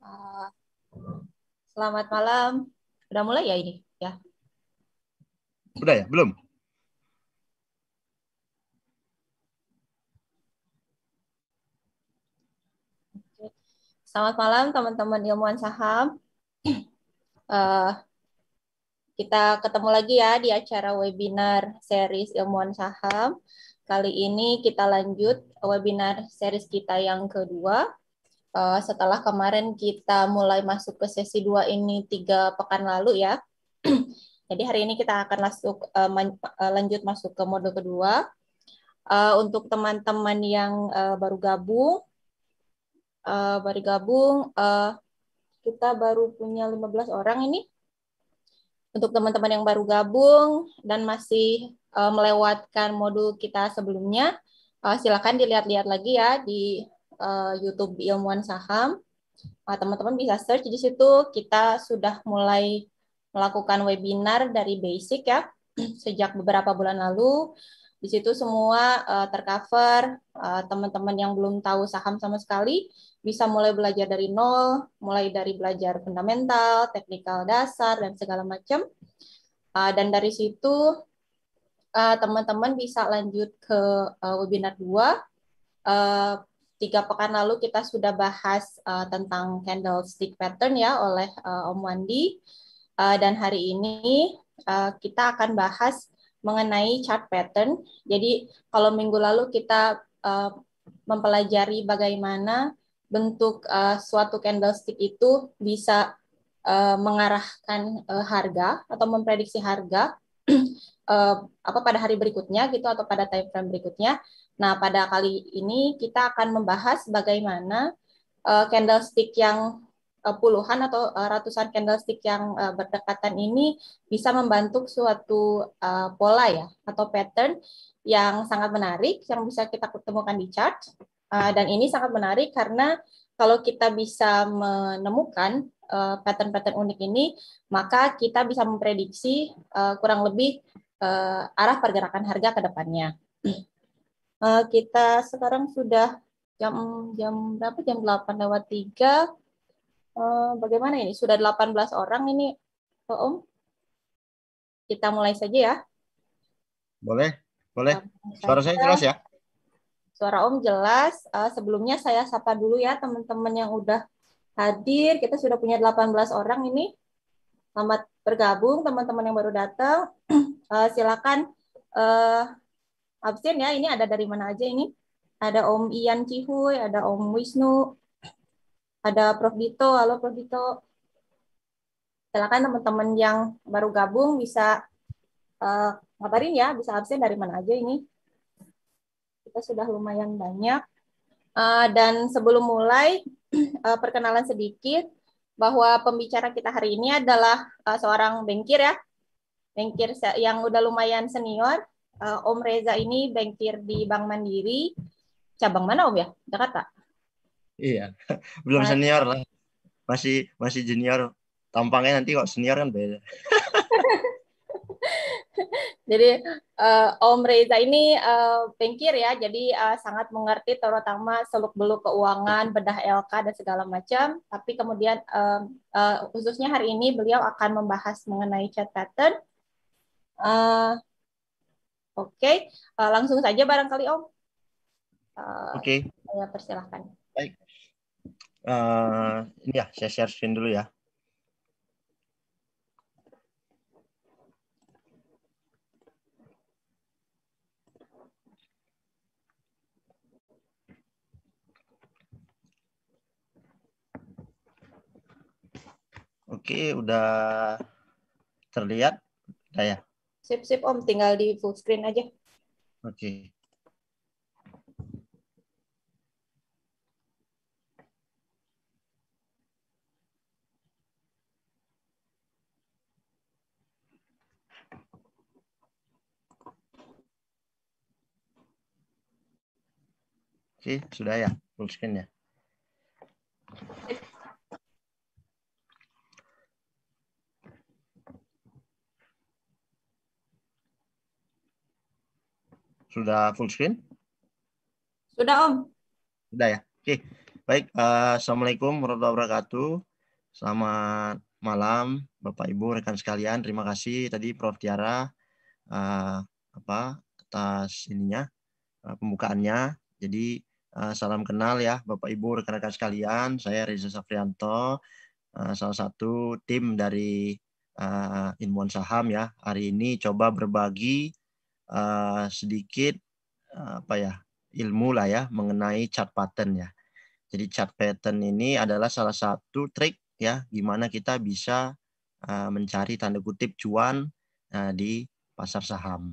Uh, selamat malam. Udah mulai ya ini? Ya. Udah ya? Belum? Selamat malam teman-teman ilmuwan saham. Uh, kita ketemu lagi ya di acara webinar series ilmuwan saham. Kali ini kita lanjut webinar series kita yang kedua. Uh, setelah kemarin kita mulai masuk ke sesi dua ini tiga pekan lalu ya. Jadi hari ini kita akan masuk uh, lanjut masuk ke mode kedua. Untuk teman-teman yang baru gabung, baru gabung. Kita baru punya 15 orang ini. Untuk teman-teman yang baru gabung dan masih melewatkan modul kita sebelumnya, uh, silakan dilihat-lihat lagi ya di uh, YouTube Ilmuwan Saham. Teman-teman uh, bisa search di situ. Kita sudah mulai melakukan webinar dari basic ya sejak beberapa bulan lalu. Di situ semua uh, tercover. Uh, teman-teman yang belum tahu saham sama sekali bisa mulai belajar dari nol, mulai dari belajar fundamental, teknikal dasar, dan segala macam. Uh, dan dari situ teman-teman uh, bisa lanjut ke uh, webinar 2. Uh, tiga pekan lalu kita sudah bahas uh, tentang candlestick pattern ya oleh uh, Om Wandi. Uh, dan hari ini uh, kita akan bahas mengenai chart pattern. Jadi kalau minggu lalu kita uh, mempelajari bagaimana bentuk uh, suatu candlestick itu bisa uh, mengarahkan uh, harga atau memprediksi harga uh, apa pada hari berikutnya gitu atau pada time frame berikutnya. Nah, pada kali ini kita akan membahas bagaimana uh, candlestick yang uh, puluhan atau uh, ratusan candlestick yang uh, berdekatan ini bisa membantu suatu uh, pola ya atau pattern yang sangat menarik yang bisa kita ketemukan di chart Uh, dan ini sangat menarik karena kalau kita bisa menemukan pattern-pattern uh, unik ini, maka kita bisa memprediksi uh, kurang lebih uh, arah pergerakan harga ke depannya. Uh, kita sekarang sudah jam jam berapa? Jam 8 lewat 3. Uh, bagaimana ini? Sudah 18 orang ini, oh, Om. Kita mulai saja ya. Boleh, boleh. Suara saya jelas ya? Suara Om jelas. Uh, sebelumnya saya sapa dulu ya teman-teman yang udah hadir. Kita sudah punya 18 orang ini. Selamat bergabung teman-teman yang baru datang. Uh, silakan uh, absen ya. Ini ada dari mana aja ini? Ada Om Ian Cihuy, ada Om Wisnu, ada Prof Dito. Halo Prof Dito. Silakan teman-teman yang baru gabung bisa uh, ngabarin ya, bisa absen dari mana aja ini kita sudah lumayan banyak. Uh, dan sebelum mulai, uh, perkenalan sedikit bahwa pembicara kita hari ini adalah uh, seorang bankir ya, bankir yang udah lumayan senior. Uh, Om Reza ini bankir di Bank Mandiri, cabang mana Om ya? Jakarta. Iya, belum senior lah, masih masih junior. Tampangnya nanti kok senior kan beda. jadi uh, Om Reza ini uh, bankir ya, jadi uh, sangat mengerti terutama seluk-beluk keuangan, bedah LK dan segala macam. Tapi kemudian uh, uh, khususnya hari ini beliau akan membahas mengenai chat pattern. Uh, Oke, okay. uh, langsung saja barangkali Om. Uh, Oke. Okay. Saya persilahkan. Baik. Uh, ini ya, saya share screen dulu ya. Oke, udah terlihat? Udah ya? Sip, sip Om. Tinggal di full screen aja. Oke. Oke, sudah ya full screen ya. Sudah full screen? Sudah, Om. Sudah ya. Oke. Baik, uh, Assalamualaikum warahmatullahi wabarakatuh. Selamat malam, Bapak Ibu, rekan sekalian. Terima kasih tadi Prof. Tiara uh, apa atas ininya uh, pembukaannya. Jadi uh, salam kenal ya Bapak Ibu, rekan-rekan sekalian. Saya Reza Safrianto, uh, salah satu tim dari uh, Saham ya. Hari ini coba berbagi uh, sedikit uh, apa ya ilmu lah ya mengenai chart pattern ya. Jadi chart pattern ini adalah salah satu trik ya gimana kita bisa uh, mencari tanda kutip cuan di pasar saham.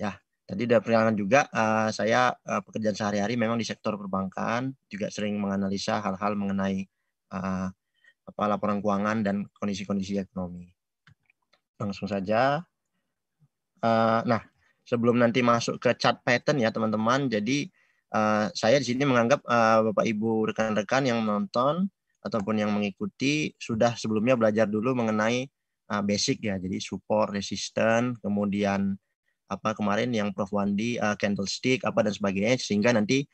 Ya, tadi udah perkenalan juga saya pekerjaan sehari-hari memang di sektor perbankan juga sering menganalisa hal-hal mengenai uh, apa laporan keuangan dan kondisi-kondisi ekonomi. Langsung saja. Nah, sebelum nanti masuk ke chart pattern ya teman-teman, jadi uh, saya di sini menganggap uh, Bapak Ibu rekan-rekan yang menonton ataupun yang mengikuti sudah sebelumnya belajar dulu mengenai uh, basic ya, jadi support, resistance, kemudian apa kemarin yang Prof. Wandi uh, candlestick apa dan sebagainya sehingga nanti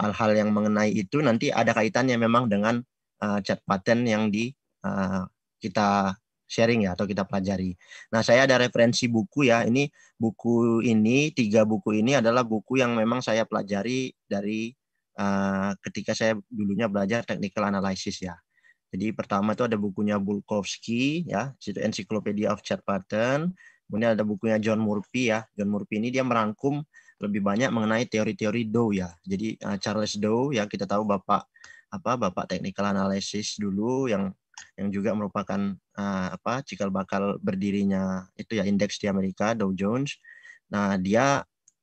hal-hal uh, yang mengenai itu nanti ada kaitannya memang dengan uh, chat pattern yang di uh, kita sharing ya atau kita pelajari. Nah, saya ada referensi buku ya. Ini buku ini tiga buku ini adalah buku yang memang saya pelajari dari uh, ketika saya dulunya belajar technical analysis ya. Jadi pertama itu ada bukunya Bulkowski ya, situ Encyclopedia of Chart Pattern. Kemudian ada bukunya John Murphy ya. John Murphy ini dia merangkum lebih banyak mengenai teori-teori Dow ya. Jadi uh, Charles Dow ya kita tahu Bapak apa Bapak technical analysis dulu yang yang juga merupakan uh, apa cikal bakal berdirinya itu ya indeks di Amerika Dow Jones. Nah, dia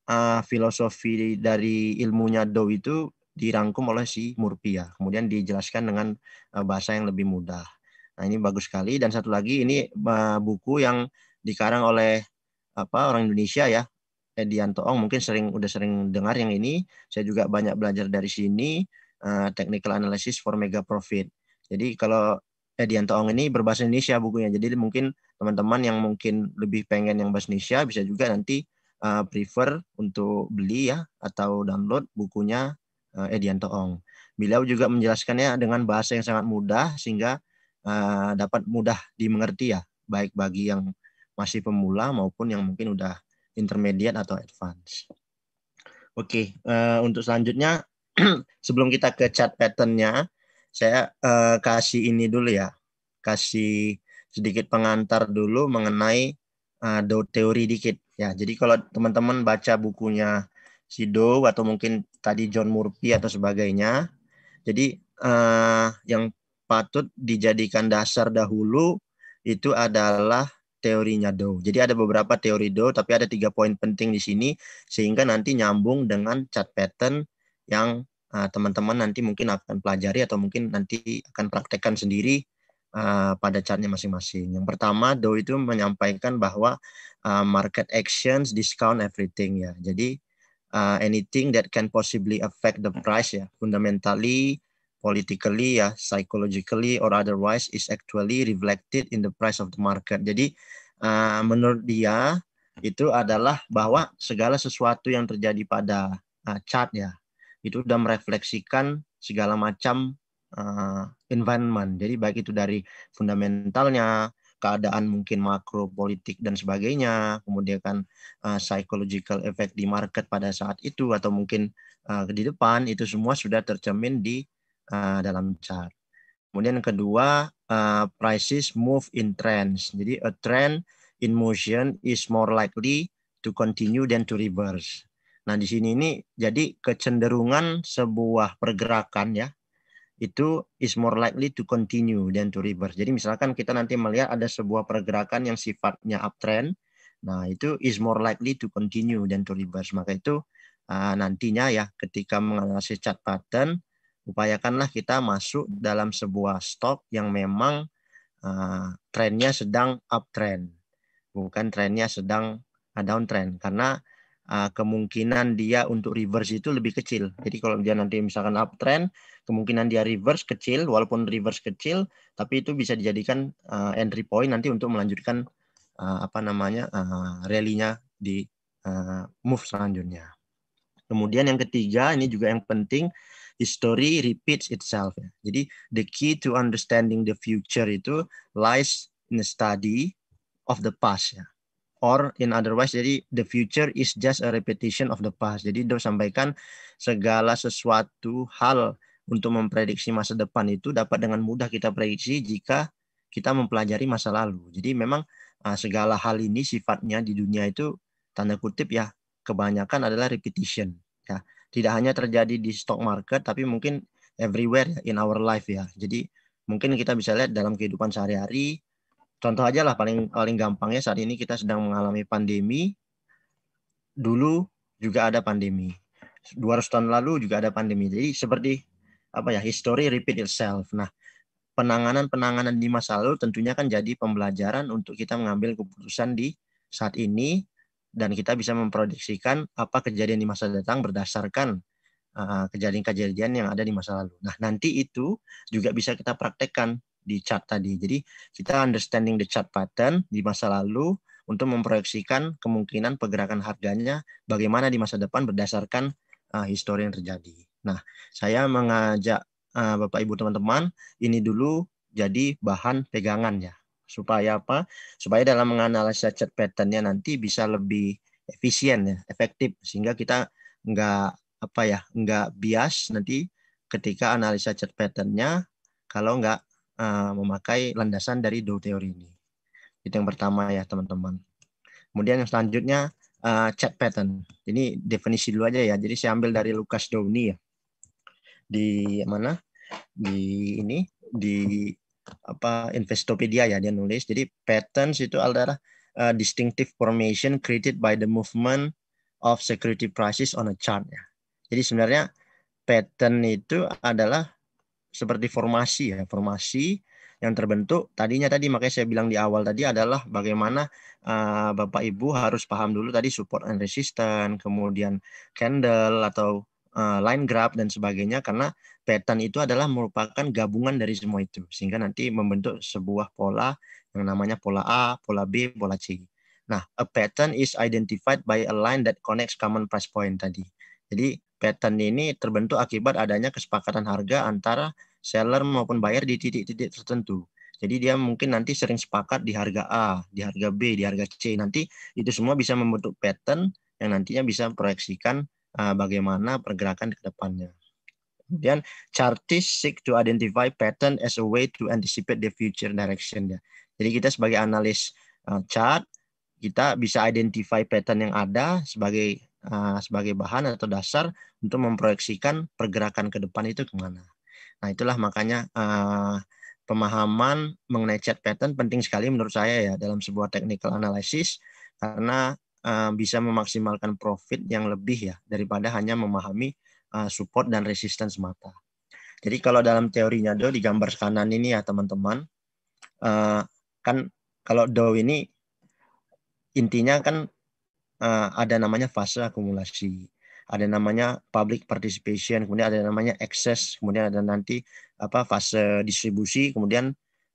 uh, filosofi dari ilmunya Dow itu dirangkum oleh si Murphy ya. Kemudian dijelaskan dengan uh, bahasa yang lebih mudah. Nah, ini bagus sekali dan satu lagi ini uh, buku yang dikarang oleh apa orang Indonesia ya. Edianto Ong mungkin sering udah sering dengar yang ini. Saya juga banyak belajar dari sini uh, technical analysis for mega profit. Jadi kalau Edianto Ong ini berbahasa Indonesia bukunya. Jadi mungkin teman-teman yang mungkin lebih pengen yang bahasa Indonesia bisa juga nanti uh, prefer untuk beli ya atau download bukunya uh, Edianto Ong. Beliau juga menjelaskannya dengan bahasa yang sangat mudah sehingga uh, dapat mudah dimengerti ya, baik bagi yang masih pemula maupun yang mungkin udah intermediate atau advance. Oke, uh, untuk selanjutnya sebelum kita ke chart patternnya, saya uh, kasih ini dulu ya, kasih sedikit pengantar dulu mengenai uh, Dow teori dikit ya. Jadi kalau teman-teman baca bukunya si Dow atau mungkin tadi John Murphy atau sebagainya, jadi uh, yang patut dijadikan dasar dahulu itu adalah teorinya Dow. Jadi ada beberapa teori Dow, tapi ada tiga poin penting di sini sehingga nanti nyambung dengan chart pattern yang teman-teman nanti mungkin akan pelajari atau mungkin nanti akan praktekkan sendiri uh, pada chartnya masing-masing. Yang pertama, Dow itu menyampaikan bahwa uh, market actions discount everything ya. Jadi uh, anything that can possibly affect the price ya, fundamentally, politically ya, psychologically or otherwise is actually reflected in the price of the market. Jadi uh, menurut dia itu adalah bahwa segala sesuatu yang terjadi pada uh, chart ya itu sudah merefleksikan segala macam uh, environment. Jadi baik itu dari fundamentalnya, keadaan mungkin makro politik dan sebagainya, kemudian kan uh, psychological effect di market pada saat itu atau mungkin uh, di depan itu semua sudah tercermin di uh, dalam chart. Kemudian yang kedua, uh, prices move in trends. Jadi a trend in motion is more likely to continue than to reverse. Nah, di sini ini jadi kecenderungan sebuah pergerakan ya itu is more likely to continue than to reverse. Jadi misalkan kita nanti melihat ada sebuah pergerakan yang sifatnya uptrend, nah itu is more likely to continue than to reverse. Maka itu uh, nantinya ya ketika menganalisis chart pattern, upayakanlah kita masuk dalam sebuah stock yang memang uh, trennya sedang uptrend, bukan trennya sedang downtrend. Karena uh, kemungkinan dia untuk reverse itu lebih kecil. Jadi kalau dia nanti misalkan uptrend, kemungkinan dia reverse kecil, walaupun reverse kecil, tapi itu bisa dijadikan uh, entry point nanti untuk melanjutkan uh, apa namanya uh, rally-nya di uh, move selanjutnya. Kemudian yang ketiga, ini juga yang penting, history repeats itself. Jadi the key to understanding the future itu lies in the study of the past. Or in otherwise, jadi the future is just a repetition of the past. Jadi dia sampaikan segala sesuatu hal untuk memprediksi masa depan itu dapat dengan mudah kita prediksi jika kita mempelajari masa lalu. Jadi memang uh, segala hal ini sifatnya di dunia itu tanda kutip ya kebanyakan adalah repetition. Ya, tidak hanya terjadi di stock market, tapi mungkin everywhere ya, in our life ya. Jadi mungkin kita bisa lihat dalam kehidupan sehari-hari Contoh aja lah paling paling gampangnya saat ini kita sedang mengalami pandemi. Dulu juga ada pandemi. 200 tahun lalu juga ada pandemi. Jadi seperti apa ya, history repeat itself. Nah, penanganan-penanganan di masa lalu tentunya kan jadi pembelajaran untuk kita mengambil keputusan di saat ini dan kita bisa memprediksikan apa kejadian di masa datang berdasarkan uh, kejadian-kejadian uh, yang ada di masa lalu. Nah, nanti itu juga bisa kita praktekkan di chart tadi. Jadi kita understanding the chart pattern di masa lalu untuk memproyeksikan kemungkinan pergerakan harganya bagaimana di masa depan berdasarkan uh, histori yang terjadi. Nah, saya mengajak uh, Bapak Ibu teman-teman ini dulu jadi bahan pegangan ya. Supaya apa? Supaya dalam menganalisa chart patternnya nanti bisa lebih efisien ya, efektif sehingga kita nggak apa ya, nggak bias nanti ketika analisa chart patternnya kalau nggak uh, memakai landasan dari Dow teori ini. Itu yang pertama ya teman-teman. Kemudian yang selanjutnya uh, chat pattern. Ini definisi dulu aja ya. Jadi saya ambil dari Lucas Downey ya. Di mana? Di ini di apa Investopedia ya dia nulis. Jadi patterns itu adalah uh, distinctive formation created by the movement of security prices on a chart ya. Jadi sebenarnya pattern itu adalah seperti formasi ya, formasi yang terbentuk tadinya tadi makanya saya bilang di awal tadi adalah bagaimana uh, Bapak Ibu harus paham dulu tadi support and resistance, kemudian candle atau uh, line graph dan sebagainya karena pattern itu adalah merupakan gabungan dari semua itu sehingga nanti membentuk sebuah pola yang namanya pola A, pola B, pola C. Nah, a pattern is identified by a line that connects common price point tadi. Jadi pattern ini terbentuk akibat adanya kesepakatan harga antara seller maupun buyer di titik-titik tertentu. Jadi dia mungkin nanti sering sepakat di harga A, di harga B, di harga C. Nanti itu semua bisa membentuk pattern yang nantinya bisa proyeksikan uh, bagaimana pergerakan ke depannya. Kemudian chartists seek to identify pattern as a way to anticipate the future direction. Jadi kita sebagai analis uh, chart kita bisa identify pattern yang ada sebagai uh, sebagai bahan atau dasar untuk memproyeksikan pergerakan ke depan itu ke mana. Nah itulah makanya uh, pemahaman mengenai chat pattern penting sekali menurut saya ya dalam sebuah technical analysis karena uh, bisa memaksimalkan profit yang lebih ya daripada hanya memahami uh, support dan resistance semata. Jadi kalau dalam teorinya do di gambar kanan ini ya teman-teman uh, kan kalau do ini intinya kan uh, ada namanya fase akumulasi ada namanya public participation, kemudian ada namanya access, kemudian ada nanti apa fase distribusi, kemudian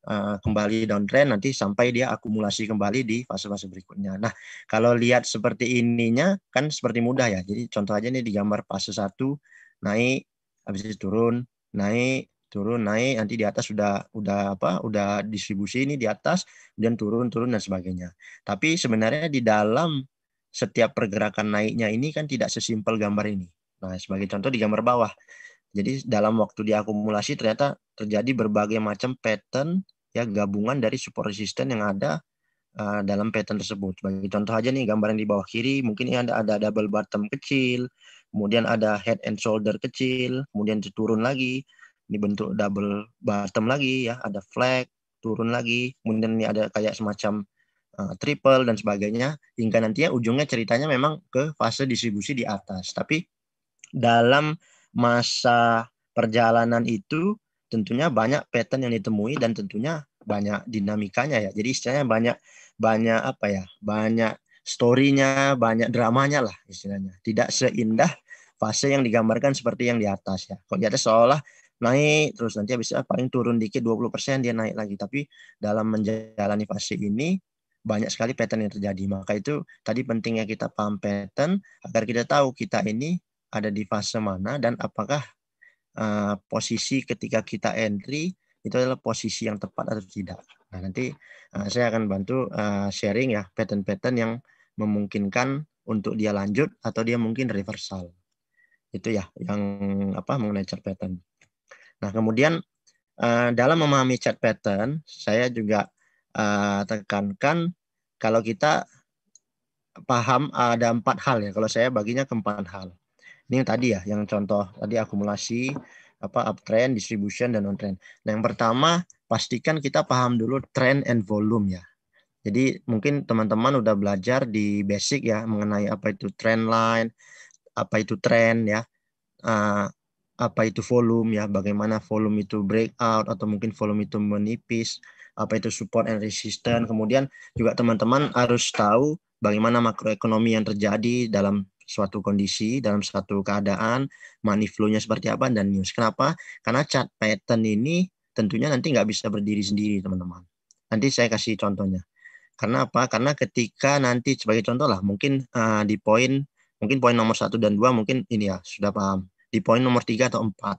uh, kembali downtrend nanti sampai dia akumulasi kembali di fase-fase berikutnya. Nah, kalau lihat seperti ininya kan seperti mudah ya. Jadi contoh aja nih di gambar fase satu naik habis itu turun, naik turun naik nanti di atas sudah udah apa udah distribusi ini di atas kemudian turun turun dan sebagainya tapi sebenarnya di dalam setiap pergerakan naiknya ini kan tidak sesimpel gambar ini. Nah, sebagai contoh di gambar bawah. Jadi dalam waktu diakumulasi ternyata terjadi berbagai macam pattern ya gabungan dari support resisten yang ada uh, dalam pattern tersebut. Sebagai contoh aja nih gambar yang di bawah kiri mungkin ada ada double bottom kecil, kemudian ada head and shoulder kecil, kemudian turun lagi, ini bentuk double bottom lagi ya, ada flag, turun lagi, kemudian ini ada kayak semacam uh, triple dan sebagainya hingga nantinya ujungnya ceritanya memang ke fase distribusi di atas. Tapi dalam masa perjalanan itu tentunya banyak pattern yang ditemui dan tentunya banyak dinamikanya ya. Jadi istilahnya banyak banyak apa ya? Banyak story-nya, banyak dramanya lah istilahnya. Tidak seindah fase yang digambarkan seperti yang di atas ya. Kalau di atas seolah naik terus nanti habis paling turun dikit 20% dia naik lagi tapi dalam menjalani fase ini banyak sekali pattern yang terjadi. Maka itu tadi pentingnya kita paham pattern agar kita tahu kita ini ada di fase mana dan apakah uh, posisi ketika kita entry itu adalah posisi yang tepat atau tidak. Nah, nanti uh, saya akan bantu uh, sharing ya pattern-pattern yang memungkinkan untuk dia lanjut atau dia mungkin reversal. Itu ya yang apa mengenai chart pattern. Nah, kemudian uh, dalam memahami chart pattern, saya juga uh, tekankan kalau kita paham ada empat hal ya. Kalau saya baginya ke empat hal. Ini yang tadi ya, yang contoh tadi akumulasi, apa uptrend, distribution dan downtrend. Nah, yang pertama pastikan kita paham dulu trend and volume ya. Jadi mungkin teman-teman udah belajar di basic ya mengenai apa itu trend line, apa itu trend ya, uh, apa itu volume ya, bagaimana volume itu breakout atau mungkin volume itu menipis, apa itu support and resistance. Kemudian juga teman-teman harus tahu bagaimana makroekonomi yang terjadi dalam suatu kondisi, dalam suatu keadaan, money flow-nya seperti apa, dan news. Kenapa? Karena chart pattern ini tentunya nanti nggak bisa berdiri sendiri, teman-teman. Nanti saya kasih contohnya. Karena apa? Karena ketika nanti sebagai contoh lah, mungkin uh, di poin mungkin poin nomor satu dan dua mungkin ini ya sudah paham. Di poin nomor tiga atau empat,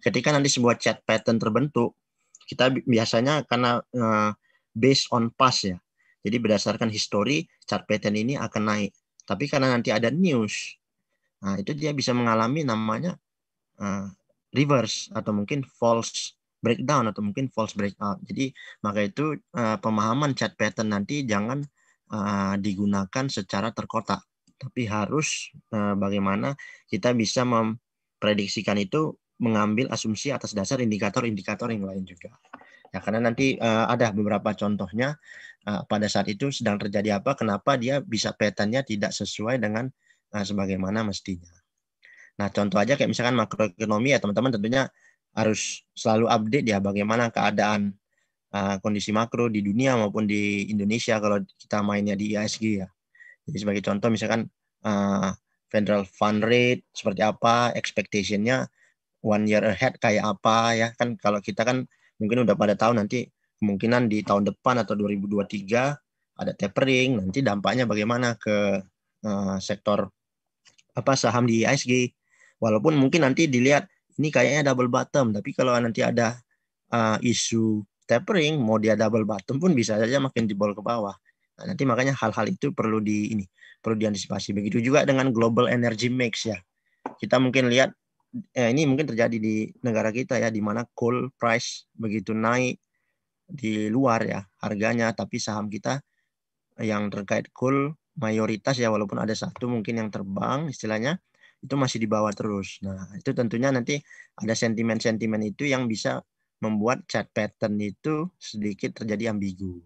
ketika nanti sebuah chat pattern terbentuk, kita biasanya karena uh, based on past ya. Jadi berdasarkan histori, chart pattern ini akan naik. Tapi karena nanti ada news, nah itu dia bisa mengalami namanya uh, reverse atau mungkin false breakdown atau mungkin false breakout. Jadi maka itu uh, pemahaman chart pattern nanti jangan uh, digunakan secara terkotak, tapi harus uh, bagaimana kita bisa memprediksikan itu mengambil asumsi atas dasar indikator-indikator yang lain juga. Ya, karena nanti uh, ada beberapa contohnya uh, pada saat itu sedang terjadi apa, kenapa dia bisa petanya tidak sesuai dengan uh, sebagaimana mestinya. Nah, contoh aja kayak misalkan makroekonomi ya teman-teman tentunya harus selalu update ya bagaimana keadaan uh, kondisi makro di dunia maupun di Indonesia kalau kita mainnya di ISG ya. Jadi sebagai contoh misalkan uh, federal fund rate seperti apa, expectation-nya one year ahead kayak apa ya kan kalau kita kan mungkin udah pada tahu nanti kemungkinan di tahun depan atau 2023 ada tapering, nanti dampaknya bagaimana ke uh, sektor apa saham di ISG. Walaupun mungkin nanti dilihat ini kayaknya double bottom, tapi kalau nanti ada uh, isu tapering, mau dia double bottom pun bisa saja makin jebol ke bawah. Nah, nanti makanya hal-hal itu perlu di ini perlu diantisipasi. Begitu juga dengan global energy mix ya. Kita mungkin lihat eh, ini mungkin terjadi di negara kita ya, di mana coal price begitu naik di luar ya harganya, tapi saham kita yang terkait coal mayoritas ya walaupun ada satu mungkin yang terbang istilahnya itu masih di bawah terus. Nah itu tentunya nanti ada sentimen-sentimen itu yang bisa membuat chart pattern itu sedikit terjadi ambigu.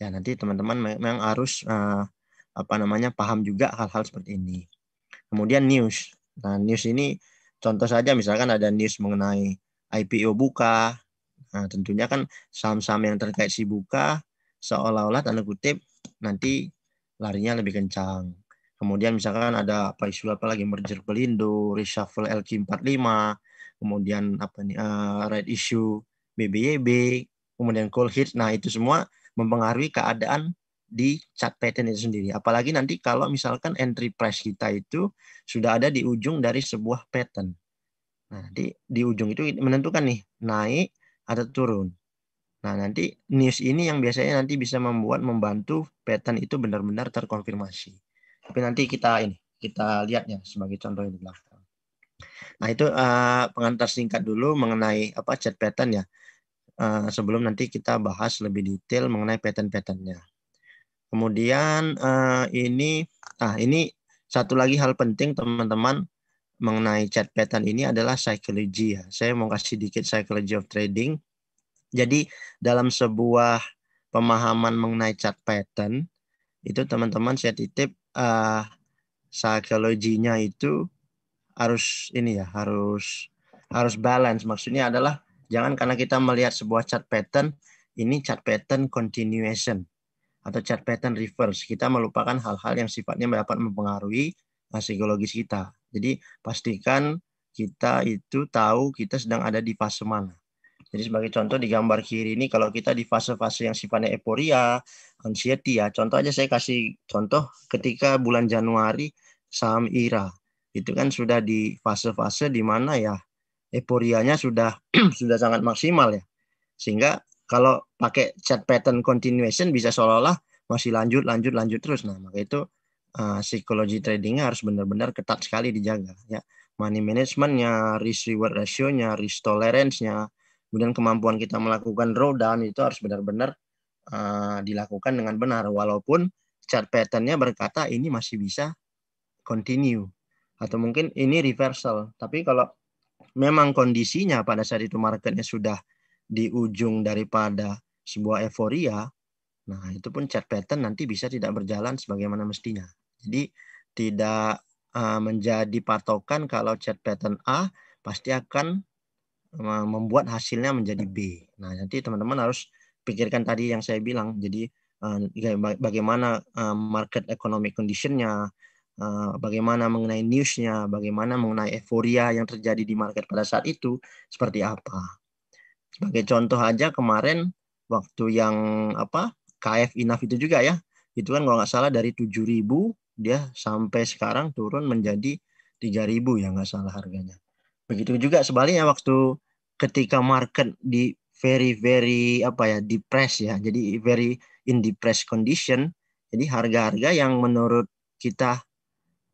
Ya nanti teman-teman memang harus uh, apa namanya paham juga hal-hal seperti ini. Kemudian news. Nah news ini Contoh saja misalkan ada news mengenai IPO buka. Nah, tentunya kan saham-saham yang terkait si buka seolah-olah tanda kutip nanti larinya lebih kencang. Kemudian misalkan ada apa isu apa lagi merger Pelindo, reshuffle LQ45, kemudian apa nih uh, right issue BBYB, kemudian call hits. Nah, itu semua mempengaruhi keadaan di chart pattern itu sendiri. Apalagi nanti kalau misalkan entry price kita itu sudah ada di ujung dari sebuah pattern. Nah, nanti di ujung itu menentukan nih naik atau turun. Nah, nanti news ini yang biasanya nanti bisa membuat membantu pattern itu benar-benar terkonfirmasi. Tapi nanti kita ini kita lihat ya sebagai contoh di belakang. Nah, itu uh, pengantar singkat dulu mengenai apa chat pattern ya. Uh, sebelum nanti kita bahas lebih detail mengenai pattern-patternnya. Kemudian uh, ini, ah ini satu lagi hal penting teman-teman mengenai chat pattern ini adalah psychology ya. Saya mau kasih dikit psychology of trading. Jadi dalam sebuah pemahaman mengenai chat pattern itu teman-teman saya titip uh, psikologinya itu harus ini ya harus harus balance. Maksudnya adalah jangan karena kita melihat sebuah chat pattern ini chat pattern continuation atau chart pattern reverse. Kita melupakan hal-hal yang sifatnya dapat mempengaruhi psikologis kita. Jadi pastikan kita itu tahu kita sedang ada di fase mana. Jadi sebagai contoh di gambar kiri ini kalau kita di fase-fase yang sifatnya euforia, anxiety ya. Contoh aja saya kasih contoh ketika bulan Januari saham IRA. Itu kan sudah di fase-fase di mana ya euforianya sudah sudah sangat maksimal ya. Sehingga kalau pakai chat pattern continuation bisa seolah-olah masih lanjut lanjut lanjut terus. Nah, maka itu uh, psikologi tradingnya harus benar-benar ketat sekali dijaga ya. Money managementnya, risk reward ratio-nya, risk tolerance-nya, kemudian kemampuan kita melakukan drawdown itu harus benar-benar uh, dilakukan dengan benar walaupun chart pattern-nya berkata ini masih bisa continue atau mungkin ini reversal. Tapi kalau memang kondisinya pada saat itu marketnya sudah di ujung daripada sebuah euforia, nah itu pun chart pattern nanti bisa tidak berjalan sebagaimana mestinya. Jadi tidak uh, menjadi patokan kalau chart pattern A pasti akan uh, membuat hasilnya menjadi B. Nah nanti teman-teman harus pikirkan tadi yang saya bilang. Jadi uh, bagaimana uh, market economic conditionnya, Eh, bagaimana mengenai newsnya, bagaimana mengenai euforia yang terjadi di market pada saat itu, seperti apa. Sebagai contoh aja kemarin waktu yang apa KF Inaf itu juga ya, itu kan kalau nggak salah dari 7.000 dia sampai sekarang turun menjadi 3.000 ya nggak salah harganya. Begitu juga sebaliknya waktu ketika market di very very apa ya depressed ya, jadi very in depressed condition, jadi harga-harga yang menurut kita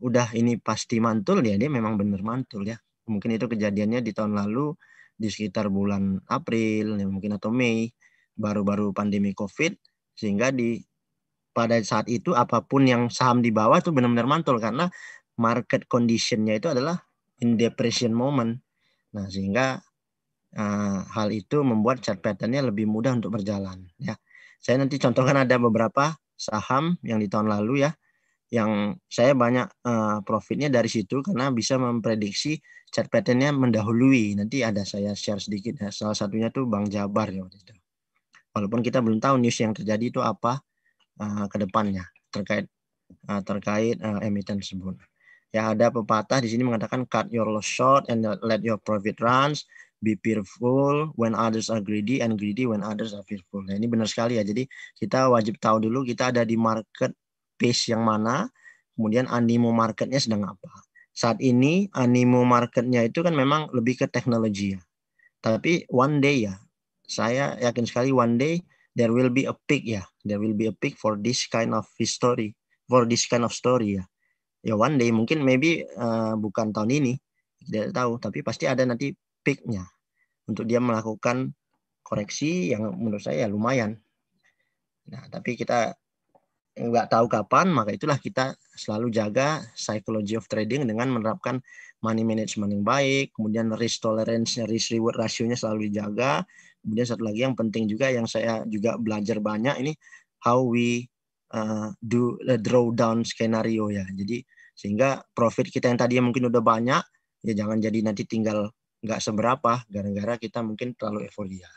udah ini pasti mantul ya dia memang benar mantul ya. Mungkin itu kejadiannya di tahun lalu di sekitar bulan April ya mungkin atau Mei baru-baru pandemi COVID sehingga di pada saat itu apa pun yang saham di bawah itu benar-benar mantul karena market conditionnya itu adalah in depression moment. Nah sehingga uh, hal itu membuat chart patternnya lebih mudah untuk berjalan ya. Saya nanti contohkan ada beberapa saham yang di tahun lalu ya yang saya banyak uh, profitnya dari situ karena bisa memprediksi chart patternnya mendahului. Nanti ada saya share sedikit ya. Salah satunya tuh Bang Jabar ya waktu itu. Walaupun kita belum tahu news yang terjadi itu apa uh, ke depannya terkait uh, terkait uh, emiten tersebut. Ya ada pepatah di sini mengatakan cut your loss short and let your profit runs. Be fearful when others are greedy and greedy when others are fearful. Nah, ini benar sekali ya. Jadi kita wajib tahu dulu kita ada di market pace yang mana, kemudian animo marketnya sedang apa. Saat ini animo marketnya itu kan memang lebih ke teknologi ya. Tapi one day ya, saya yakin sekali one day there will be a peak ya. There will be a peak for this kind of history, for this kind of story ya. Ya one day mungkin maybe uh, bukan tahun ini, tidak tahu. Tapi pasti ada nanti peaknya untuk dia melakukan koreksi yang menurut saya ya lumayan. Nah, tapi kita nggak tahu kapan, maka itulah kita selalu jaga psychology of trading dengan menerapkan money management yang baik, kemudian risk tolerance, risk reward rasionya selalu dijaga. Kemudian satu lagi yang penting juga yang saya juga belajar banyak ini how we uh, do the drawdown skenario ya. Jadi sehingga profit kita yang tadi mungkin udah banyak ya jangan jadi nanti tinggal nggak seberapa gara-gara kita mungkin terlalu euforia.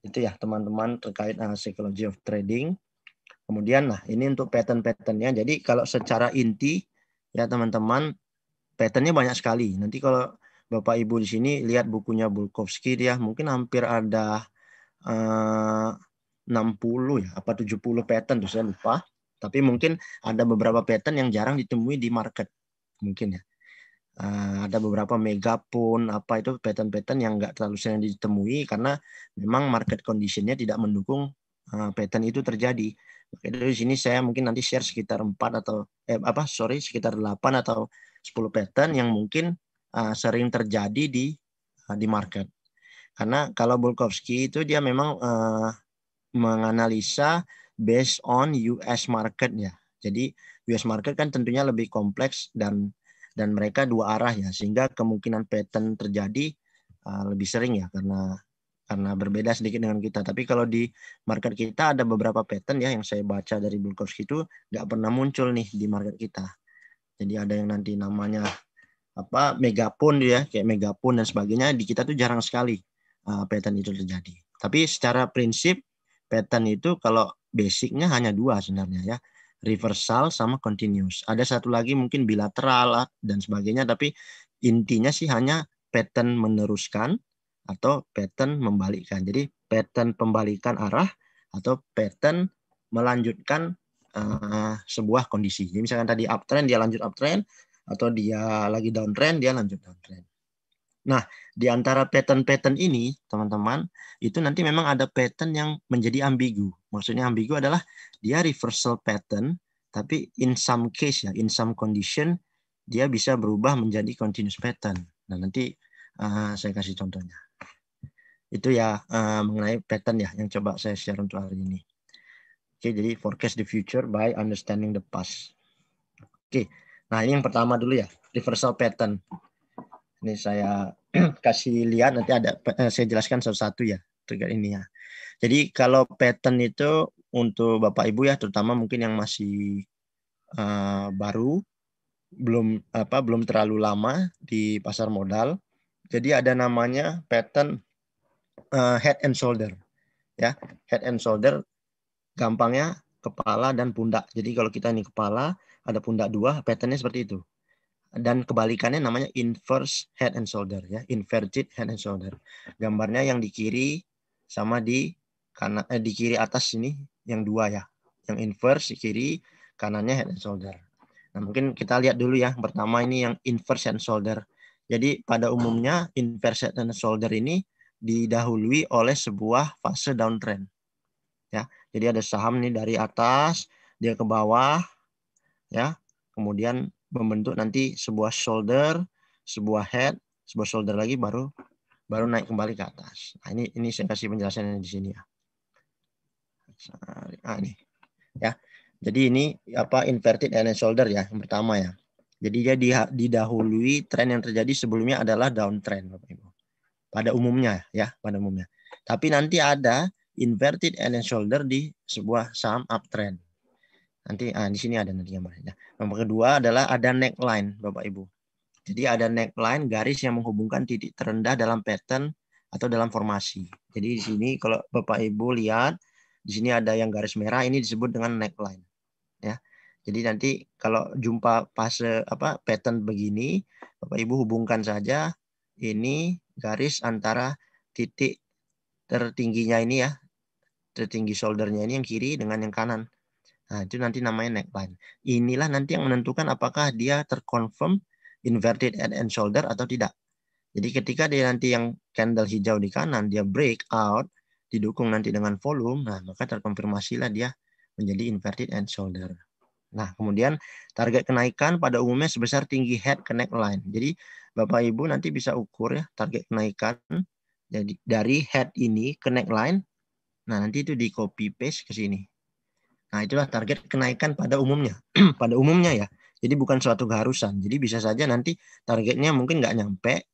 Itu ya teman-teman terkait uh, psychology of trading. Kemudian nah ini untuk pattern-patternnya. Jadi kalau secara inti ya teman-teman patternnya banyak sekali. Nanti kalau Bapak Ibu di sini lihat bukunya Bulkowski dia mungkin hampir ada eh, 60 ya apa 70 pattern tuh saya lupa. Tapi mungkin ada beberapa pattern yang jarang ditemui di market mungkin ya. Uh, ada beberapa megapun apa itu pattern-pattern yang enggak terlalu sering ditemui karena memang market conditionnya tidak mendukung uh, pattern itu terjadi. Oke, dari sini saya mungkin nanti share sekitar 4 atau eh, apa sorry sekitar 8 atau 10 pattern yang mungkin uh, sering terjadi di uh, di market. Karena kalau Bulkowski itu dia memang uh, menganalisa based on US market ya. Jadi US market kan tentunya lebih kompleks dan dan mereka dua arah ya sehingga kemungkinan pattern terjadi uh, lebih sering ya karena karena berbeda sedikit dengan kita. Tapi kalau di market kita ada beberapa pattern ya yang saya baca dari Bulkowski itu nggak pernah muncul nih di market kita. Jadi ada yang nanti namanya apa megapun ya kayak megapun dan sebagainya di kita tuh jarang sekali uh, pattern itu terjadi. Tapi secara prinsip pattern itu kalau basicnya hanya dua sebenarnya ya reversal sama continuous. Ada satu lagi mungkin bilateral dan sebagainya tapi intinya sih hanya pattern meneruskan atau pattern membalikkan. Jadi pattern pembalikan arah atau pattern melanjutkan uh, sebuah kondisi. Jadi misalkan tadi uptrend dia lanjut uptrend atau dia lagi downtrend dia lanjut downtrend. Nah, di antara pattern-pattern ini, teman-teman, itu nanti memang ada pattern yang menjadi ambigu. Maksudnya ambigu adalah dia reversal pattern, tapi in some case ya, in some condition, dia bisa berubah menjadi continuous pattern. Nah, nanti uh, saya kasih contohnya. Itu ya uh, mengenai pattern ya, yang coba saya share untuk hari ini. Oke, jadi forecast the future by understanding the past. Oke, nah ini yang pertama dulu ya, reversal pattern. Ini saya kasih lihat nanti ada eh, saya jelaskan satu-satu ya trigger ini ya. Jadi kalau pattern itu untuk Bapak Ibu ya terutama mungkin yang masih uh, baru belum apa belum terlalu lama di pasar modal. Jadi ada namanya pattern uh, head and shoulder. Ya, head and shoulder gampangnya kepala dan pundak. Jadi kalau kita ini kepala, ada pundak dua, patternnya seperti itu. Dan kebalikannya namanya inverse head and shoulder ya. Inverted head and shoulder. Gambarnya yang di kiri sama di kanan eh, di kiri atas ini yang dua ya. Yang inverse di kiri kanannya head and shoulder. Nah mungkin kita lihat dulu ya. Pertama ini yang inverse head and shoulder. Jadi pada umumnya inverse head and shoulder ini didahului oleh sebuah fase downtrend ya jadi ada saham nih dari atas dia ke bawah ya kemudian membentuk nanti sebuah shoulder, sebuah head, sebuah shoulder lagi baru baru naik kembali ke atas. Nah, ini ini saya kasih penjelasannya di sini ya. Ah, ini. Ya. Jadi ini apa inverted and shoulder ya, yang pertama ya. Jadi dia didahului tren yang terjadi sebelumnya adalah downtrend Bapak Ibu. Pada umumnya ya, pada umumnya. Tapi nanti ada inverted and shoulder di sebuah saham uptrend. Nanti ah, di sini ada nanti gambarnya. Nomor kedua adalah ada neckline, Bapak Ibu. Jadi ada neckline garis yang menghubungkan titik terendah dalam pattern atau dalam formasi. Jadi di sini kalau Bapak Ibu lihat di sini ada yang garis merah ini disebut dengan neckline. Ya. Jadi nanti kalau jumpa fase apa pattern begini, Bapak Ibu hubungkan saja ini garis antara titik tertingginya ini ya, tertinggi shouldernya ini yang kiri dengan yang kanan. Nah, itu nanti namanya neckline. Inilah nanti yang menentukan apakah dia terkonfirm inverted head and shoulder atau tidak. Jadi ketika dia nanti yang candle hijau di kanan, dia break out, didukung nanti dengan volume, nah maka terkonfirmasilah dia menjadi inverted and shoulder. Nah, kemudian target kenaikan pada umumnya sebesar tinggi head ke neckline. Jadi Bapak Ibu nanti bisa ukur ya target kenaikan jadi dari head ini ke neckline. Nah, nanti itu di copy paste ke sini. Nah, itulah target kenaikan pada umumnya. pada umumnya ya. Jadi bukan suatu keharusan. Jadi bisa saja nanti targetnya mungkin nggak nyampe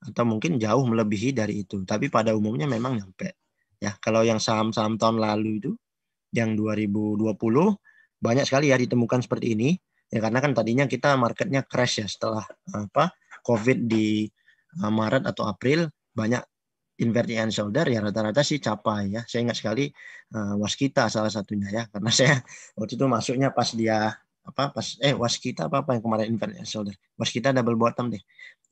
atau mungkin jauh melebihi dari itu. Tapi pada umumnya memang nyampe. Ya, kalau yang saham-saham tahun lalu itu yang 2020 banyak sekali ya ditemukan seperti ini. Ya karena kan tadinya kita marketnya crash ya setelah apa COVID di eh, Maret atau April banyak inverted and shoulder ya rata-rata sih capai ya. Saya ingat sekali uh, waskita salah satunya ya karena saya waktu itu masuknya pas dia apa pas eh waskita apa apa yang kemarin inverted and shoulder. Waskita double bottom deh.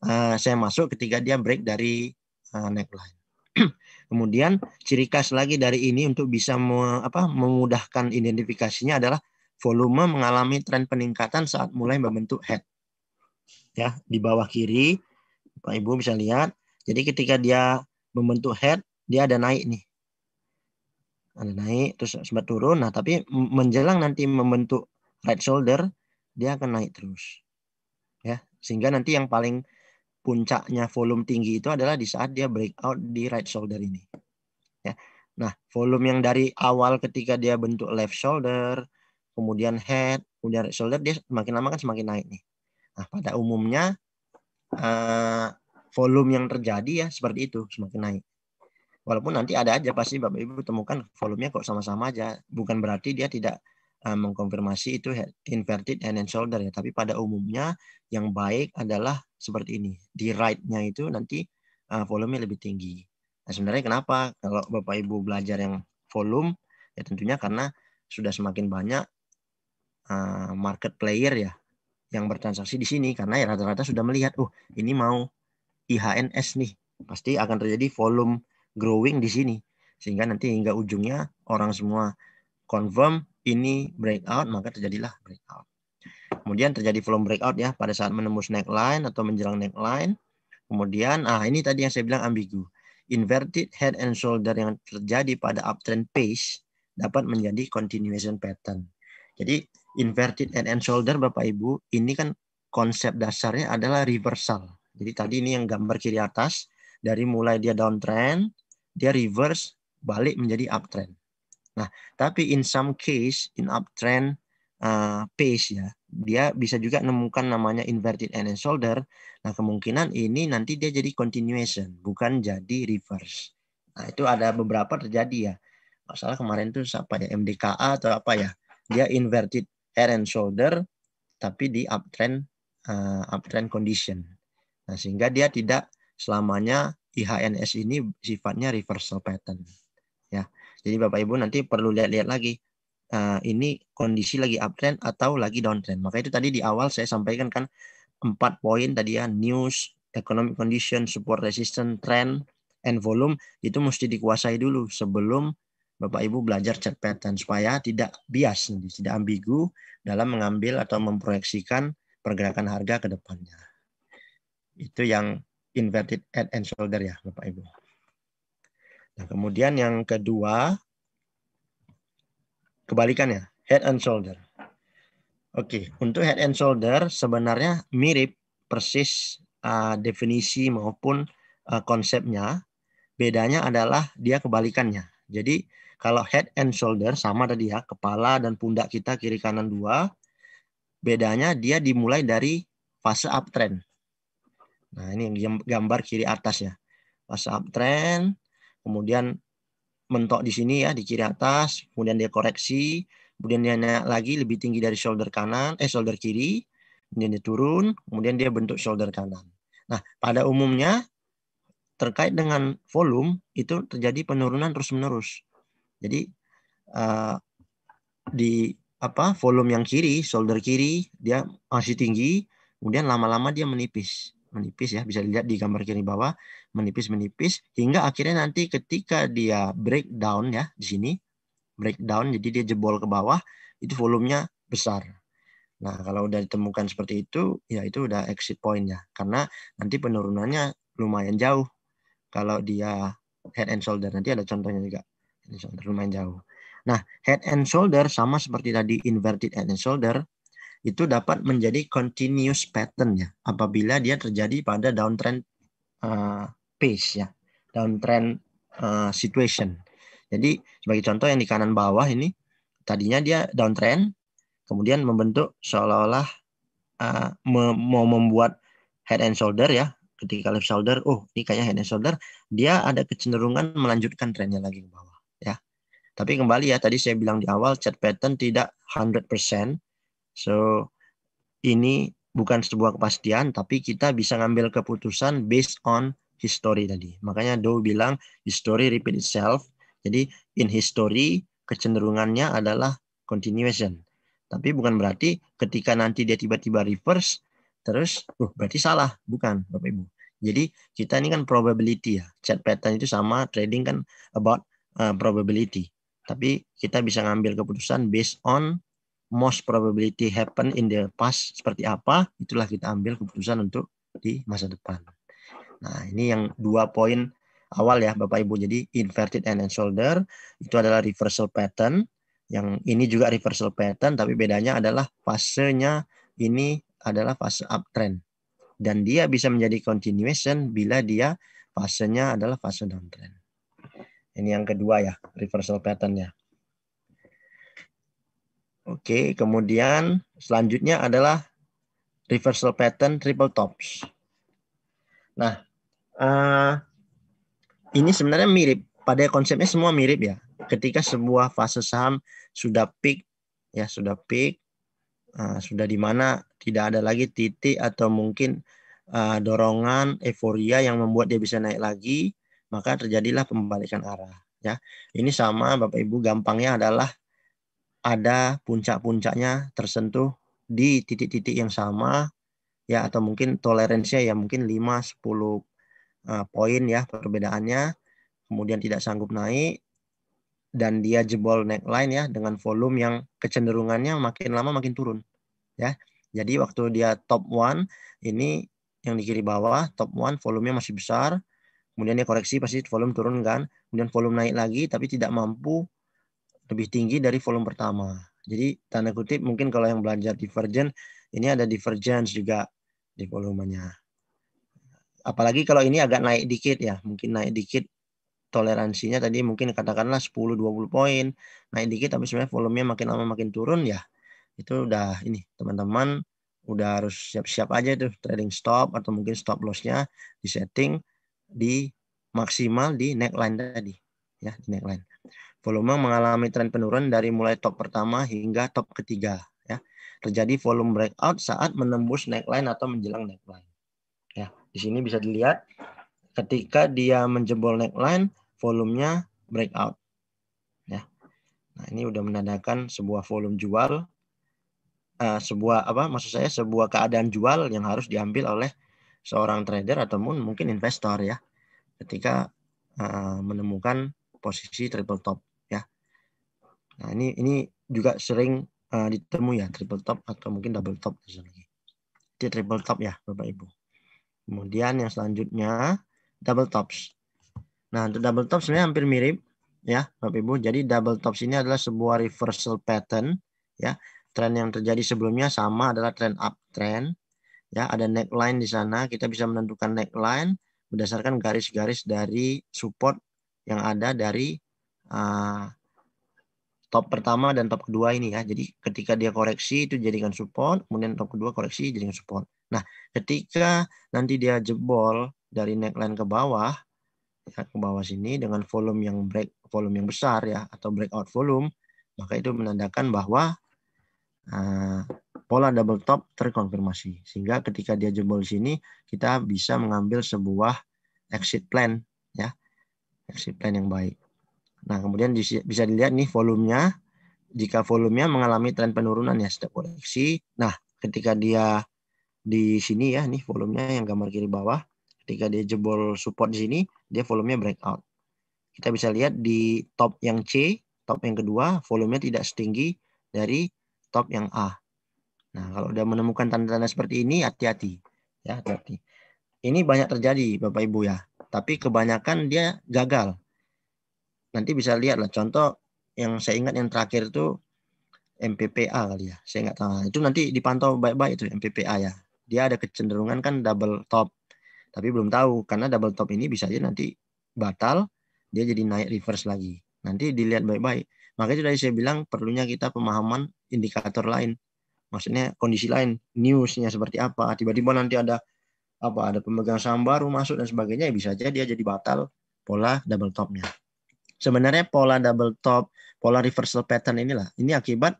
Uh, saya masuk ketika dia break dari uh, neckline. Kemudian ciri khas lagi dari ini untuk bisa me, apa, memudahkan identifikasinya adalah volume mengalami tren peningkatan saat mulai membentuk head. Ya, di bawah kiri Pak Ibu bisa lihat. Jadi ketika dia membentuk head, dia ada naik nih. Ada naik, terus sempat turun. Nah, tapi menjelang nanti membentuk right shoulder, dia akan naik terus. Ya, sehingga nanti yang paling puncaknya volume tinggi itu adalah di saat dia breakout di right shoulder ini. Ya. Nah, volume yang dari awal ketika dia bentuk left shoulder, kemudian head, kemudian right shoulder, dia semakin lama kan semakin naik nih. Nah, pada umumnya uh, volume yang terjadi ya seperti itu semakin naik. Walaupun nanti ada aja pasti Bapak Ibu temukan volumenya kok sama-sama aja. Bukan berarti dia tidak uh, mengkonfirmasi itu inverted hand and shoulder ya. Tapi pada umumnya yang baik adalah seperti ini. Di right-nya itu nanti uh, volumenya lebih tinggi. Nah sebenarnya kenapa kalau Bapak Ibu belajar yang volume ya tentunya karena sudah semakin banyak market player ya yang bertransaksi di sini karena ya rata-rata sudah melihat oh ini mau IHNS nih pasti akan terjadi volume growing di sini sehingga nanti hingga ujungnya orang semua confirm ini breakout maka terjadilah breakout. Kemudian terjadi volume breakout ya pada saat menembus neckline atau menjelang neckline Kemudian, ah ini tadi yang saya bilang ambigu. Inverted head and shoulder yang terjadi pada uptrend pace dapat menjadi continuation pattern. Jadi inverted head and shoulder Bapak Ibu, ini kan konsep dasarnya adalah reversal. Jadi tadi ini yang gambar kiri atas, dari mulai dia downtrend, dia reverse, balik menjadi uptrend. Nah, tapi in some case, in uptrend uh, pace ya, dia bisa juga nemukan namanya inverted head and shoulder. Nah, kemungkinan ini nanti dia jadi continuation, bukan jadi reverse. Nah, itu ada beberapa terjadi ya. Masalah kemarin itu apa ya, MDKA atau apa ya. Dia inverted head and shoulder, tapi di uptrend uh, uptrend condition. Nah, sehingga dia tidak selamanya IHNS ini sifatnya reversal pattern. Ya. Jadi Bapak Ibu nanti perlu lihat-lihat lagi uh, ini kondisi lagi uptrend atau lagi downtrend. Maka itu tadi di awal saya sampaikan kan empat poin tadi ya news, economic condition, support resistance, trend, and volume itu mesti dikuasai dulu sebelum Bapak Ibu belajar chart pattern supaya tidak bias, tidak ambigu dalam mengambil atau memproyeksikan pergerakan harga ke depannya. Itu yang inverted head and shoulder ya Bapak Ibu. Nah, kemudian yang kedua kebalikannya, head and shoulder. Oke, untuk head and shoulder sebenarnya mirip persis uh, definisi maupun uh, konsepnya. Bedanya adalah dia kebalikannya. Jadi kalau head and shoulder sama tadi ya, kepala dan pundak kita kiri kanan dua. Bedanya dia dimulai dari fase uptrend. Nah, ini gambar kiri atas ya. Fase uptrend, kemudian mentok di sini ya di kiri atas, kemudian dia koreksi, kemudian dia naik lagi lebih tinggi dari shoulder kanan, eh shoulder kiri, kemudian dia turun, kemudian dia bentuk shoulder kanan. Nah, pada umumnya terkait dengan volume itu terjadi penurunan terus-menerus. Jadi uh, di apa volume yang kiri, shoulder kiri dia masih tinggi, kemudian lama-lama dia menipis. Menipis ya bisa dilihat di gambar kiri bawah menipis menipis hingga akhirnya nanti ketika dia breakdown ya di sini breakdown jadi dia jebol ke bawah itu volumenya besar. Nah kalau udah ditemukan seperti itu ya itu udah exit point ya karena nanti penurunannya lumayan jauh. Kalau dia head and shoulder nanti ada contohnya juga and shoulder lumayan jauh. Nah head and shoulder sama seperti tadi inverted head and shoulder itu dapat menjadi continuous pattern ya apabila dia terjadi pada downtrend uh, pace ya downtrend uh, situation. Jadi sebagai contoh yang di kanan bawah ini tadinya dia downtrend kemudian membentuk seolah-olah uh, mau membuat head and shoulder ya ketika left shoulder oh ini kayaknya head and shoulder dia ada kecenderungan melanjutkan trennya lagi ke bawah. Tapi kembali ya tadi saya bilang di awal chart pattern tidak 100% So ini bukan sebuah kepastian, tapi kita bisa ngambil keputusan based on history tadi. Makanya Do bilang history repeat itself. Jadi in history kecenderungannya adalah continuation. Tapi bukan berarti ketika nanti dia tiba-tiba reverse, terus, uh, berarti salah. Bukan, Bapak Ibu. Jadi kita ini kan probability ya. Chat pattern itu sama, trading kan about uh, probability. Tapi kita bisa ngambil keputusan based on most probability happen in the past seperti apa, itulah kita ambil keputusan untuk di masa depan. Nah, ini yang dua poin awal ya Bapak Ibu. Jadi inverted hand and shoulder itu adalah reversal pattern. Yang ini juga reversal pattern tapi bedanya adalah fasenya ini adalah fase uptrend. Dan dia bisa menjadi continuation bila dia fasenya adalah fase downtrend. Ini yang kedua ya, reversal pattern ya. Oke, kemudian selanjutnya adalah reversal pattern triple tops. Nah, uh, ini sebenarnya mirip. Pada konsepnya semua mirip ya. Ketika sebuah fase saham sudah peak, ya sudah peak, uh, sudah di mana tidak ada lagi titik atau mungkin uh, dorongan euforia yang membuat dia bisa naik lagi, maka terjadilah pembalikan arah. Ya, ini sama Bapak Ibu gampangnya adalah ada puncak-puncaknya tersentuh di titik-titik yang sama ya atau mungkin toleransinya ya mungkin 5 10 uh, poin ya perbedaannya kemudian tidak sanggup naik dan dia jebol neckline ya dengan volume yang kecenderungannya makin lama makin turun ya. Jadi waktu dia top one ini yang di kiri bawah, top one, volumenya masih besar. Kemudian dia koreksi, pasti volume turun kan. Kemudian volume naik lagi, tapi tidak mampu lebih tinggi dari volume pertama. Jadi tanda kutip mungkin kalau yang belajar divergent, ini ada divergence juga di volumenya. Apalagi kalau ini agak naik dikit ya, mungkin naik dikit toleransinya tadi mungkin katakanlah 10-20 poin, naik dikit tapi sebenarnya volumenya makin lama makin turun ya, itu udah ini teman-teman udah harus siap-siap aja tuh trading stop atau mungkin stop lossnya di setting di maksimal di neckline tadi ya di neckline. Volume mengalami tren penurunan dari mulai top pertama hingga top ketiga ya. Terjadi volume breakout saat menembus neckline atau menjelang neckline. Ya, di sini bisa dilihat ketika dia menjebol neckline volumenya breakout. Ya. Nah, ini udah menandakan sebuah volume jual uh, sebuah apa maksud saya sebuah keadaan jual yang harus diambil oleh seorang trader ataupun mungkin investor ya ketika uh, menemukan posisi triple top ya. Nah ini ini juga sering uh, ditemui ya triple top atau mungkin double top lagi. Itu triple top ya Bapak Ibu. Kemudian yang selanjutnya double tops. Nah untuk double top sebenarnya hampir mirip ya Bapak Ibu. Jadi double tops ini adalah sebuah reversal pattern ya tren yang terjadi sebelumnya sama adalah tren uptrend. Ya, ada neckline di sana. Kita bisa menentukan neckline berdasarkan garis-garis dari support yang ada dari uh, top pertama dan top kedua ini ya. Jadi ketika dia koreksi itu jadikan support, kemudian top kedua koreksi jadikan support. Nah, ketika nanti dia jebol dari neckline ke bawah, ya, ke bawah sini dengan volume yang break volume yang besar ya atau breakout volume, maka itu menandakan bahwa uh, pola double top terkonfirmasi. Sehingga ketika dia jebol di sini, kita bisa mengambil sebuah exit plan, ya, exit plan yang baik. Nah, kemudian bisa dilihat nih volumenya. Jika volumenya mengalami tren penurunan ya setiap koreksi. Nah, ketika dia di sini ya, nih volumenya yang gambar kiri bawah. Ketika dia jebol support di sini, dia volumenya breakout. Kita bisa lihat di top yang C, top yang kedua, volumenya tidak setinggi dari top yang A. Nah, kalau udah menemukan tanda-tanda seperti ini, hati-hati. Ya, hati-hati. Ini banyak terjadi, Bapak Ibu ya. Tapi kebanyakan dia gagal. Nanti bisa lihat lah contoh yang saya ingat yang terakhir itu MPPA kali ya. Saya nggak tahu. Itu nanti dipantau baik-baik itu MPPA ya. Dia ada kecenderungan kan double top. Tapi belum tahu karena double top ini bisa aja nanti batal, dia jadi naik reverse lagi. Nanti dilihat baik-baik. Makanya tadi saya bilang perlunya kita pemahaman indikator lain. Maksudnya kondisi lain, newsnya seperti apa. Tiba-tiba nanti ada apa ada pemegang saham baru masuk dan sebagainya, ya bisa aja dia jadi batal pola double topnya. Sebenarnya pola double top, pola reversal pattern inilah, ini akibat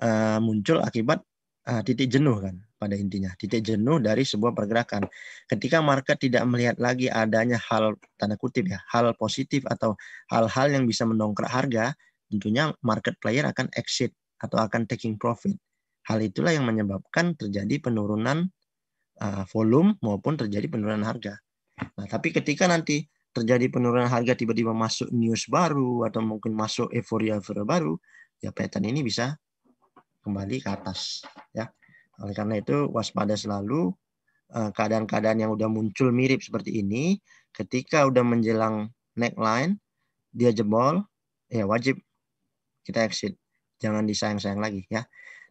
uh, muncul akibat uh, titik jenuh kan pada intinya titik jenuh dari sebuah pergerakan ketika market tidak melihat lagi adanya hal tanda kutip ya hal positif atau hal-hal yang bisa mendongkrak harga tentunya market player akan exit atau akan taking profit. Hal itulah yang menyebabkan terjadi penurunan uh, volume maupun terjadi penurunan harga. Nah, tapi ketika nanti terjadi penurunan harga tiba-tiba masuk news baru atau mungkin masuk euforia baru, ya pattern ini bisa kembali ke atas ya. Oleh karena itu waspada selalu uh, keadaan-keadaan yang udah muncul mirip seperti ini ketika udah menjelang neckline dia jebol ya wajib kita exit. Jangan disayang-sayang lagi ya.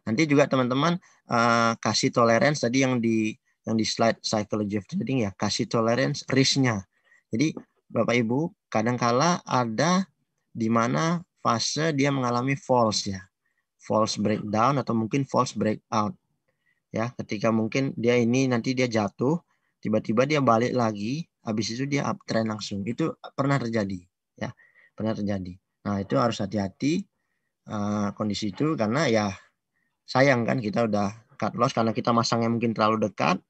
Nanti juga teman-teman uh, kasih tolerance tadi yang di yang di slide psychology of trading ya, kasih tolerance risknya. Jadi Bapak Ibu, kadangkala ada di mana fase dia mengalami false ya. False breakdown atau mungkin false breakout. Ya, ketika mungkin dia ini nanti dia jatuh, tiba-tiba dia balik lagi, habis itu dia uptrend langsung. Itu pernah terjadi, ya. Pernah terjadi. Nah, itu harus hati-hati uh, kondisi itu karena ya sayang kan kita udah cut loss karena kita masangnya mungkin terlalu dekat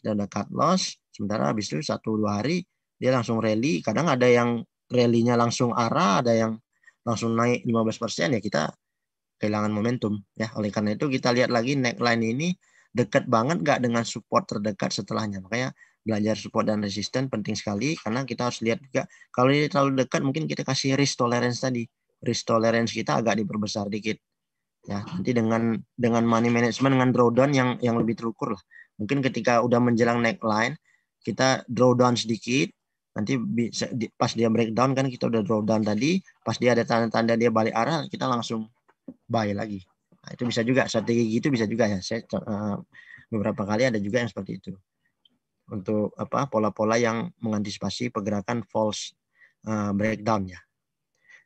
kita udah cut loss sementara habis itu satu dua hari dia langsung rally. Kadang ada yang rally-nya langsung arah ada yang langsung naik 15% ya kita kehilangan momentum ya. Oleh karena itu kita lihat lagi neckline ini dekat banget nggak dengan support terdekat setelahnya. Makanya belajar support dan resisten penting sekali karena kita harus lihat juga kalau ini terlalu dekat mungkin kita kasih risk tolerance tadi. Risk tolerance kita agak diperbesar dikit. Ya, nanti dengan dengan money management dengan drawdown yang yang lebih terukur lah. Mungkin ketika udah menjelang neckline, kita draw down sedikit, nanti bisa pas dia breakdown kan kita udah draw down tadi, pas dia ada tanda-tanda dia balik arah, kita langsung buy lagi. Nah, itu bisa juga strategi gitu bisa juga ya. Saya uh, beberapa kali ada juga yang seperti itu. Untuk apa pola-pola yang mengantisipasi pergerakan false uh, breakdown ya.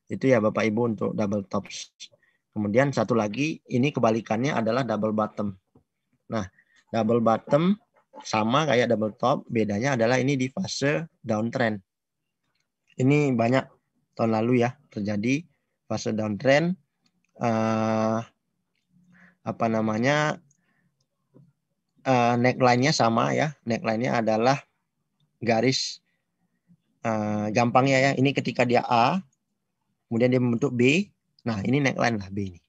Itu ya Bapak Ibu untuk double tops. Kemudian satu lagi ini kebalikannya adalah double bottom. Nah, double bottom sama kayak double top, bedanya adalah ini di fase downtrend. Ini banyak tahun lalu ya terjadi fase downtrend uh, apa namanya uh, neckline-nya sama ya. Neckline-nya adalah garis uh, gampangnya ya. Ini ketika dia A, kemudian dia membentuk B. Nah, ini neckline lah B ini.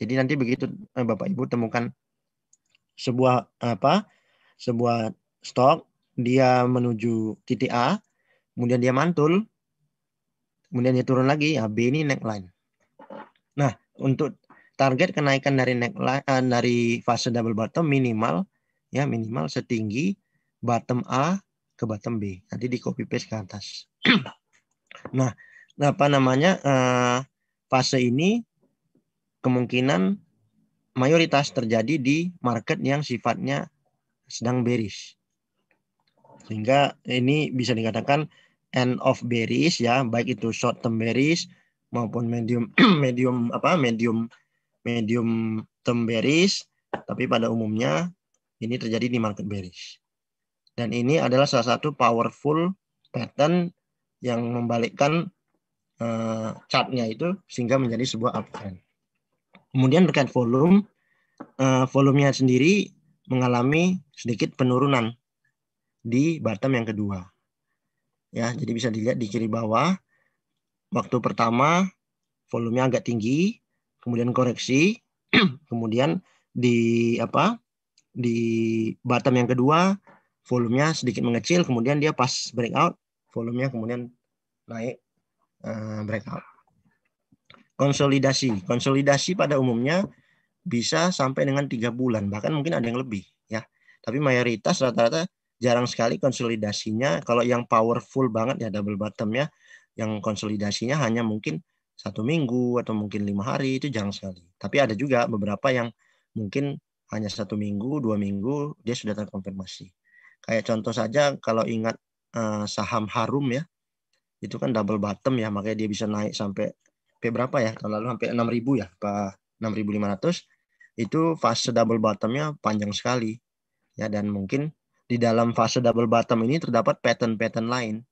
Jadi nanti begitu Bapak Ibu temukan sebuah apa sebuah stok dia menuju titik A kemudian dia mantul kemudian dia turun lagi ya B ini neckline nah untuk target kenaikan dari neckline uh, dari fase double bottom minimal ya minimal setinggi bottom A ke bottom B. Nanti di copy paste ke atas. Nah apa namanya uh, fase ini kemungkinan mayoritas terjadi di market yang sifatnya sedang bearish. Sehingga ini bisa dikatakan end of bearish ya, baik itu short term bearish maupun medium medium apa medium medium term bearish, tapi pada umumnya ini terjadi di market bearish. Dan ini adalah salah satu powerful pattern yang membalikkan uh, chartnya itu sehingga menjadi sebuah uptrend. Kemudian terkait volume, uh, volumenya sendiri mengalami sedikit penurunan di bottom yang kedua. Ya, jadi bisa dilihat di kiri bawah. Waktu pertama volumenya agak tinggi, kemudian koreksi, kemudian di apa? Di bottom yang kedua volumenya sedikit mengecil, kemudian dia pas breakout, volumenya kemudian naik uh, breakout. Konsolidasi. Konsolidasi pada umumnya bisa sampai dengan tiga bulan, bahkan mungkin ada yang lebih ya. Tapi mayoritas rata-rata jarang sekali konsolidasinya. Kalau yang powerful banget ya double bottom ya, yang konsolidasinya hanya mungkin satu minggu atau mungkin lima hari itu jarang sekali. Tapi ada juga beberapa yang mungkin hanya satu minggu, dua minggu dia sudah terkonfirmasi. Kayak contoh saja kalau ingat uh, saham Harum ya, itu kan double bottom ya, makanya dia bisa naik sampai sampai berapa ya? Tahun lalu sampai 6000 ya Pak. 6500 itu fase double bottomnya panjang sekali. Ya dan mungkin di dalam fase double bottom ini terdapat pattern-pattern lain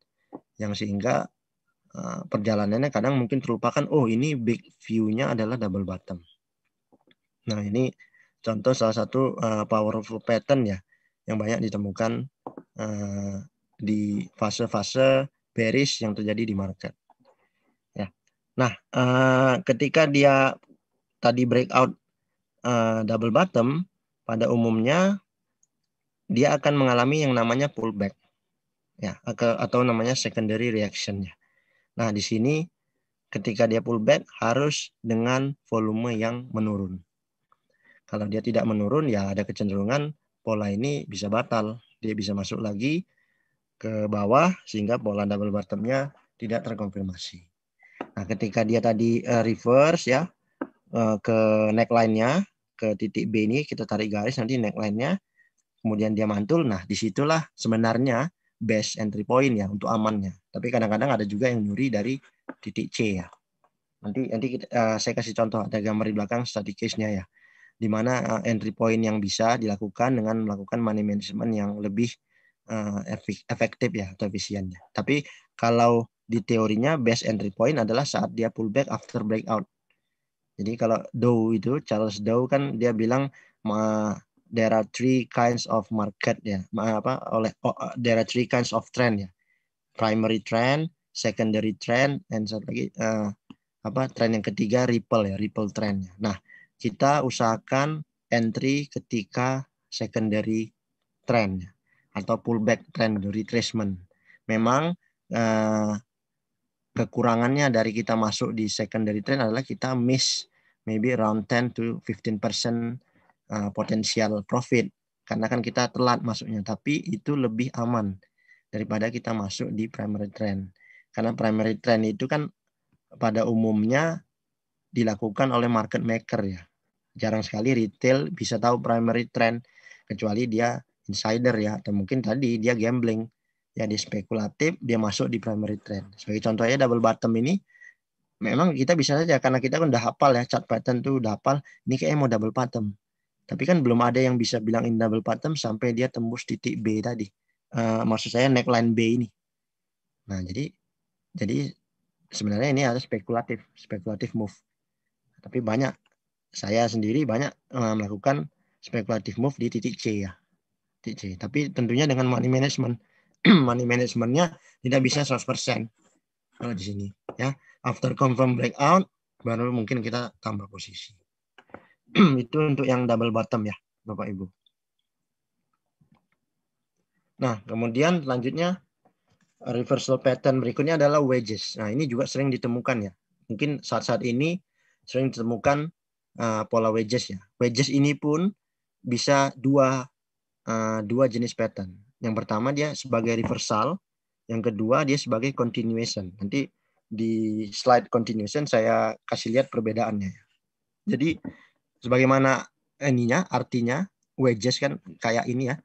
yang sehingga uh, perjalanannya kadang mungkin terlupakan oh ini big view-nya adalah double bottom. Nah, ini contoh salah satu uh, powerful pattern ya yang banyak ditemukan uh, di fase-fase bearish yang terjadi di market. Nah, uh, ketika dia tadi breakout uh, double bottom, pada umumnya dia akan mengalami yang namanya pullback, ya, atau namanya secondary reaction ya. Nah, di sini ketika dia pullback harus dengan volume yang menurun. Kalau dia tidak menurun, ya ada kecenderungan pola ini bisa batal. Dia bisa masuk lagi ke bawah sehingga pola double bottomnya tidak terkonfirmasi. Nah, ketika dia tadi uh, reverse ya uh, ke neckline-nya ke titik B ini kita tarik garis nanti neckline-nya kemudian dia mantul. Nah, di situlah sebenarnya best entry point ya untuk amannya. Tapi kadang-kadang ada juga yang nyuri dari titik C ya. Nanti nanti kita, uh, saya kasih contoh ada gambar di belakang study case-nya ya. Di mana uh, entry point yang bisa dilakukan dengan melakukan money management yang lebih uh, efektif ya atau efisien. Tapi kalau di teorinya best entry point adalah saat dia pullback after breakout. Jadi kalau Dow itu Charles Dow kan dia bilang there are three kinds of market ya. Ma, apa oleh oh, uh, there are three kinds of trend ya. Primary trend, secondary trend, dan satu lagi uh, apa trend yang ketiga ripple ya, ripple trend. Ya. Nah, kita usahakan entry ketika secondary trend ya, atau pullback trend retracement. Memang uh, kekurangannya dari kita masuk di secondary trend adalah kita miss maybe around 10 to 15% uh, potensial profit karena kan kita telat masuknya, tapi itu lebih aman daripada kita masuk di primary trend. Karena primary trend itu kan pada umumnya dilakukan oleh market maker ya. Jarang sekali retail bisa tahu primary trend kecuali dia insider ya atau mungkin tadi dia gambling. Ya dia spekulatif dia masuk di primary trend. Sebagai contohnya double bottom ini memang kita bisa saja karena kita kan udah hafal ya chart pattern tuh udah hafal ini kayaknya mau double bottom. Tapi kan belum ada yang bisa bilang in double bottom sampai dia tembus titik B tadi. Uh, maksud saya neckline B ini. Nah jadi jadi sebenarnya ini ada spekulatif spekulatif move. Tapi banyak saya sendiri banyak uh, melakukan spekulatif move di titik C ya titik C tapi tentunya dengan money management money managementnya tidak bisa 100% kalau di sini ya after confirm breakout baru mungkin kita tambah posisi. itu untuk yang double bottom ya, Bapak Ibu. Nah, kemudian selanjutnya reversal pattern berikutnya adalah wedges. Nah, ini juga sering ditemukan ya. Mungkin saat-saat ini sering ditemukan uh, pola wedges ya. Wedges ini pun bisa dua uh, dua jenis pattern. Yang pertama dia sebagai reversal, yang kedua dia sebagai continuation. Nanti di slide continuation saya kasih lihat perbedaannya. Jadi sebagaimana ininya artinya wedges kan kayak ini ya.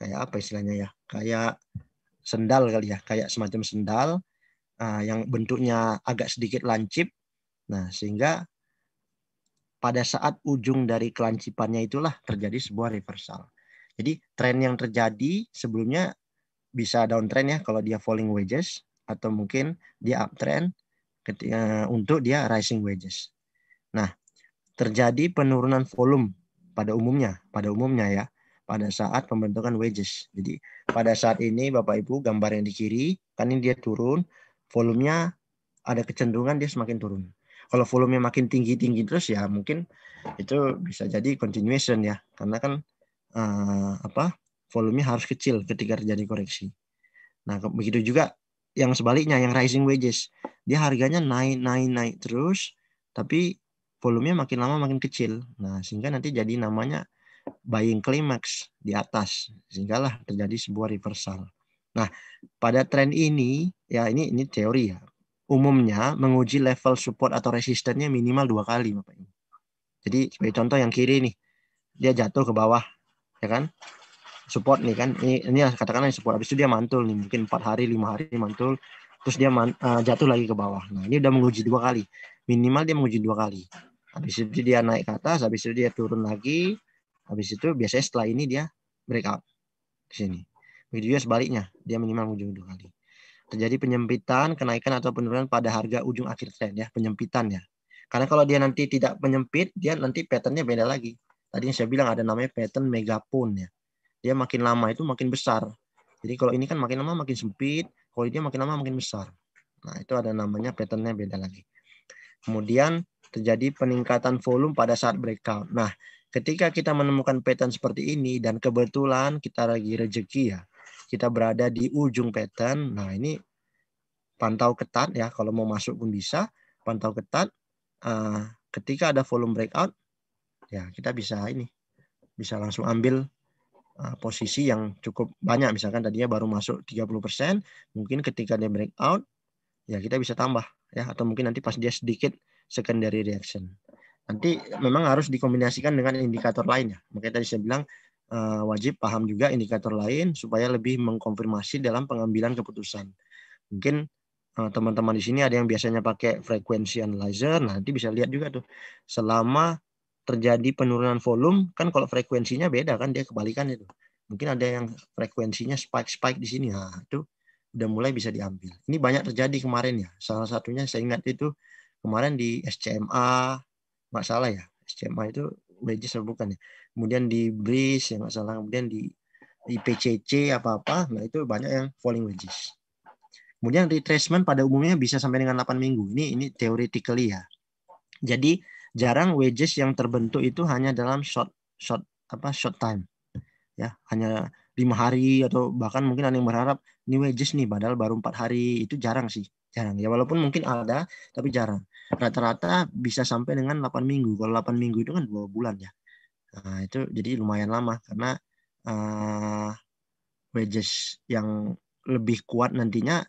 Kayak apa istilahnya ya? Kayak sendal kali ya, kayak semacam sendal uh, yang bentuknya agak sedikit lancip. Nah, sehingga pada saat ujung dari kelancipannya itulah terjadi sebuah reversal. Jadi tren yang terjadi sebelumnya bisa downtrend ya kalau dia falling wedges atau mungkin dia uptrend ketika untuk dia rising wages. Nah, terjadi penurunan volume pada umumnya, pada umumnya ya, pada saat pembentukan wages. Jadi pada saat ini Bapak Ibu gambar yang di kiri kan ini dia turun, volumenya ada kecenderungan dia semakin turun. Kalau volumenya makin tinggi-tinggi terus ya mungkin itu bisa jadi continuation ya, karena kan uh, apa volumenya harus kecil ketika terjadi koreksi. Nah begitu juga yang sebaliknya yang rising wages. Dia harganya naik naik naik terus tapi volumenya makin lama makin kecil. Nah sehingga nanti jadi namanya buying climax di atas sehinggalah terjadi sebuah reversal. Nah pada tren ini ya ini ini teori ya. Umumnya menguji level support atau resistennya minimal dua kali bapak ibu. Jadi sebagai contoh yang kiri nih dia jatuh ke bawah ya kan? Support nih kan? Ini ini katakanlah support. Habis itu dia mantul nih mungkin empat hari lima hari mantul terus dia man, uh, jatuh lagi ke bawah. Nah ini udah menguji dua kali. Minimal dia menguji dua kali. Habis itu dia naik ke atas habis itu dia turun lagi habis itu biasanya setelah ini dia breakout di sini. Begitu juga sebaliknya dia minimal menguji dua kali. Terjadi penyempitan kenaikan atau penurunan pada harga ujung akhir tren ya penyempitan ya. Karena kalau dia nanti tidak penyempit dia nanti patternnya beda lagi tadi yang saya bilang ada namanya pattern megapone ya dia makin lama itu makin besar. Jadi kalau ini kan makin lama makin sempit, kalau dia makin lama makin besar. Nah, itu ada namanya patternnya beda lagi. Kemudian terjadi peningkatan volume pada saat breakout. Nah, ketika kita menemukan pattern seperti ini dan kebetulan kita lagi rezeki ya, kita berada di ujung pattern. Nah, ini pantau ketat ya, kalau mau masuk pun bisa, pantau ketat. Uh, ketika ada volume breakout, ya kita bisa ini, bisa langsung ambil Eh, posisi yang cukup banyak misalkan tadinya baru masuk 30%, mungkin ketika dia breakout ya kita bisa tambah ya atau mungkin nanti pas dia sedikit secondary reaction. Nanti memang harus dikombinasikan dengan indikator lain ya. Makanya tadi saya bilang uh, wajib paham juga indikator lain supaya lebih mengkonfirmasi dalam pengambilan keputusan. Mungkin eh, teman-teman uh, di sini ada yang biasanya pakai frekuensi analyzer, nah, nanti bisa lihat juga tuh selama terjadi penurunan volume kan kalau frekuensinya beda kan dia kebalikan itu. Mungkin ada yang frekuensinya spike spike di sini. Nah itu udah mulai bisa diambil. Ini banyak terjadi kemarin ya. Salah satunya saya ingat itu kemarin di SCMA nggak salah ya. SCMA itu wages bukan ya? Kemudian di BRIS ya nggak salah. Kemudian di IPCC apa apa nah itu banyak yang falling wages. Kemudian retracement pada umumnya bisa sampai dengan 8 minggu. Ini ini theoretically ya. Jadi jarang wages yang terbentuk itu hanya dalam short short apa short time. Ya hanya lima hari atau bahkan mungkin ada yang berharap ini wages nih padahal baru empat hari. Itu jarang sih jarang. Ya walaupun mungkin ada tapi jarang. Rata-rata bisa sampai dengan 8 minggu. Kalau 8 minggu itu kan dua bulan ya. Nah itu jadi lumayan lama karena uh, wedges yang lebih kuat nantinya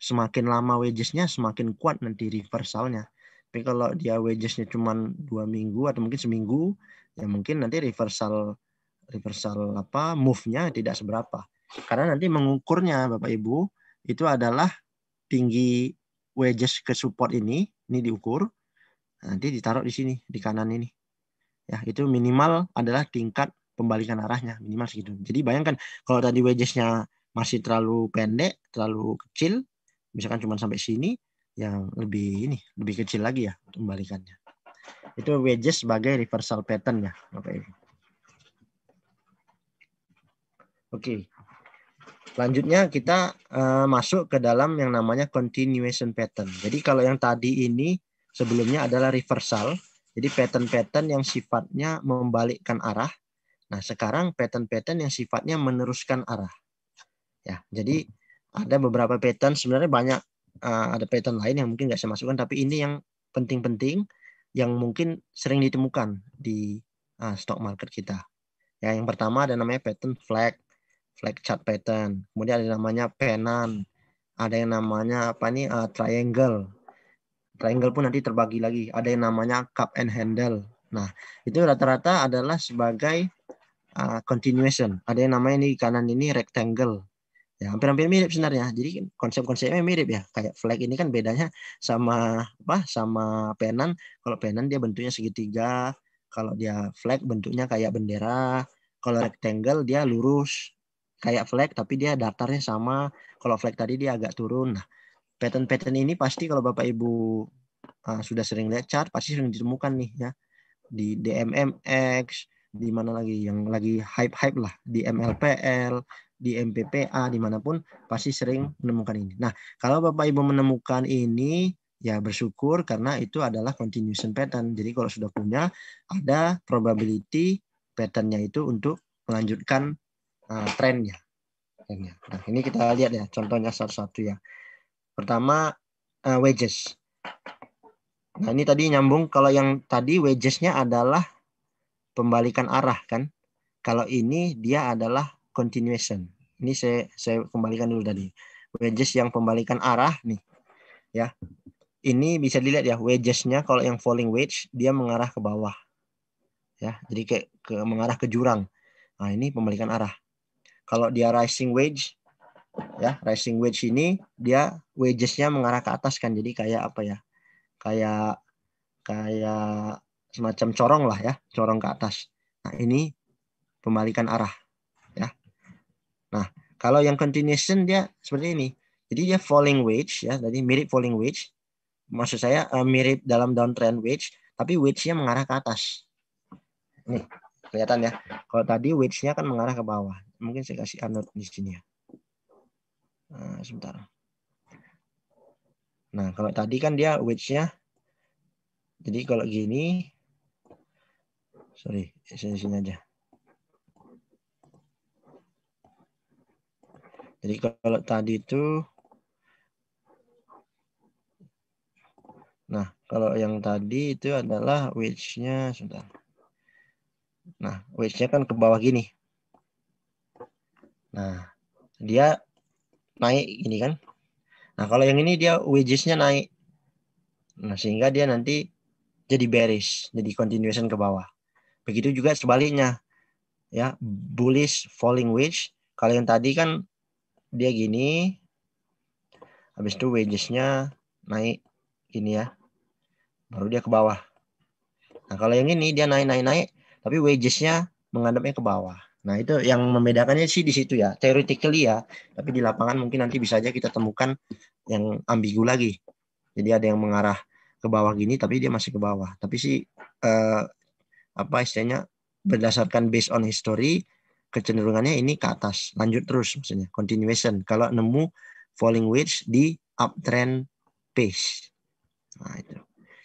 semakin lama wedgesnya semakin kuat nanti reversalnya. Tapi kalau dia wedgesnya cuma dua minggu atau mungkin seminggu, ya mungkin nanti reversal reversal apa move-nya tidak seberapa. Karena nanti mengukurnya Bapak Ibu itu adalah tinggi wedges ke support ini, ini diukur, nanti ditaruh di sini di kanan ini. Ya, itu minimal adalah tingkat pembalikan arahnya minimal segitu. Jadi bayangkan kalau tadi wedgesnya masih terlalu pendek, terlalu kecil, misalkan cuma sampai sini, yang lebih ini lebih kecil lagi ya pembalikannya. Itu wedges sebagai reversal pattern ya, Bapak Ibu. Oke. Selanjutnya kita uh, masuk ke dalam yang namanya continuation pattern. Jadi kalau yang tadi ini sebelumnya adalah reversal. Jadi pattern-pattern yang sifatnya membalikkan arah Nah, sekarang pattern-pattern yang sifatnya meneruskan arah. Ya, jadi ada beberapa pattern sebenarnya banyak uh, ada pattern lain yang mungkin nggak saya masukkan tapi ini yang penting-penting yang mungkin sering ditemukan di uh, stock market kita. Ya, yang pertama ada namanya pattern flag, flag chart pattern. Kemudian ada namanya penan, ada yang namanya apa nih uh, triangle. Triangle pun nanti terbagi lagi. Ada yang namanya cup and handle. Nah, itu rata-rata adalah sebagai uh, continuation. Ada yang namanya di kanan ini rectangle. Ya, hampir-hampir mirip sebenarnya. Jadi konsep-konsepnya mirip ya. Kayak flag ini kan bedanya sama apa? Sama penan. Kalau penan dia bentuknya segitiga, kalau dia flag bentuknya kayak bendera. Kalau rectangle dia lurus kayak flag tapi dia datarnya sama. Kalau flag tadi dia agak turun. Nah, pattern-pattern ini pasti kalau Bapak Ibu uh, sudah sering lihat chart pasti sering ditemukan nih ya di DMMX, di mana lagi yang lagi hype-hype lah di MLPL, di MPPA, di mana pun pasti sering menemukan ini. Nah, kalau Bapak Ibu menemukan ini, ya bersyukur karena itu adalah continuation pattern. Jadi kalau sudah punya, ada probability patternnya itu untuk melanjutkan uh, trennya. Nah, ini kita lihat ya, contohnya satu-satu ya. Pertama, uh, wages. Nah, ini tadi nyambung. Kalau yang tadi wagesnya adalah pembalikan arah kan. Kalau ini dia adalah continuation. Ini saya saya kembalikan dulu tadi. Wedges yang pembalikan arah nih. Ya. Ini bisa dilihat ya wedgesnya kalau yang falling wedge dia mengarah ke bawah. Ya, jadi kayak ke mengarah ke jurang. Nah, ini pembalikan arah. Kalau dia rising wedge ya, rising wedge ini dia wedgesnya mengarah ke atas kan. Jadi kayak apa ya? Kayak kayak semacam corong lah ya, corong ke atas. Nah, ini pembalikan arah kalau yang continuation dia seperti ini. Jadi dia falling wedge ya, tadi mirip falling wedge. Maksud saya uh, mirip dalam downtrend wedge, tapi wedge-nya mengarah ke atas. Nih, kelihatan ya. Kalau tadi wedge-nya kan mengarah ke bawah. Mungkin saya kasih anot di sini ya. Nah, sebentar. Nah, kalau tadi kan dia wedge-nya jadi kalau gini sorry sini sini aja jadi kalau tadi itu nah kalau yang tadi itu adalah wedge-nya sudah nah wedge-nya kan ke bawah gini. Nah dia naik gini kan. Nah kalau yang ini dia wedges-nya naik. Nah sehingga dia nanti jadi bearish jadi continuation ke bawah. Begitu juga sebaliknya. Ya, bullish falling wedge. Kalau yang tadi kan dia gini. Habis itu wedges-nya naik gini ya. Baru dia ke bawah. Nah, kalau yang ini dia naik naik naik tapi wedges-nya menghadapnya ke bawah. Nah, itu yang membedakannya sih di situ ya. Theoretically ya, tapi di lapangan mungkin nanti bisa aja kita temukan yang ambigu lagi. Jadi ada yang mengarah ke bawah gini tapi dia masih ke bawah. Tapi sih uh, apa istilahnya berdasarkan based on history kecenderungannya ini ke atas lanjut terus maksudnya continuation. Kalau nemu falling wedge di uptrend pace. Nah itu.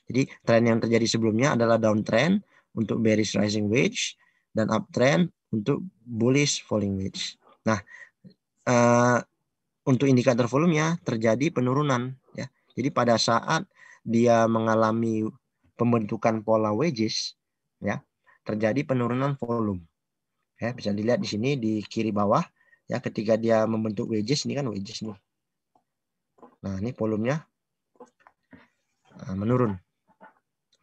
Jadi tren yang terjadi sebelumnya adalah downtrend untuk bearish rising wedge dan uptrend untuk bullish falling wedge. Nah uh, untuk indikator volumenya terjadi penurunan ya. Jadi pada saat dia mengalami pembentukan pola wedges ya terjadi penurunan volume. Ya, bisa dilihat di sini di kiri bawah ya ketika dia membentuk wedges ini kan wedges nih. Nah, ini volumenya nah, menurun.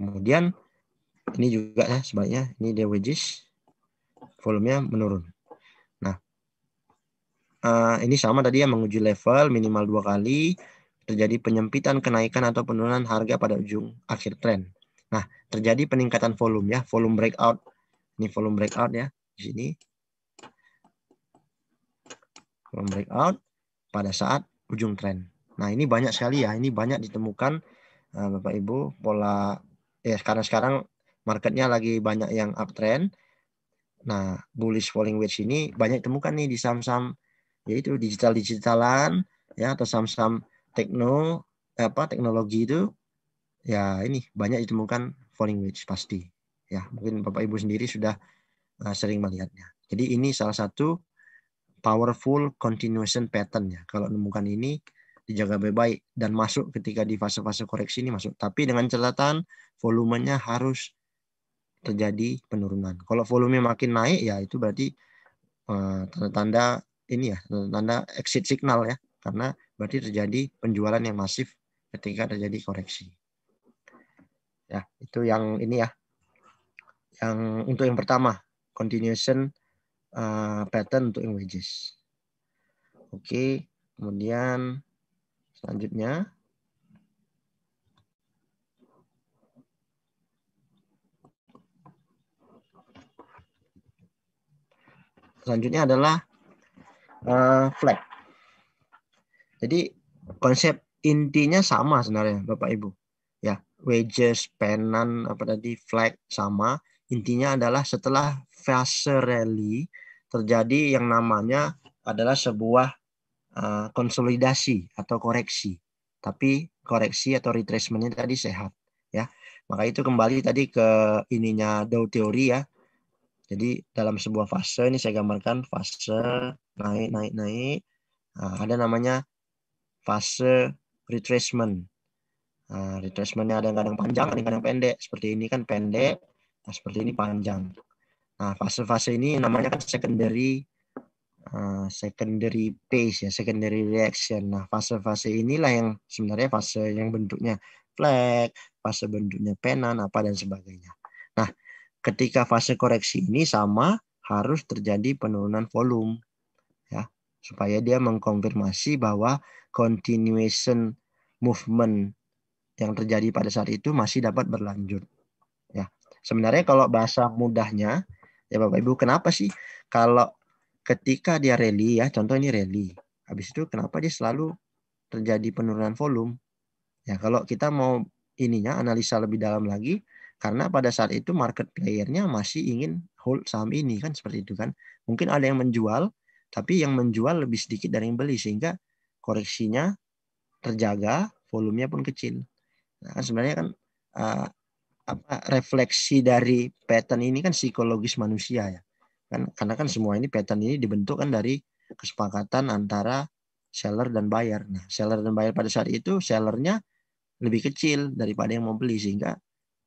Kemudian ini juga ya sebaliknya ini dia wedges volumenya menurun. Nah, uh, ini sama tadi ya menguji level minimal dua kali terjadi penyempitan kenaikan atau penurunan harga pada ujung akhir tren. Nah, terjadi peningkatan volume ya, volume breakout. Ini volume breakout ya di sini. Volume breakout pada saat ujung tren. Nah, ini banyak sekali ya, ini banyak ditemukan uh, Bapak Ibu pola ya karena sekarang marketnya lagi banyak yang uptrend. Nah, bullish falling wedge ini banyak ditemukan nih di saham-saham yaitu digital-digitalan ya atau saham-saham tekno apa teknologi itu ya ini banyak ditemukan falling wedge pasti ya mungkin bapak ibu sendiri sudah sering melihatnya. Jadi ini salah satu powerful continuation pattern ya. Kalau menemukan ini dijaga baik-baik dan masuk ketika di fase-fase koreksi ini masuk. Tapi dengan catatan volumenya harus terjadi penurunan. Kalau volume makin naik ya itu berarti uh, tanda-tanda ini ya tanda-tanda exit signal ya. Karena berarti terjadi penjualan yang masif ketika terjadi koreksi. Ya, itu yang ini ya. Yang untuk yang pertama, continuation uh, pattern untuk yang wages. Oke, kemudian selanjutnya selanjutnya adalah uh, flag. Jadi konsep intinya sama sebenarnya Bapak Ibu. Ya, wages, penan, apa tadi flag sama. Intinya adalah setelah fase rally terjadi yang namanya adalah sebuah uh, konsolidasi atau koreksi. Tapi koreksi atau retracementnya tadi sehat, ya. Maka itu kembali tadi ke ininya Dow teori ya. Jadi dalam sebuah fase ini saya gambarkan fase naik naik naik. Nah, ada namanya fase retracement. Nah, retracementnya ada kadang panjang, ada yang kadang pendek. Seperti ini kan pendek, nah seperti ini panjang. Nah, fase-fase ini namanya kan secondary uh, secondary pace ya, secondary reaction. Nah, fase-fase inilah yang sebenarnya fase yang bentuknya flag, fase bentuknya penan, apa dan sebagainya. Nah, ketika fase koreksi ini sama harus terjadi penurunan volume ya, supaya dia mengkonfirmasi bahwa continuation movement yang terjadi pada saat itu masih dapat berlanjut. Ya, sebenarnya kalau bahasa mudahnya ya Bapak Ibu, kenapa sih kalau ketika dia rally ya, contoh ini rally, habis itu kenapa dia selalu terjadi penurunan volume? Ya, kalau kita mau ininya analisa lebih dalam lagi, karena pada saat itu market playernya masih ingin hold saham ini kan seperti itu kan. Mungkin ada yang menjual, tapi yang menjual lebih sedikit dari yang beli sehingga koreksinya terjaga, volumenya pun kecil. Nah, kan sebenarnya kan uh, apa refleksi dari pattern ini kan psikologis manusia ya. Kan karena kan semua ini pattern ini dibentuk kan dari kesepakatan antara seller dan buyer. Nah, seller dan buyer pada saat itu sellernya lebih kecil daripada yang mau beli sehingga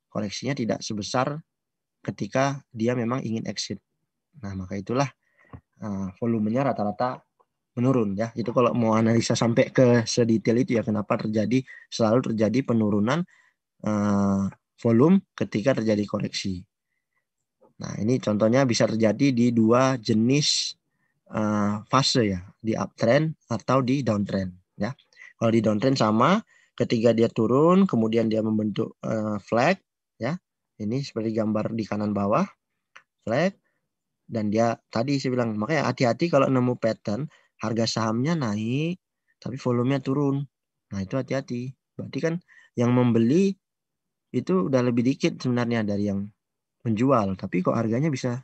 koreksinya tidak sebesar ketika dia memang ingin exit. Nah, maka itulah uh, volumenya rata-rata menurun ya. Itu kalau mau analisa sampai ke sedetail itu ya kenapa terjadi selalu terjadi penurunan uh, volume ketika terjadi koreksi. Nah, ini contohnya bisa terjadi di dua jenis uh, fase ya, di uptrend atau di downtrend ya. Kalau di downtrend sama, ketika dia turun kemudian dia membentuk uh, flag ya. Ini seperti gambar di kanan bawah flag dan dia tadi saya bilang makanya hati-hati kalau nemu pattern harga sahamnya naik tapi volumenya turun. Nah, itu hati-hati. Berarti kan yang membeli itu udah lebih dikit sebenarnya dari yang menjual, tapi kok harganya bisa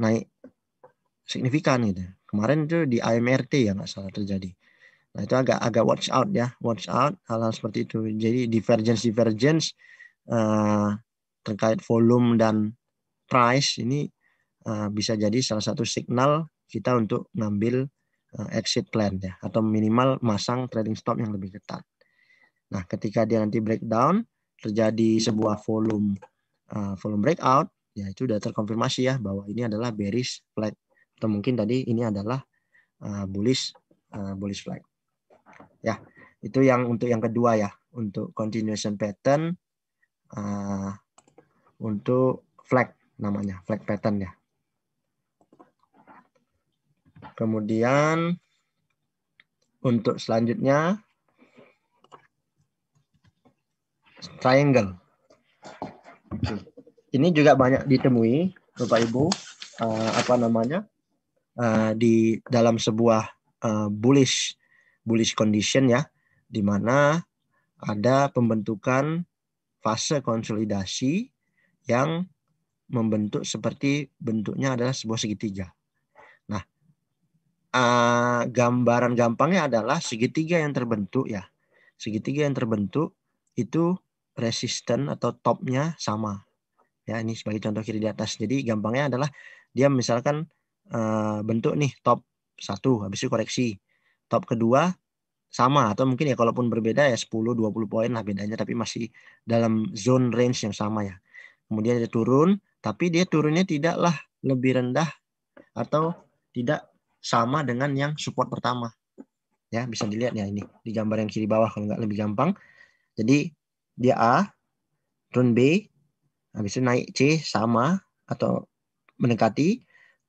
naik signifikan gitu. Kemarin itu di AMRT ya nggak salah terjadi. Nah, itu agak agak watch out ya, watch out hal-hal seperti itu. Jadi divergence divergence uh, terkait volume dan price ini uh, bisa jadi salah satu signal kita untuk ngambil Eh, exit plan ya atau minimal masang trading stop yang lebih ketat. Nah, ketika dia nanti breakdown terjadi sebuah volume uh, volume breakout Ya itu sudah terkonfirmasi ya bahwa ini adalah bearish flag atau mungkin tadi ini adalah uh, bullish uh, bullish flag. Ya, itu yang untuk yang kedua ya, untuk continuation pattern uh, untuk flag namanya, flag pattern ya. Kemudian untuk selanjutnya triangle. Ini juga banyak ditemui Bapak Ibu uh, apa namanya? Uh, di dalam sebuah uh, bullish bullish condition ya di mana ada pembentukan fase konsolidasi yang membentuk seperti bentuknya adalah sebuah segitiga. Nah, uh, gambaran gampangnya adalah segitiga yang terbentuk ya. Segitiga yang terbentuk itu resisten atau topnya sama. Ya, ini sebagai contoh kiri di atas. Jadi gampangnya adalah dia misalkan uh, bentuk nih top satu, habis itu koreksi. Top kedua sama atau mungkin ya kalaupun berbeda ya 10 20 poin lah bedanya tapi masih dalam zone range yang sama ya. Kemudian dia turun, tapi dia turunnya tidaklah lebih rendah atau tidak sama dengan yang support pertama. Ya, bisa dilihat ya ini di gambar yang kiri bawah kalau nggak lebih gampang. Jadi dia A, turun B, habis itu naik C sama atau mendekati.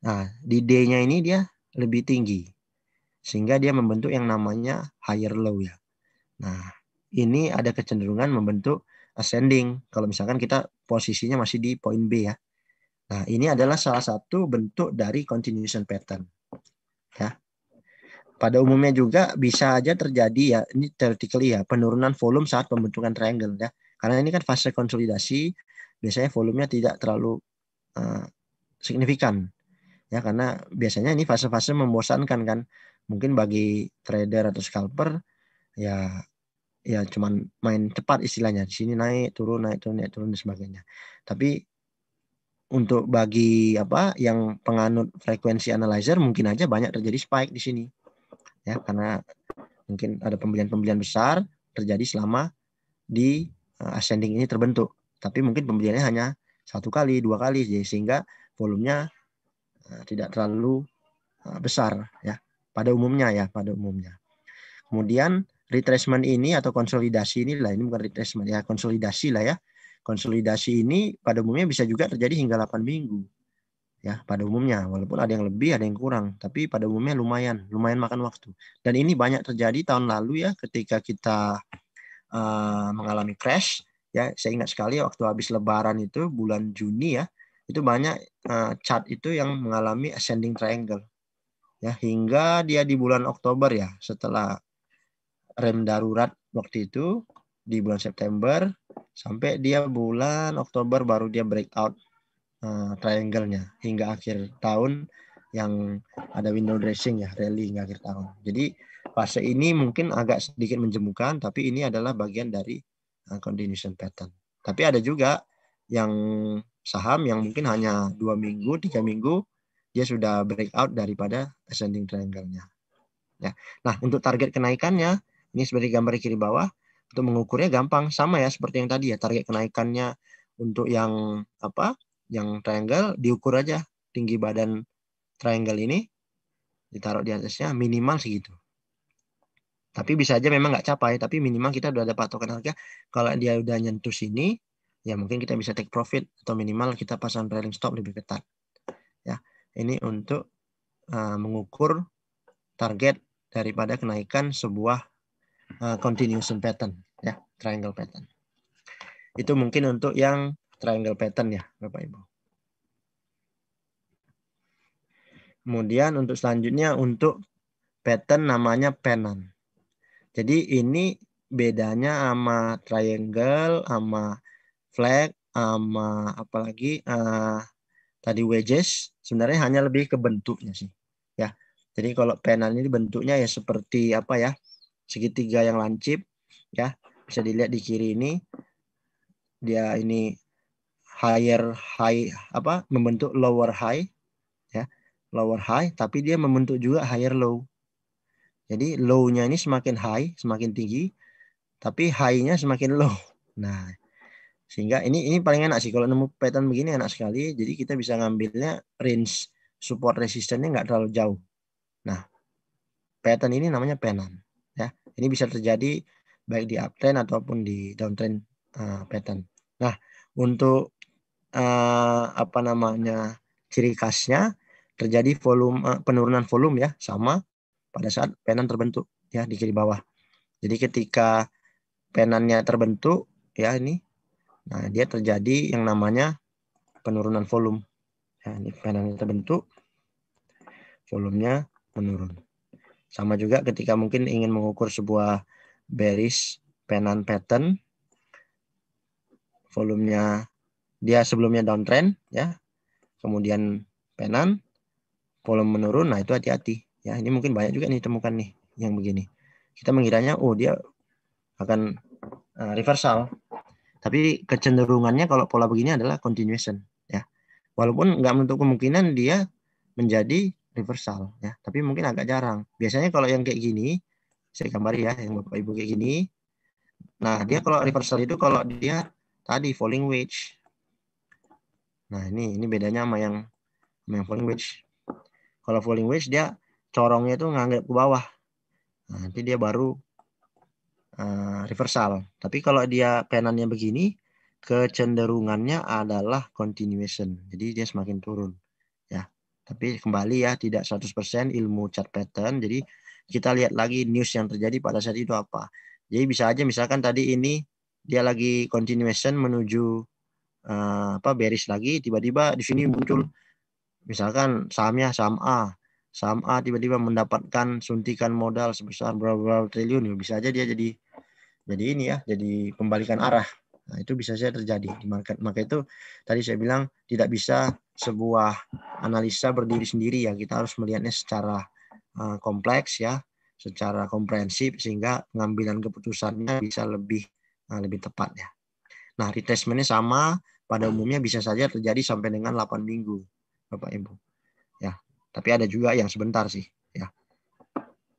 Nah, di D-nya ini dia lebih tinggi. Sehingga dia membentuk yang namanya higher low ya. Nah, ini ada kecenderungan membentuk ascending. Kalau misalkan kita posisinya masih di poin B ya. Nah, ini adalah salah satu bentuk dari continuation pattern. Ya pada umumnya juga bisa aja terjadi ya ini theoretically ya penurunan volume saat pembentukan triangle ya. Karena ini kan fase konsolidasi biasanya volumenya tidak terlalu uh, signifikan ya. Karena biasanya ini fase-fase membosankan kan. Mungkin bagi trader atau scalper ya ya cuman main cepat istilahnya. Di sini naik turun naik turun naik turun dan sebagainya. Tapi untuk bagi apa yang penganut frekuensi analyzer mungkin aja banyak terjadi spike di sini ya karena mungkin ada pembelian-pembelian besar terjadi selama di uh, ascending ini terbentuk. Tapi mungkin pembeliannya hanya satu kali, dua kali, sehingga volumenya uh, tidak terlalu uh, besar ya pada umumnya ya pada umumnya. Kemudian retracement ini atau konsolidasi ini lah ini bukan retracement ya konsolidasi lah ya. Konsolidasi ini pada umumnya bisa juga terjadi hingga 8 minggu ya pada umumnya. Walaupun ada yang lebih ada yang kurang tapi pada umumnya lumayan lumayan makan waktu. Dan ini banyak terjadi tahun lalu ya ketika kita uh, mengalami crash ya. Saya ingat sekali waktu habis lebaran itu bulan Juni ya itu banyak uh, chart itu yang mengalami ascending triangle ya. Hingga dia di bulan Oktober ya setelah rem darurat waktu itu di bulan September sampai dia bulan Oktober baru dia breakout uh, triangle-nya hingga akhir tahun yang ada window dressing ya rally hingga akhir tahun. Jadi fase ini mungkin agak sedikit menjemukan tapi ini adalah bagian dari uh, continuation pattern. Tapi ada juga yang saham yang mungkin hanya dua minggu, tiga minggu dia sudah breakout daripada ascending triangle-nya. Ya. Nah, untuk target kenaikannya ini seperti gambar di kiri bawah untuk mengukurnya gampang sama ya seperti yang tadi ya target kenaikannya untuk yang apa yang triangle diukur aja tinggi badan triangle ini ditaruh di atasnya minimal segitu. Tapi bisa aja memang nggak capai, tapi minimal kita udah ada patokan harga. Kalau dia udah nyentuh sini, ya mungkin kita bisa take profit atau minimal kita pasang trailing stop lebih ketat. Ya, ini untuk uh, mengukur target daripada kenaikan sebuah uh, continuation pattern, ya triangle pattern. Itu mungkin untuk yang triangle pattern ya, Bapak Ibu. Kemudian untuk selanjutnya untuk pattern namanya pennant. Jadi ini bedanya sama triangle, sama flag, sama apalagi uh, tadi wedges sebenarnya hanya lebih ke bentuknya sih. Ya. Jadi kalau pennant ini bentuknya ya seperti apa ya? segitiga yang lancip ya. Bisa dilihat di kiri ini dia ini higher high apa membentuk lower high ya lower high tapi dia membentuk juga higher low jadi low-nya ini semakin high semakin tinggi tapi high-nya semakin low nah Sehingga ini ini paling enak sih kalau nemu pattern begini enak sekali. Jadi kita bisa ngambilnya range support resistennya nggak terlalu jauh. Nah, pattern ini namanya penan. Ya, ini bisa terjadi baik di uptrend ataupun di downtrend uh, pattern. Nah, untuk uh, apa namanya ciri khasnya terjadi volume uh, penurunan volume ya sama pada saat penan terbentuk ya di kiri bawah. Jadi ketika penannya terbentuk ya ini Nah, dia terjadi yang namanya penurunan volume. Ya, ini penanya terbentuk, volumenya menurun. Sama juga ketika mungkin ingin mengukur sebuah bearish penan pattern, volumenya dia sebelumnya downtrend, ya, kemudian penan, volume menurun, nah itu hati-hati. Ya, ini mungkin banyak juga nih temukan nih yang begini. Kita mengiranya, oh dia akan uh, reversal, tapi kecenderungannya kalau pola begini adalah continuation ya. Walaupun nggak menutup kemungkinan dia menjadi reversal ya, tapi mungkin agak jarang. Biasanya kalau yang kayak gini, saya gambar ya yang Bapak Ibu kayak gini. Nah, dia kalau reversal itu kalau dia tadi falling wedge. Nah, ini ini bedanya sama yang sama yang falling wedge. Kalau falling wedge dia corongnya itu nganggap ke bawah. Nah, nanti dia baru uh, reversal. Tapi kalau dia penannya begini, kecenderungannya adalah continuation. Jadi dia semakin turun. Ya. Tapi kembali ya tidak 100% ilmu chart pattern. Jadi kita lihat lagi news yang terjadi pada saat itu apa. Jadi bisa aja misalkan tadi ini dia lagi continuation menuju uh, apa bearish lagi tiba-tiba di sini muncul misalkan sahamnya saham A saham A tiba-tiba mendapatkan suntikan modal sebesar berapa triliun bisa aja dia jadi jadi ini ya, jadi pembalikan arah. Nah, itu bisa saja terjadi di market. Maka itu tadi saya bilang tidak bisa sebuah analisa berdiri sendiri ya. Kita harus melihatnya secara uh, kompleks ya, secara komprehensif sehingga pengambilan keputusannya bisa lebih uh, lebih tepat ya. Nah, retracementnya sama pada umumnya bisa saja terjadi sampai dengan 8 minggu, Bapak Ibu. Ya, tapi ada juga yang sebentar sih ya.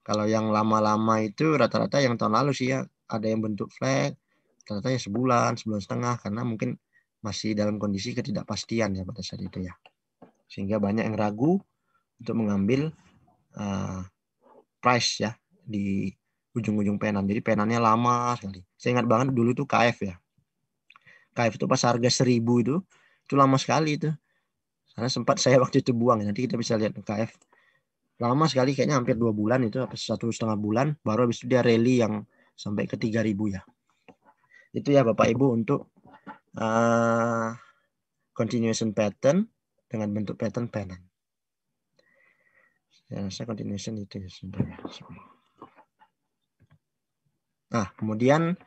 Kalau yang lama-lama itu rata-rata yang tahun lalu sih ya ada yang bentuk flag ternyata ya sebulan sebulan setengah karena mungkin masih dalam kondisi ketidakpastian ya pada saat itu ya. Sehingga banyak yang ragu untuk mengambil uh, price ya di ujung-ujung penan jadi penannya lama sekali. Saya ingat banget dulu tuh KF ya KF itu pas harga seribu itu itu lama sekali itu karena sempat saya waktu itu buang nanti kita bisa lihat KF lama sekali kayaknya hampir dua bulan itu apa satu setengah bulan baru habis itu dia rally yang sampai ke 3000 ya. Itu ya Bapak Ibu untuk uh, continuation pattern dengan bentuk pattern pennan. Ya, saya continuation itu ya sebenarnya. Nah, kemudian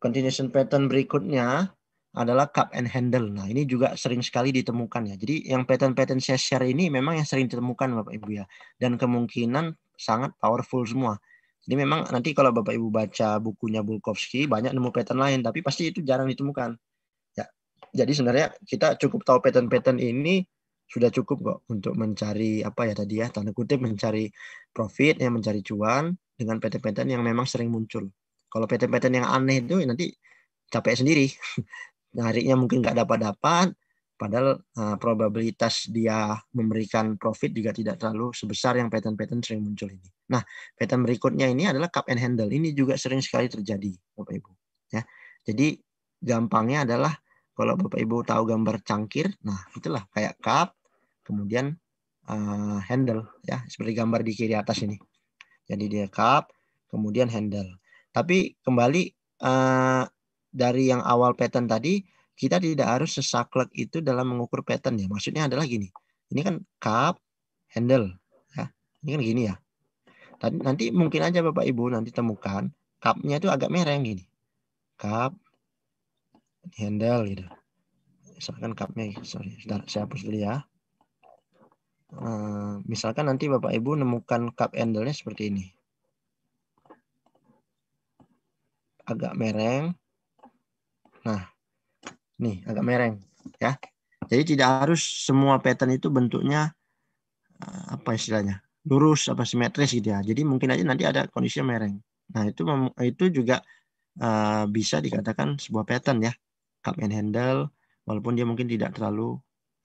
continuation pattern berikutnya adalah cup and handle. Nah, ini juga sering sekali ditemukan ya. Jadi yang pattern-pattern saya share ini memang yang sering ditemukan Bapak Ibu ya. Dan kemungkinan sangat powerful semua. Jadi memang nanti kalau Bapak Ibu baca bukunya Bulkovski banyak nemu pattern lain tapi pasti itu jarang ditemukan. Ya. Jadi sebenarnya kita cukup tahu pattern-pattern ini sudah cukup kok untuk mencari apa ya tadi ya tanda kutip mencari profit yang mencari cuan dengan pattern-pattern yang memang sering muncul. Kalau pattern-pattern yang aneh itu nanti capek sendiri. Nariknya mungkin nggak dapat-dapat, Padahal uh, probabilitas dia memberikan profit juga tidak terlalu sebesar yang pattern-pattern sering muncul ini. Nah, pattern berikutnya ini adalah cup and handle. Ini juga sering sekali terjadi, Bapak Ibu. Ya, jadi gampangnya adalah kalau Bapak Ibu tahu gambar cangkir, nah itulah kayak cup, kemudian uh, handle, ya seperti gambar di kiri atas ini. Jadi dia cup, kemudian handle. Tapi kembali uh, dari yang awal pattern tadi, kita tidak harus sesaklek itu dalam mengukur pattern ya. Maksudnya adalah gini. Ini kan cup, handle. Ya. Ini kan gini ya. Tadi, nanti mungkin aja Bapak Ibu nanti temukan cupnya itu agak merah gini. Cup, handle gitu. Misalkan cupnya, sorry, saya hapus dulu ya. Uh, misalkan nanti Bapak Ibu nemukan cup handle-nya seperti ini. Agak mereng. Nah, Nih, agak mereng ya. Jadi tidak harus semua pattern itu bentuknya eh, apa istilahnya? lurus apa simetris gitu ya. Jadi mungkin aja nanti ada kondisi mereng. Nah, itu itu juga uh, bisa dikatakan sebuah pattern ya. cup and handle walaupun dia mungkin tidak terlalu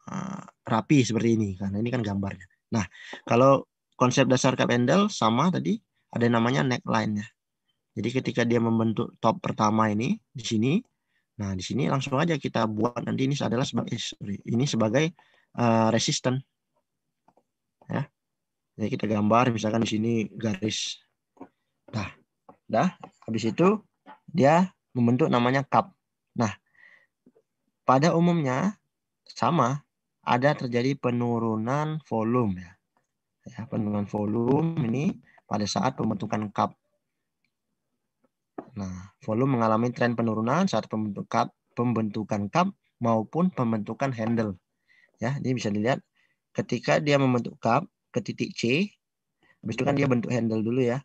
uh, rapi seperti ini karena ini kan gambarnya. Nah, kalau konsep dasar cup handle sama tadi ada namanya neckline ya. Jadi ketika dia membentuk top pertama ini di sini, nah di sini langsung aja kita buat nanti ini adalah sebagai sorry, ini sebagai uh, resisten. Ya. Jadi kita gambar misalkan di sini garis. Nah, dah habis itu dia membentuk namanya cup. Nah, pada umumnya sama ada terjadi penurunan volume ya. Ya, penurunan volume ini pada saat pembentukan cup. Nah, volume mengalami tren penurunan saat pembentukan pembentukan cup maupun pembentukan handle. Ya, ini bisa dilihat ketika dia membentuk cup ke titik C, habis itu kan dia bentuk handle dulu ya.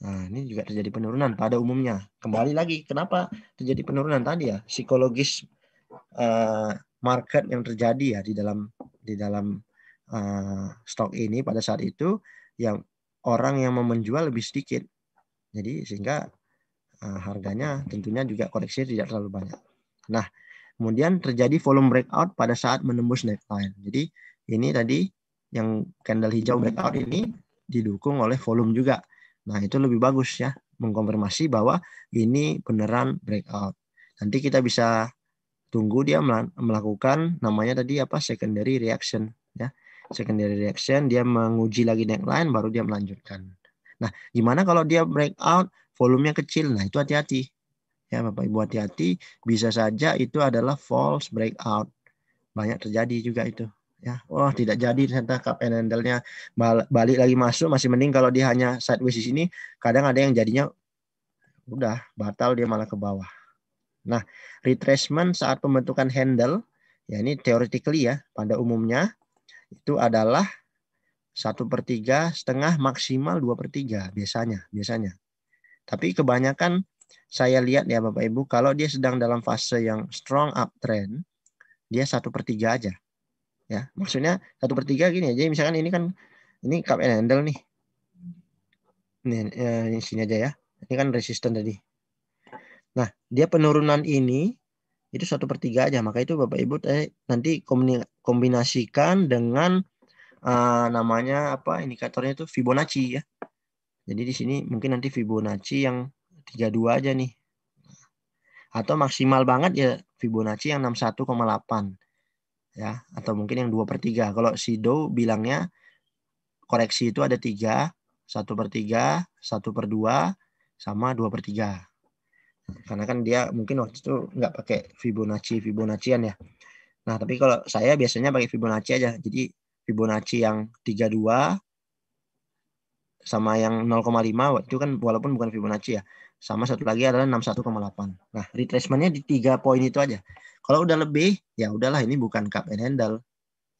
Nah, ini juga terjadi penurunan pada umumnya. Kembali lagi, kenapa terjadi penurunan tadi ya? Psikologis uh, market yang terjadi ya di dalam di dalam uh, stok ini pada saat itu yang orang yang mau menjual lebih sedikit. Jadi sehingga uh, harganya tentunya juga koreksi tidak terlalu banyak. Nah, kemudian terjadi volume breakout pada saat menembus neckline. Jadi ini tadi yang candle hijau breakout ini didukung oleh volume juga. Nah, itu lebih bagus ya, mengkonfirmasi bahwa ini beneran breakout. Nanti kita bisa tunggu dia melakukan namanya tadi apa secondary reaction ya. Secondary reaction dia menguji lagi neckline baru dia melanjutkan. Nah, gimana kalau dia breakout volumenya kecil? Nah, itu hati-hati. Ya, Bapak Ibu hati-hati, bisa saja itu adalah false breakout. Banyak terjadi juga itu ya wah tidak jadi ternyata cup and handle-nya balik lagi masuk masih mending kalau dia hanya sideways di sini kadang ada yang jadinya udah batal dia malah ke bawah nah retracement saat pembentukan handle ya ini theoretically ya pada umumnya itu adalah satu per tiga setengah maksimal dua per tiga biasanya biasanya tapi kebanyakan saya lihat ya Bapak Ibu kalau dia sedang dalam fase yang strong uptrend dia satu per tiga aja ya. Maksudnya satu per tiga gini aja misalkan ini kan ini cup and handle nih. Ini, eh, ini sini aja ya. Ini kan resisten tadi. Nah dia penurunan ini itu satu per tiga aja. Maka itu bapak ibu eh, nanti kombinasikan dengan uh, namanya apa indikatornya itu Fibonacci ya jadi di sini mungkin nanti Fibonacci yang 32 aja nih. Atau maksimal banget ya Fibonacci yang 61,8 ya. Atau mungkin yang dua per tiga. Kalau Sido bilangnya koreksi itu ada tiga satu per tiga satu per dua sama dua per tiga. Karena kan dia mungkin waktu itu nggak pakai Fibonacci Fibonaccian ya. Nah tapi kalau saya biasanya pakai Fibonacci aja. Jadi Fibonacci yang 32 sama yang 0,5 itu kan walaupun bukan Fibonacci ya sama satu lagi adalah 61,8 nah retracementnya di tiga poin itu aja kalau udah lebih, ya udahlah ini bukan cup and handle.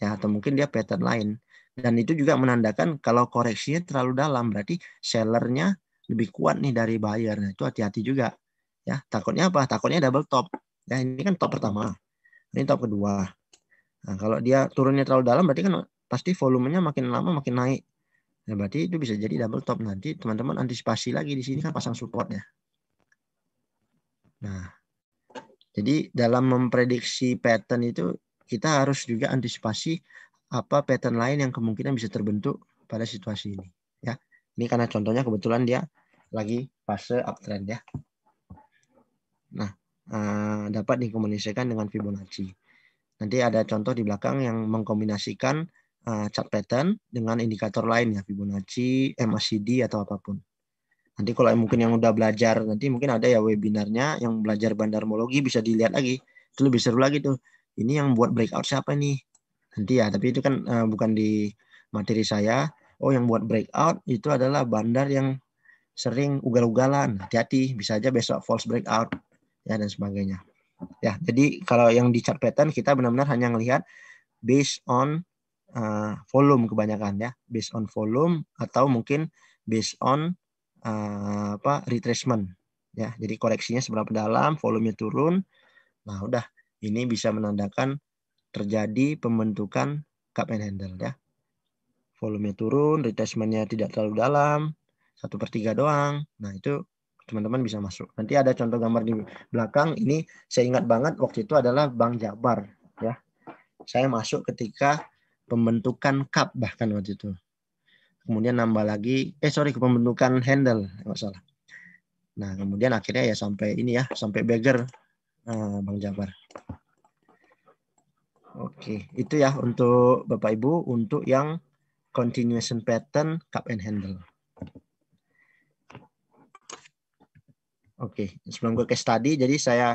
Ya, atau mungkin dia pattern lain. Dan itu juga menandakan kalau koreksinya terlalu dalam, berarti sellernya lebih kuat nih dari buyer. Nah, itu hati-hati juga. Ya, takutnya apa? Takutnya double top. Ya, ini kan top pertama. Ini top kedua. Nah, kalau dia turunnya terlalu dalam, berarti kan pasti volumenya makin lama makin naik. Nah, berarti itu bisa jadi double top nanti teman-teman antisipasi lagi di sini kan pasang support ya. Nah, jadi dalam memprediksi pattern itu kita harus juga antisipasi apa pattern lain yang kemungkinan bisa terbentuk pada situasi ini. Ya, ini karena contohnya kebetulan dia lagi fase uptrend ya. Nah, eh, dapat dikomunikasikan dengan Fibonacci. Nanti ada contoh di belakang yang mengkombinasikan eh, chart pattern dengan indikator lain ya Fibonacci, MACD atau apa pun. Nanti kalau mungkin yang udah belajar, nanti mungkin ada ya webinarnya yang belajar bandarmologi bisa dilihat lagi. Itu lebih seru lagi tuh. Ini yang buat breakout siapa nih? Nanti ya, tapi itu kan uh, bukan di materi saya. Oh, yang buat breakout itu adalah bandar yang sering ugal-ugalan. Hati-hati, bisa aja besok false breakout ya dan sebagainya. Ya, jadi kalau yang di chart pattern kita benar-benar hanya melihat based on uh, volume kebanyakan ya, based on volume atau mungkin based on uh, apa retracement ya. Jadi koreksinya seberapa dalam, volumenya turun. Nah, udah ini bisa menandakan terjadi pembentukan cup and handle ya. Volumenya turun, retracementnya tidak terlalu dalam, satu per tiga doang. Nah itu teman-teman bisa masuk. Nanti ada contoh gambar di belakang. Ini saya ingat banget waktu itu adalah Bank Jabar ya. Saya masuk ketika pembentukan cup bahkan waktu itu. Kemudian nambah lagi, eh sorry, pembentukan handle, nggak salah. Nah, kemudian akhirnya ya sampai ini ya, sampai beggar uh, Bang Jabar. Oke, itu ya untuk Bapak Ibu untuk yang continuation pattern cup and handle. Oke, sebelum gue ke study, jadi saya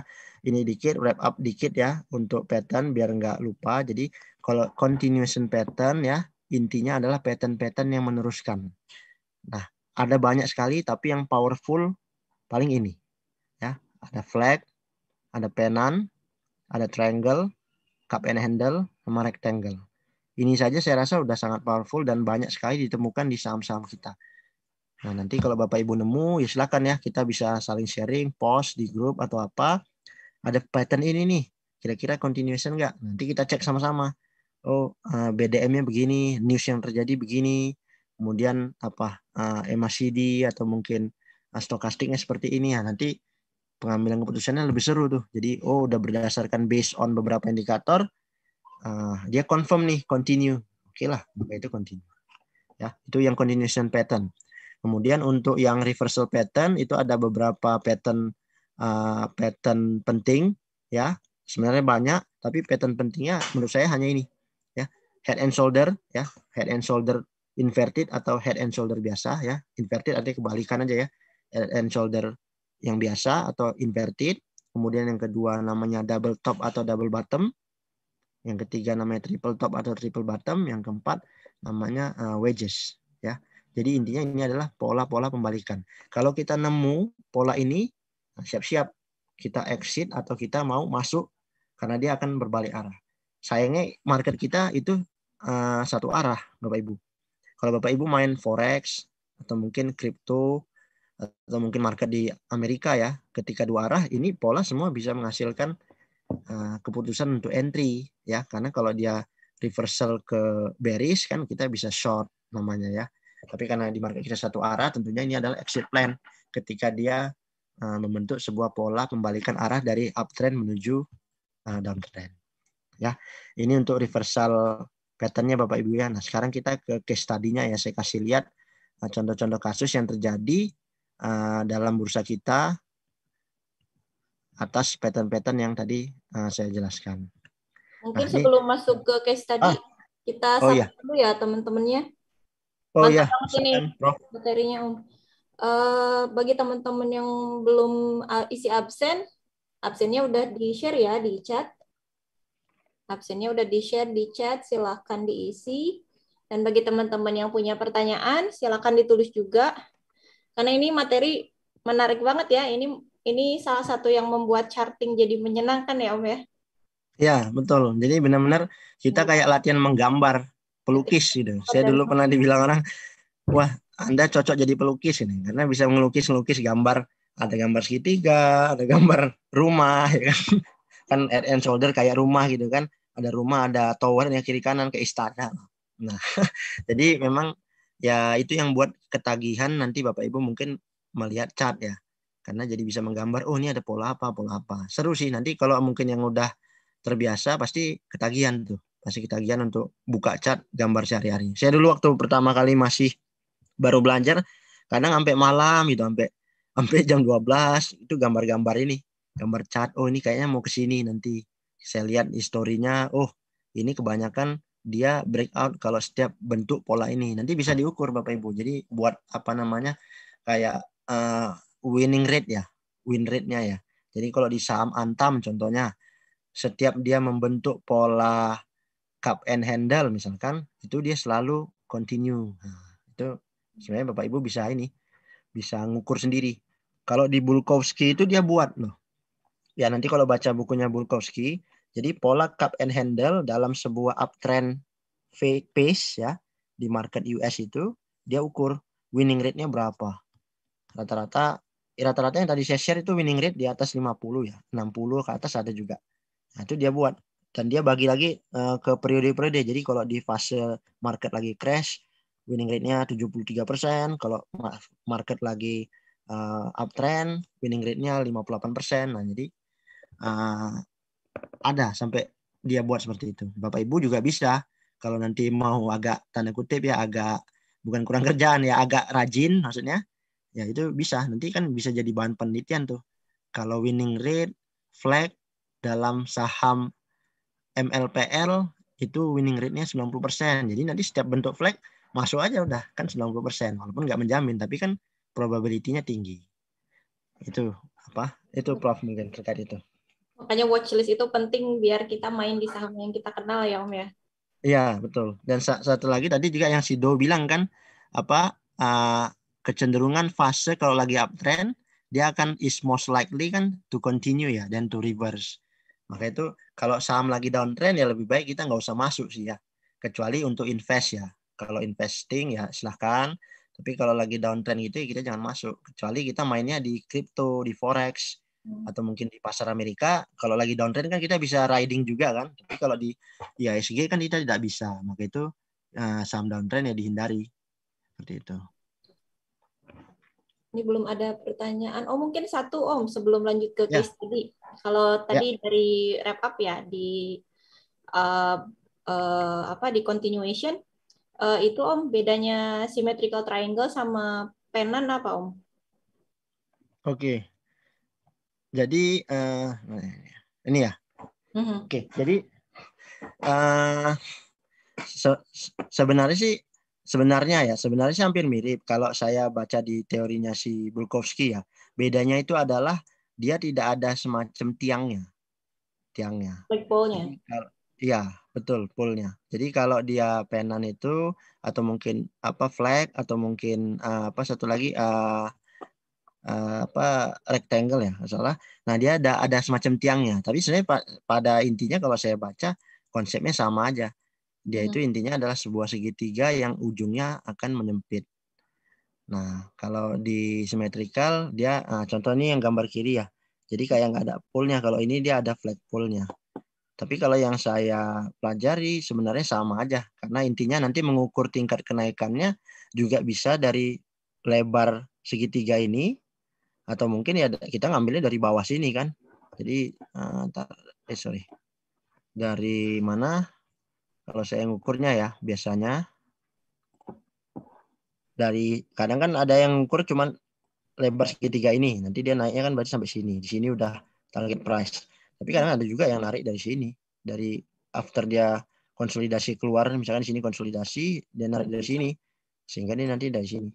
ini dikit, wrap up dikit ya untuk pattern biar nggak lupa. Jadi kalau continuation pattern ya, intinya adalah pattern-pattern yang meneruskan. Nah, ada banyak sekali, tapi yang powerful paling ini. ya Ada flag, ada penan, ada triangle, cup and handle, sama rectangle. Ini saja saya rasa sudah sangat powerful dan banyak sekali ditemukan di saham-saham kita. Nah, nanti kalau Bapak Ibu nemu, ya silakan ya, kita bisa saling sharing, post di grup atau apa. Ada pattern ini nih, kira-kira continuation nggak? Nanti kita cek sama-sama. Oh, eh, BDM-nya begini, news yang terjadi begini, kemudian apa uh, eh, MACD atau mungkin uh, stokastiknya seperti ini ya. Nanti pengambilan keputusannya lebih seru tuh. Jadi, oh udah berdasarkan based on beberapa indikator, uh, dia confirm nih, continue. Oke lah, itu continue. Ya, itu yang continuation pattern. Kemudian untuk yang reversal pattern itu ada beberapa pattern uh, pattern penting ya. Sebenarnya banyak, tapi pattern pentingnya menurut saya hanya ini ya. Head and shoulder ya, head and shoulder inverted atau head and shoulder biasa ya. Inverted artinya kebalikan aja ya. Head and shoulder yang biasa atau inverted. Kemudian yang kedua namanya double top atau double bottom. Yang ketiga namanya triple top atau triple bottom. Yang keempat namanya uh, wedges ya. Jadi intinya ini adalah pola-pola pembalikan. Kalau kita nemu pola ini, siap-siap kita exit atau kita mau masuk karena dia akan berbalik arah. Sayangnya market kita itu uh, satu arah, Bapak Ibu. Kalau Bapak Ibu main forex atau mungkin kripto atau mungkin market di Amerika ya, ketika dua arah ini pola semua bisa menghasilkan uh, keputusan untuk entry ya, karena kalau dia reversal ke bearish kan kita bisa short namanya ya. Tapi karena di market kita satu arah, tentunya ini adalah exit plan ketika dia uh, membentuk sebuah pola pembalikan arah dari uptrend menuju uh, downtrend. Ya, ini untuk reversal patternnya Bapak Ibu ya. Nah sekarang kita ke case study-nya ya. Saya kasih lihat uh, contoh-contoh kasus yang terjadi uh, dalam bursa kita atas pattern-pattern yang tadi uh, saya jelaskan. Mungkin nah, sebelum ini, masuk ke case study, ah, kita oh, iya. dulu ya teman-temannya. Oh iya, ini materinya Om. Uh, bagi teman-teman yang belum uh, isi absen, absennya udah di-share ya di chat. Absennya udah di-share di chat, silahkan diisi. Dan bagi teman-teman yang punya pertanyaan, silahkan ditulis juga. Karena ini materi menarik banget ya. Ini ini salah satu yang membuat charting jadi menyenangkan ya Om ya. Ya, betul. Jadi benar-benar kita kayak latihan menggambar pelukis gitu. Saya dulu pernah dibilang orang, wah Anda cocok jadi pelukis ini karena bisa melukis melukis gambar ada gambar segitiga, ada gambar rumah, ya kan? kan head and shoulder kayak rumah gitu kan, ada rumah, ada tower yang kiri kanan ke istana. Nah, jadi memang ya itu yang buat ketagihan nanti Bapak Ibu mungkin melihat chart ya, karena jadi bisa menggambar, oh ini ada pola apa, pola apa. Seru sih nanti kalau mungkin yang udah terbiasa pasti ketagihan tuh masih ketagihan untuk buka cat gambar sehari-hari. Saya dulu waktu pertama kali masih baru belajar, kadang sampai malam gitu, sampai sampai jam 12 itu gambar-gambar ini, gambar cat. Oh ini kayaknya mau ke sini nanti. Saya lihat historinya, oh ini kebanyakan dia breakout kalau setiap bentuk pola ini. Nanti bisa diukur Bapak Ibu. Jadi buat apa namanya kayak uh, winning rate ya, win rate-nya ya. Jadi kalau di saham Antam contohnya, setiap dia membentuk pola cup and handle misalkan itu dia selalu continue nah, itu sebenarnya bapak ibu bisa ini bisa ngukur sendiri. Kalau di Bulkowski itu dia buat loh. Ya nanti kalau baca bukunya Bulkowski jadi pola cup and handle dalam sebuah uptrend pace ya di market US itu dia ukur winning rate-nya berapa. Rata-rata rata-rata yang tadi saya share itu winning rate di atas 50 ya 60 ke atas ada juga. Nah itu dia buat. Dan dia bagi lagi uh, ke periode-periode. Jadi kalau di fase market lagi crash, winning rate-nya 73%, kalau market lagi uh, uptrend, winning rate-nya 58%. Nah, jadi uh, ada sampai dia buat seperti itu. Bapak Ibu juga bisa kalau nanti mau agak tanda kutip ya agak bukan kurang kerjaan ya agak rajin maksudnya ya itu bisa nanti kan bisa jadi bahan penelitian tuh kalau winning rate flag dalam saham MLPL itu winning rate-nya 90%. Jadi nanti setiap bentuk flag masuk aja udah kan 90%. Walaupun nggak menjamin tapi kan probability-nya tinggi. Itu apa? Itu Prof mungkin terkait itu. Makanya watchlist itu penting biar kita main di saham yang kita kenal ya Om ya. Iya, betul. Dan satu lagi tadi juga yang si Do bilang kan apa uh, kecenderungan fase kalau lagi uptrend dia akan is most likely kan to continue ya dan to reverse. Maka itu kalau saham lagi downtrend ya lebih baik kita nggak usah masuk sih ya. Kecuali untuk invest ya. Kalau investing ya silahkan. Tapi kalau lagi downtrend gitu ya kita jangan masuk. Kecuali kita mainnya di crypto, di forex, hmm. atau mungkin di pasar Amerika. Kalau lagi downtrend kan kita bisa riding juga kan. Tapi kalau di ISG kan kita tidak bisa. Maka itu uh, saham downtrend ya dihindari. Seperti itu. Ini belum ada pertanyaan. Oh mungkin satu Om sebelum lanjut ke ya. case tadi. Kalau tadi ya. dari wrap up ya di uh, uh, apa di continuation uh, itu Om bedanya symmetrical triangle sama penan apa Om? Oke. Okay. Jadi uh, ini ya. Mm -hmm. Oke. Okay. Jadi uh, se sebenarnya sih sebenarnya ya sebenarnya sih hampir mirip kalau saya baca di teorinya si Bulkowski ya bedanya itu adalah dia tidak ada semacam tiangnya tiangnya iya betul pole-nya jadi kalau dia penan itu atau mungkin apa flag atau mungkin uh, apa satu lagi uh, uh, apa rectangle ya salah nah dia ada ada semacam tiangnya tapi sebenarnya pada intinya kalau saya baca konsepnya sama aja dia itu hmm. intinya adalah sebuah segitiga yang ujungnya akan menyempit. Nah, kalau di symmetrical dia nah, contoh ini yang gambar kiri ya. Jadi kayak nggak ada pole-nya. Kalau ini dia ada flat pole-nya. Tapi kalau yang saya pelajari sebenarnya sama aja karena intinya nanti mengukur tingkat kenaikannya juga bisa dari lebar segitiga ini atau mungkin ya kita ngambilnya dari bawah sini kan. Jadi uh, eh sorry. Dari mana? Kalau saya ngukurnya ya biasanya dari kadang kan ada yang ukur cuman lebar segitiga ini. Nanti dia naiknya kan berarti sampai sini. Di sini udah target price. Tapi kadang ada juga yang narik dari sini. Dari after dia konsolidasi keluar, misalkan di sini konsolidasi, dia narik dari sini. Sehingga dia nanti dari sini.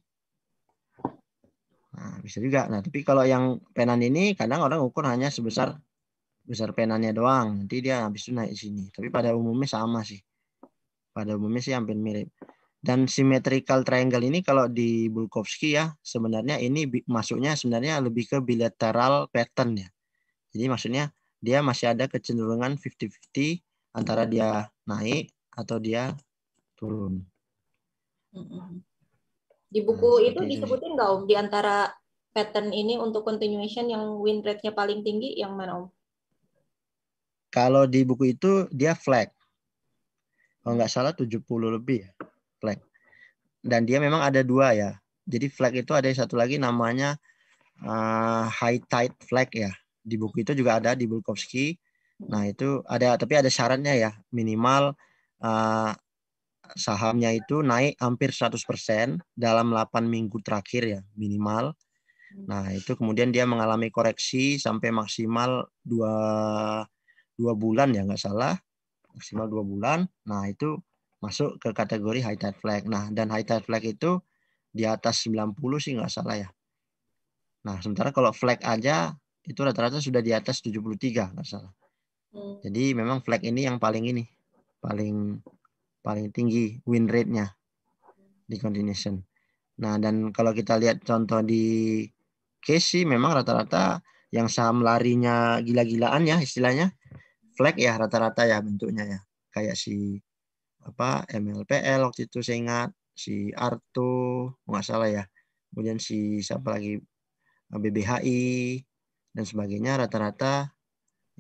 Nah, bisa juga. Nah, tapi kalau yang penan ini kadang orang ukur hanya sebesar besar penannya doang. Nanti dia habis itu naik sini. Tapi pada umumnya sama sih pada umumnya sih hampir mirip. Dan symmetrical triangle ini kalau di Bulkowski ya sebenarnya ini masuknya sebenarnya lebih ke bilateral pattern ya. Jadi maksudnya dia masih ada kecenderungan 50-50 antara dia naik atau dia turun. Di buku nah, itu disebutin nggak Om di antara pattern ini untuk continuation yang win rate-nya paling tinggi yang mana Om? Kalau di buku itu dia flag kalau nggak salah 70 lebih ya flag. Dan dia memang ada dua ya. Jadi flag itu ada satu lagi namanya uh, high tide flag ya. Di buku itu juga ada di Bulkowski. Nah itu ada tapi ada syaratnya ya minimal uh, sahamnya itu naik hampir 100% dalam 8 minggu terakhir ya minimal. Nah itu kemudian dia mengalami koreksi sampai maksimal dua dua bulan ya nggak salah maksimal dua bulan. Nah itu masuk ke kategori high tide flag. Nah dan high tide flag itu di atas 90 sih nggak salah ya. Nah sementara kalau flag aja itu rata-rata sudah di atas 73 nggak salah. Hmm. Jadi memang flag ini yang paling ini paling paling tinggi win rate-nya di continuation. Nah dan kalau kita lihat contoh di case sih memang rata-rata yang saham larinya gila-gilaan ya istilahnya flag ya rata-rata ya bentuknya ya. Kayak si apa MLPL waktu itu saya ingat si Arto nggak salah ya. Kemudian si siapa lagi BBHI dan sebagainya rata-rata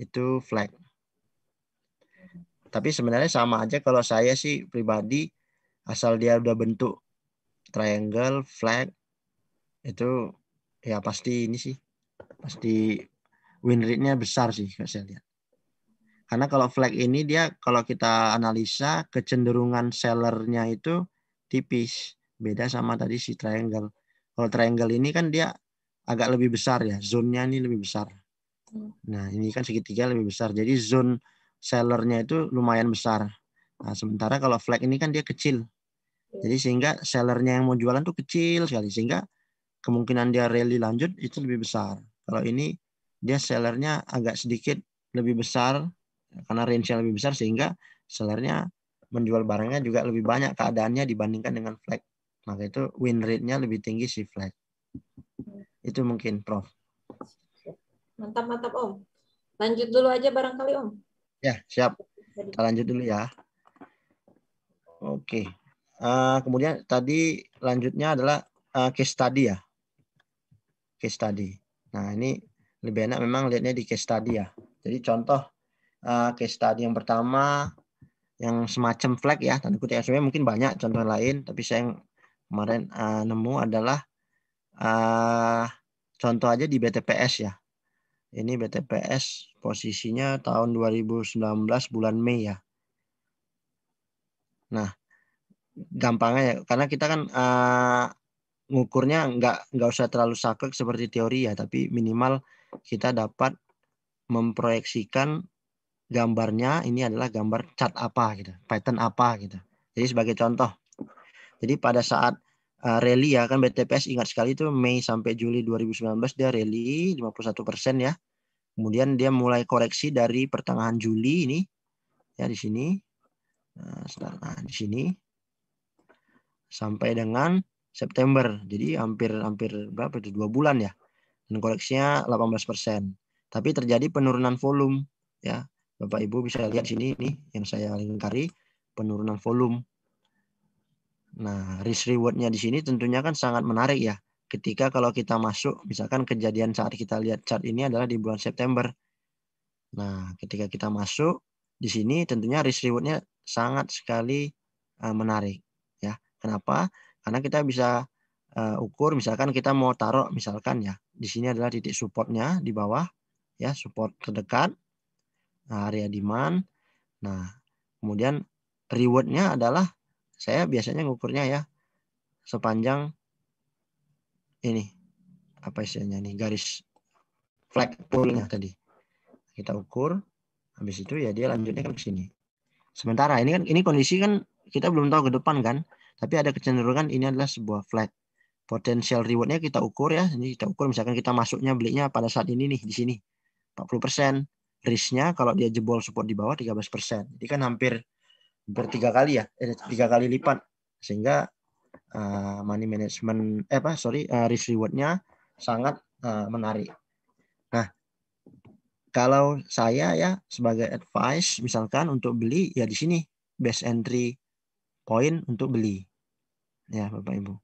itu flag. Tapi sebenarnya sama aja kalau saya sih pribadi asal dia udah bentuk triangle, flag itu ya pasti ini sih pasti win rate-nya besar sih kalau saya lihat. Karena kalau flag ini dia kalau kita analisa kecenderungan sellernya itu tipis. Beda sama tadi si triangle. Kalau triangle ini kan dia agak lebih besar ya. Zone-nya ini lebih besar. Hmm. Nah ini kan segitiga lebih besar. Jadi zone sellernya itu lumayan besar. Nah, sementara kalau flag ini kan dia kecil. Jadi sehingga sellernya yang mau jualan tuh kecil sekali. Sehingga kemungkinan dia rally lanjut itu lebih besar. Kalau ini dia sellernya agak sedikit lebih besar karena range-nya lebih besar sehingga sellernya menjual barangnya juga lebih banyak keadaannya dibandingkan dengan flag. Maka itu win rate-nya lebih tinggi si flag. Itu mungkin, Prof. Mantap, mantap, Om. Lanjut dulu aja barangkali, Om. Ya, siap. Kita lanjut dulu ya. Oke. Uh, kemudian tadi lanjutnya adalah uh, case study ya. Case study. Nah, ini lebih enak memang lihatnya di case study ya. Jadi contoh uh, case study yang pertama yang semacam flag ya tanda kutip sebenarnya mungkin banyak contoh lain tapi saya yang kemarin uh, nemu adalah uh, contoh aja di BTPS ya ini BTPS posisinya tahun 2019 bulan Mei ya nah gampangnya ya karena kita kan uh, ngukurnya nggak nggak usah terlalu saklek seperti teori ya tapi minimal kita dapat memproyeksikan gambarnya ini adalah gambar cat apa gitu, pattern apa gitu. Jadi sebagai contoh. Jadi pada saat uh, rally ya kan BTPS ingat sekali itu Mei sampai Juli 2019 dia rally 51 persen ya. Kemudian dia mulai koreksi dari pertengahan Juli ini ya di sini. Nah, nah di sini sampai dengan September. Jadi hampir hampir berapa itu dua bulan ya. Dan koreksinya 18 persen. Tapi terjadi penurunan volume ya Bapak Ibu bisa lihat sini ini yang saya lingkari penurunan volume. Nah, risk rewardnya di sini tentunya kan sangat menarik ya. Ketika kalau kita masuk, misalkan kejadian saat kita lihat chart ini adalah di bulan September. Nah, ketika kita masuk di sini tentunya risk rewardnya sangat sekali uh, menarik ya. Kenapa? Karena kita bisa uh, ukur misalkan kita mau taruh misalkan ya di sini adalah titik supportnya di bawah ya support terdekat area demand. Nah, kemudian rewardnya adalah saya biasanya ngukurnya ya sepanjang ini apa istilahnya nih garis flag pullnya tadi. Kita ukur habis itu ya dia lanjutnya kan ke sini. Sementara ini kan ini kondisi kan kita belum tahu ke depan kan tapi ada kecenderungan ini adalah sebuah flag. Potensial rewardnya kita ukur ya ini kita ukur misalkan kita masuknya belinya pada saat ini nih di sini 40 persen. Risknya kalau dia jebol support di bawah 13 persen. Jadi kan hampir hampir tiga kali ya, eh, tiga kali lipat sehingga uh, money management eh apa sorry uh, risk rewardnya sangat uh, menarik. Nah kalau saya ya sebagai advice misalkan untuk beli ya di sini best entry point untuk beli ya bapak ibu.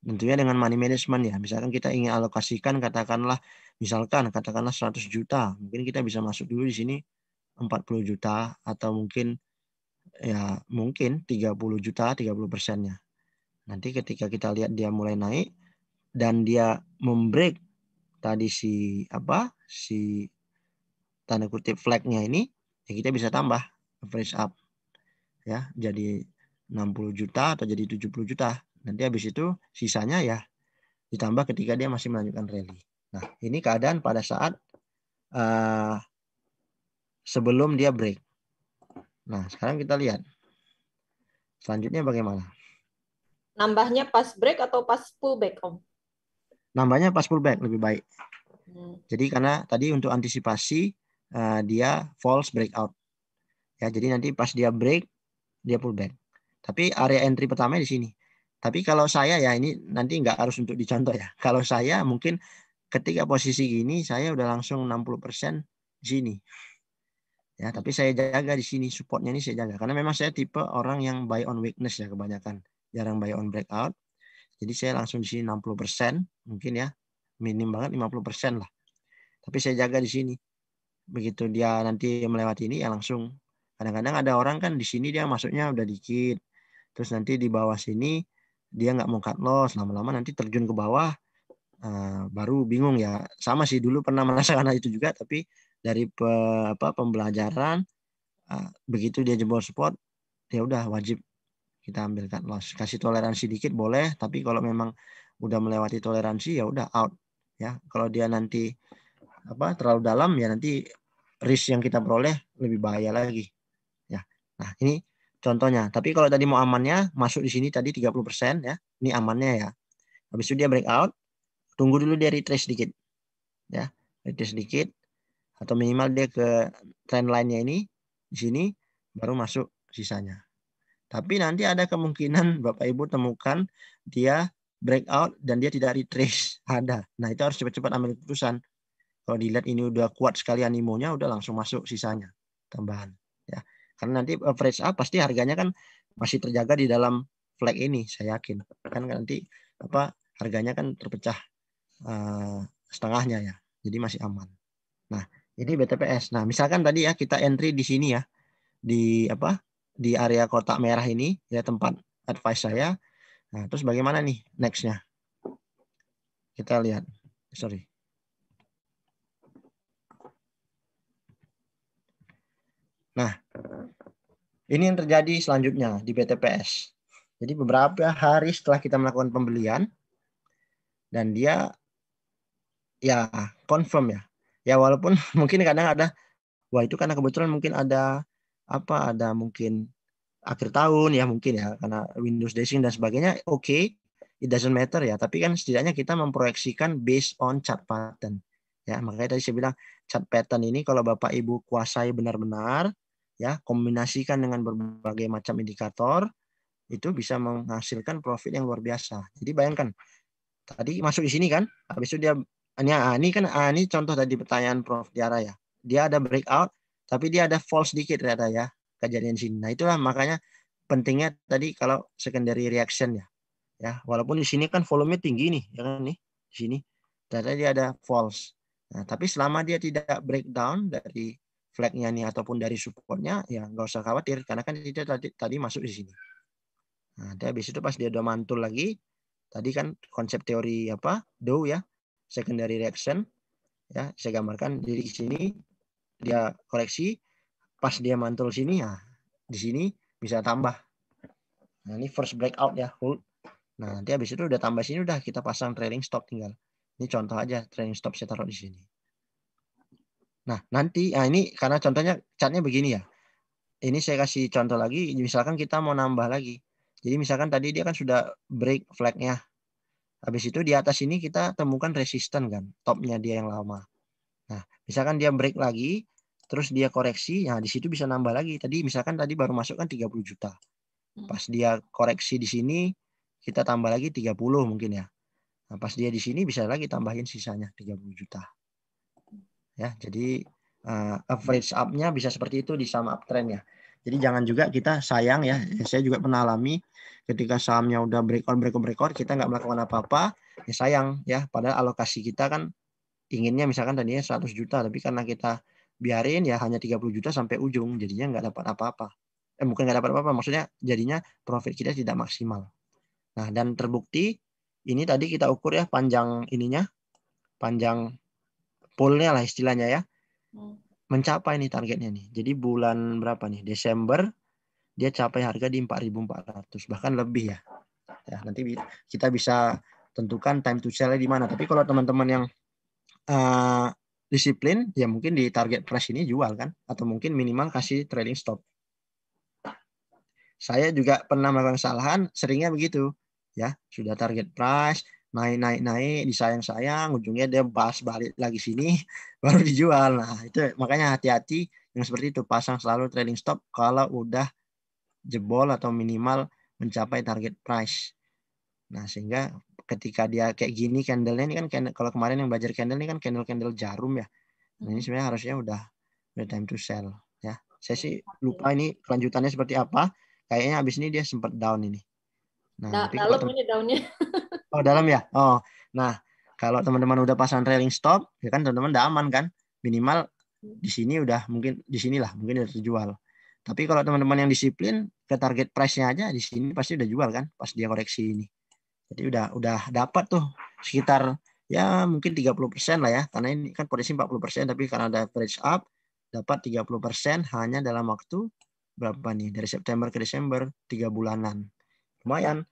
Tentunya dengan money management ya. Misalkan kita ingin alokasikan katakanlah misalkan katakanlah 100 juta, mungkin kita bisa masuk dulu di sini 40 juta atau mungkin ya mungkin 30 juta 30 persennya. Nanti ketika kita lihat dia mulai naik dan dia membreak tadi si apa si tanda kutip flagnya ini ya kita bisa tambah average up ya jadi 60 juta atau jadi 70 juta Nanti habis itu sisanya ya ditambah ketika dia masih melanjutkan rally. Nah, ini keadaan pada saat uh, sebelum dia break. Nah, sekarang kita lihat. Selanjutnya bagaimana? Nambahnya pas break atau pas pullback, Om? Nambahnya pas pullback lebih baik. Hmm. Jadi karena tadi untuk antisipasi uh, dia false breakout. Ya, jadi nanti pas dia break dia pullback. Tapi area entry pertama di sini. Tapi kalau saya ya ini nanti nggak harus untuk dicontoh ya. Kalau saya mungkin ketika posisi gini saya udah langsung 60% di sini. Ya, tapi saya jaga di sini supportnya ini saya jaga karena memang saya tipe orang yang buy on weakness ya kebanyakan, jarang buy on breakout. Jadi saya langsung di sini 60% mungkin ya. Minim banget 50% lah. Tapi saya jaga di sini. Begitu dia nanti melewati ini ya langsung kadang-kadang ada orang kan di sini dia masuknya udah dikit. Terus nanti di bawah sini dia nggak mau cut loss lama-lama nanti terjun ke bawah uh, baru bingung ya sama sih dulu pernah merasakan itu juga tapi dari pe, apa pembelajaran uh, begitu dia jebol spot ya udah wajib kita ambil cut loss kasih toleransi dikit boleh tapi kalau memang udah melewati toleransi ya udah out ya. Kalau dia nanti apa terlalu dalam ya nanti risk yang kita peroleh lebih bahaya lagi ya. Nah ini contohnya. Tapi kalau tadi mau amannya masuk di sini tadi 30% ya. Ini amannya ya. Habis itu dia breakout tunggu dulu dia retrace sedikit ya. Retrace sedikit atau minimal dia ke trend line-nya ini di sini baru masuk sisanya tapi nanti ada kemungkinan Bapak Ibu temukan dia breakout dan dia tidak retrace ada nah itu harus cepat-cepat ambil keputusan kalau dilihat ini udah kuat sekali animonya, udah langsung masuk sisanya tambahan. Ya, karena nanti average up pasti harganya kan masih terjaga di dalam flag ini, saya yakin. Kan nanti apa harganya kan terpecah uh, setengahnya ya, jadi masih aman. Nah, ini BTPS. Nah, misalkan tadi ya kita entry di sini ya, di apa di area kotak merah ini ya tempat advice saya. Nah, terus bagaimana nih nextnya? Kita lihat. Sorry. Nah, ini yang terjadi selanjutnya di BTPS. Jadi beberapa hari setelah kita melakukan pembelian dan dia ya confirm ya. Ya walaupun mungkin kadang ada wah itu karena kebetulan mungkin ada apa ada mungkin akhir tahun ya mungkin ya karena Windows Dressing dan sebagainya oke okay, it doesn't matter ya tapi kan setidaknya kita memproyeksikan based on chart pattern ya makanya tadi saya bilang chart pattern ini kalau Bapak Ibu kuasai benar-benar ya kombinasikan dengan berbagai macam indikator itu bisa menghasilkan profit yang luar biasa. Jadi bayangkan tadi masuk di sini kan, habis itu dia ini, ah, ini kan ah, ini contoh tadi pertanyaan Prof Tiara ya. Dia ada breakout tapi dia ada false dikit ternyata ya kejadian sini. Nah, itulah makanya pentingnya tadi kalau secondary reaction ya. Ya, walaupun di sini kan volume tinggi nih, ya kan nih. Di sini ternyata dia ada false. Nah, tapi selama dia tidak breakdown dari flagnya nih ataupun dari supportnya ya nggak usah khawatir karena kan dia tadi tadi masuk di sini. Nah, dia habis itu pas dia udah mantul lagi, tadi kan konsep teori apa Dow ya, secondary reaction ya saya gambarkan di sini dia koreksi pas dia mantul sini ya di sini bisa tambah. Nah ini first breakout ya hold. Nah nanti habis itu udah tambah sini udah kita pasang trailing stop tinggal. Ini contoh aja trailing stop saya taruh di sini. Nah, nanti nah ini karena contohnya catnya begini ya. Ini saya kasih contoh lagi, misalkan kita mau nambah lagi. Jadi misalkan tadi dia kan sudah break flagnya. Habis itu di atas ini kita temukan resisten kan, topnya dia yang lama. Nah, misalkan dia break lagi, terus dia koreksi, nah di situ bisa nambah lagi. Tadi misalkan tadi baru masuk kan 30 juta. Hmm. Pas dia koreksi di sini, kita tambah lagi 30 mungkin ya. Nah, pas dia di sini bisa lagi tambahin sisanya 30 juta ya jadi uh, average up-nya bisa seperti itu di saham uptrend ya jadi jangan juga kita sayang ya saya juga pernah alami ketika sahamnya udah breakout breakout breakout kita nggak melakukan apa-apa ya sayang ya. Padahal alokasi kita kan inginnya misalkan tadinya 100 juta tapi karena kita biarin ya hanya 30 juta sampai ujung jadinya nggak dapat apa-apa. Eh bukan nggak dapat apa-apa maksudnya jadinya profit kita tidak maksimal. Nah dan terbukti ini tadi kita ukur ya panjang ininya panjang poolnya lah istilahnya ya. Hmm. mencapai nih targetnya nih. Jadi bulan berapa nih? Desember dia capai harga di 4.400 bahkan lebih ya. Ya nanti kita bisa tentukan time to sell di mana. Tapi kalau teman-teman yang uh, disiplin ya mungkin di target price ini jual kan atau mungkin minimal kasih trading stop. Saya juga pernah melakukan kesalahan seringnya begitu. Ya sudah target price naik naik naik disayang sayang ujungnya dia bahas balik lagi sini baru dijual. Nah itu makanya hati-hati yang seperti itu pasang selalu trading stop kalau udah jebol atau minimal mencapai target price nah sehingga ketika dia kayak gini candlenya ini kan candle, kalau kemarin yang belajar candle ini kan candle candle jarum ya nah, ini sebenarnya harusnya udah udah time to sell ya saya sih lupa ini kelanjutannya seperti apa kayaknya habis ini dia sempat down ini nah, nah dalam ini daunnya Oh, dalam ya? Oh. Nah, kalau teman-teman udah pasang trailing stop, ya kan teman-teman udah aman kan? Minimal di sini udah mungkin di sinilah mungkin udah terjual. Tapi kalau teman-teman yang disiplin ke target price-nya aja di sini pasti udah jual kan pas dia koreksi ini. Jadi udah udah dapat tuh sekitar ya mungkin 30% lah ya. Karena ini kan potensi 40% tapi karena ada average up dapat 30% hanya dalam waktu berapa nih? Dari September ke Desember tiga bulanan. Lumayan.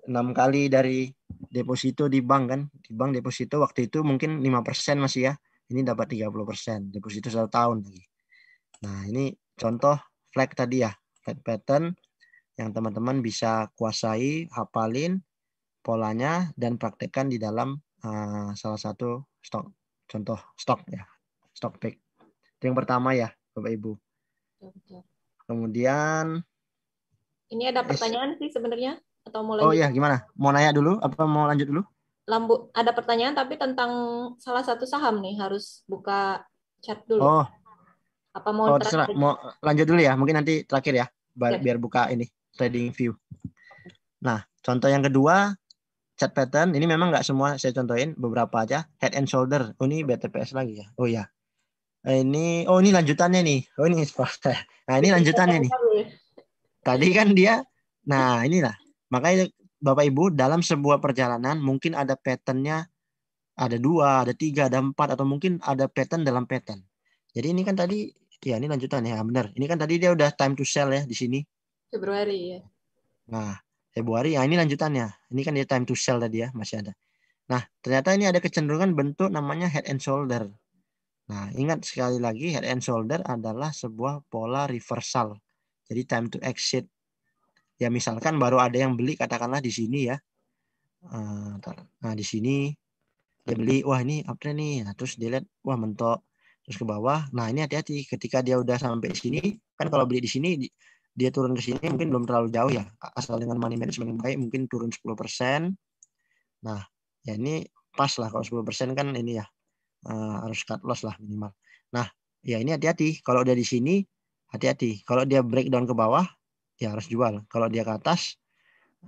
Enam kali dari deposito di bank kan. Di bank deposito waktu itu mungkin 5% masih ya. Ini dapat 30% deposito satu tahun lagi. Nah ini contoh flag tadi ya flag pattern yang teman-teman bisa kuasai hafalin polanya dan praktekkan di dalam uh, salah satu stok contoh stok ya stok pick itu yang pertama ya bapak ibu. Kemudian ini ada pertanyaan sih sebenarnya atau mau lanjut? oh iya gimana? Mau nanya dulu apa mau lanjut dulu? Lambu ada pertanyaan tapi tentang salah satu saham nih harus buka chat dulu. Oh apa mau oh, terserah. mau lanjut dulu ya. Mungkin nanti terakhir ya biar, biar buka ini trading view. Nah contoh yang kedua chat pattern. Ini memang nggak semua saya contohin beberapa aja. Head and shoulder. Oh ini BTPS lagi ya. Oh ya ini oh ini lanjutannya nih. Oh ini nah ini lanjutannya nih. Tadi kan dia nah inilah. Makanya bapak ibu dalam sebuah perjalanan mungkin ada patternnya ada dua ada tiga ada empat atau mungkin ada pattern dalam pattern. Jadi ini kan tadi ya ini lanjutan ya benar ini kan tadi dia udah time to sell ya di sini Februari ya nah Februari ya ini lanjutannya. Ini kan dia time to sell tadi ya, masih ada. Nah, ternyata ini ada kecenderungan bentuk namanya head and shoulder. Nah, ingat sekali lagi head and shoulder adalah sebuah pola reversal. Jadi time to exit. Ya misalkan baru ada yang beli katakanlah di sini ya. Eh, nah, di sini dia beli, wah ini apa nih? Nah, terus dia lihat, wah mentok. Terus ke bawah. Nah, ini hati-hati ketika dia udah sampai sini, kan kalau beli di sini dia turun ke sini mungkin belum terlalu jauh ya asal dengan money management yang baik mungkin turun 10%. Nah, ya ini pas lah kalau 10% kan ini ya uh, harus cut loss lah minimal. Nah, ya ini hati-hati. Kalau dia di sini hati-hati. Kalau dia breakdown ke bawah ya harus jual. Kalau dia ke atas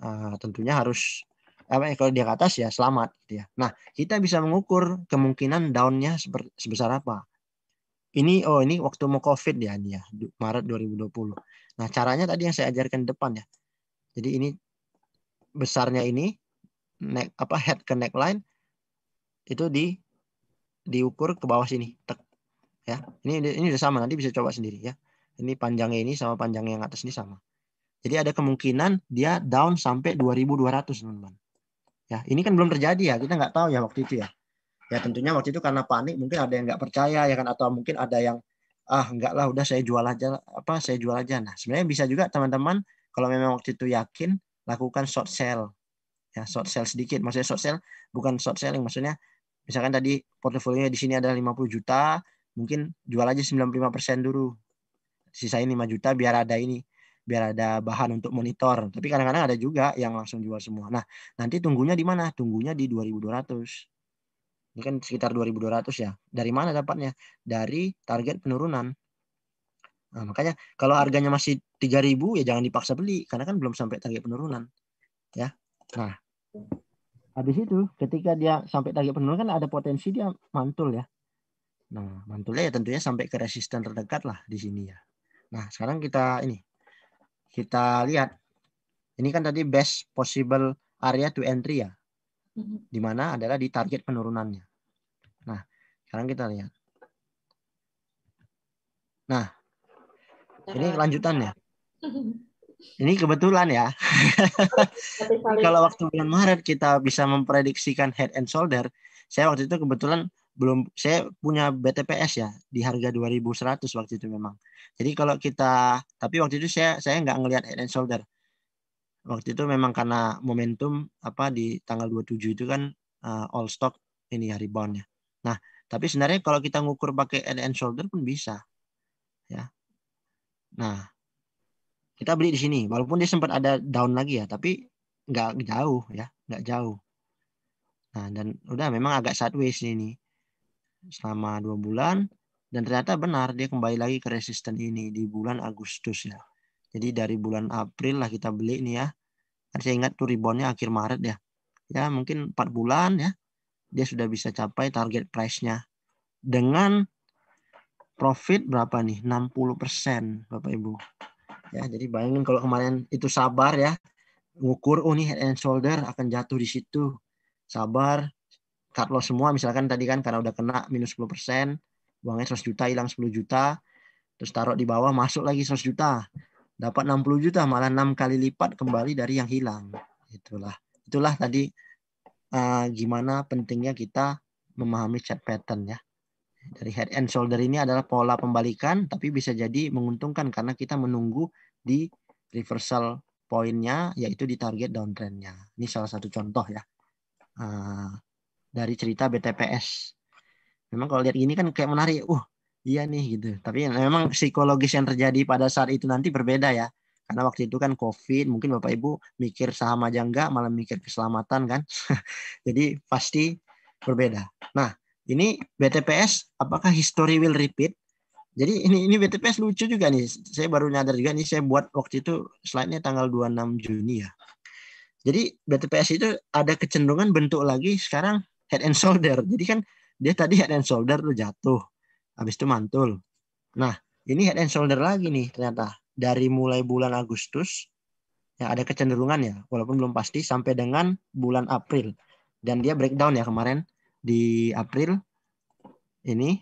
uh, tentunya harus apa ya kalau dia ke atas ya selamat gitu ya. Nah, kita bisa mengukur kemungkinan downnya sebesar apa. Ini oh ini waktu mau Covid ya ini ya Maret 2020. Nah, caranya tadi yang saya ajarkan depan ya. Jadi ini besarnya ini neck apa head ke neckline itu di diukur ke bawah sini. Tek. Ya. Ini ini udah sama nanti bisa coba sendiri ya. Ini panjangnya ini sama panjangnya yang atas ini sama. Jadi ada kemungkinan dia down sampai 2200 teman-teman. Ya, ini kan belum terjadi ya. Kita nggak tahu ya waktu itu ya. Ya tentunya waktu itu karena panik mungkin ada yang nggak percaya ya kan? Atau mungkin ada yang ah enggak lah udah saya jual aja apa saya jual aja. Nah sebenarnya bisa juga teman-teman kalau memang waktu itu yakin lakukan short sell ya short sell sedikit. Maksudnya short sell bukan short selling. Maksudnya misalkan tadi portofolionya di sini ada 50 juta mungkin jual aja 95% dulu. Sisain 5 juta biar ada ini biar ada bahan untuk monitor. Tapi kadang-kadang ada juga yang langsung jual semua. Nah nanti tunggunya di mana? Tunggunya di 2200 ini kan sekitar 2.200 ya. Dari mana dapatnya? Dari target penurunan. Nah, makanya kalau harganya masih 3.000 ya jangan dipaksa beli karena kan belum sampai target penurunan. Ya. Nah, habis itu ketika dia sampai target penurunan kan ada potensi dia mantul ya. Nah, mantulnya ya tentunya sampai ke resisten terdekat lah di sini ya. Nah, sekarang kita ini kita lihat ini kan tadi best possible area to entry ya. Mm-hmm. di mana adalah di target penurunannya. Nah, sekarang kita lihat. Nah, ini kelanjutannya. Ini kebetulan ya. Kalau waktu bulan Maret kita bisa memprediksikan head and shoulder, saya waktu itu kebetulan belum saya punya BTPS ya di harga 2100 waktu itu memang. Jadi kalau kita tapi waktu itu saya saya nggak ngelihat head and shoulder waktu itu memang karena momentum apa di tanggal 27 itu kan uh, all stock ini ya reboundnya. Nah, tapi sebenarnya kalau kita ngukur pakai head and shoulder pun bisa. Ya. Nah, kita beli di sini walaupun dia sempat ada down lagi ya, tapi nggak jauh ya, nggak jauh. Nah, dan udah memang agak sideways ini selama dua bulan dan ternyata benar dia kembali lagi ke resisten ini di bulan Agustus ya. Jadi dari bulan April lah kita beli ini ya. Kan saya ingat tuh reboundnya akhir Maret ya. Ya mungkin 4 bulan ya. Dia sudah bisa capai target price-nya. Dengan profit berapa nih? 60% Bapak Ibu. Ya, jadi bayangin kalau kemarin itu sabar ya. Ngukur, oh nih head and shoulder akan jatuh di situ. Sabar. cut loss semua misalkan tadi kan karena udah kena minus 10 persen uangnya 100 juta hilang 10 juta terus taruh di bawah masuk lagi 100 juta dapat 60 juta malah enam kali lipat kembali dari yang hilang. Itulah. Itulah tadi uh, gimana pentingnya kita memahami chart pattern ya. Dari head and shoulder ini adalah pola pembalikan tapi bisa jadi menguntungkan karena kita menunggu di reversal poinnya yaitu di target downtrendnya. Ini salah satu contoh ya uh, dari cerita BTPS memang kalau lihat ini kan kayak menarik. Uh iya nih gitu. Tapi memang psikologis yang terjadi pada saat itu nanti berbeda ya. Karena waktu itu kan covid mungkin bapak ibu mikir saham aja enggak malah mikir keselamatan kan? Jadi pasti berbeda. Nah ini BTPS apakah history will repeat? Jadi ini ini BTPS lucu juga nih. Saya baru nyadar juga nih saya buat waktu itu slide-nya tanggal 26 Juni ya. Jadi BTPS itu ada kecenderungan bentuk lagi sekarang head and shoulder. Jadi kan dia tadi head and shoulder tuh jatuh habis itu mantul. Nah ini head and shoulder lagi nih ternyata. Dari mulai bulan Agustus ya ada kecenderungan ya walaupun belum pasti sampai dengan bulan April. Dan dia breakdown ya kemarin di April ini.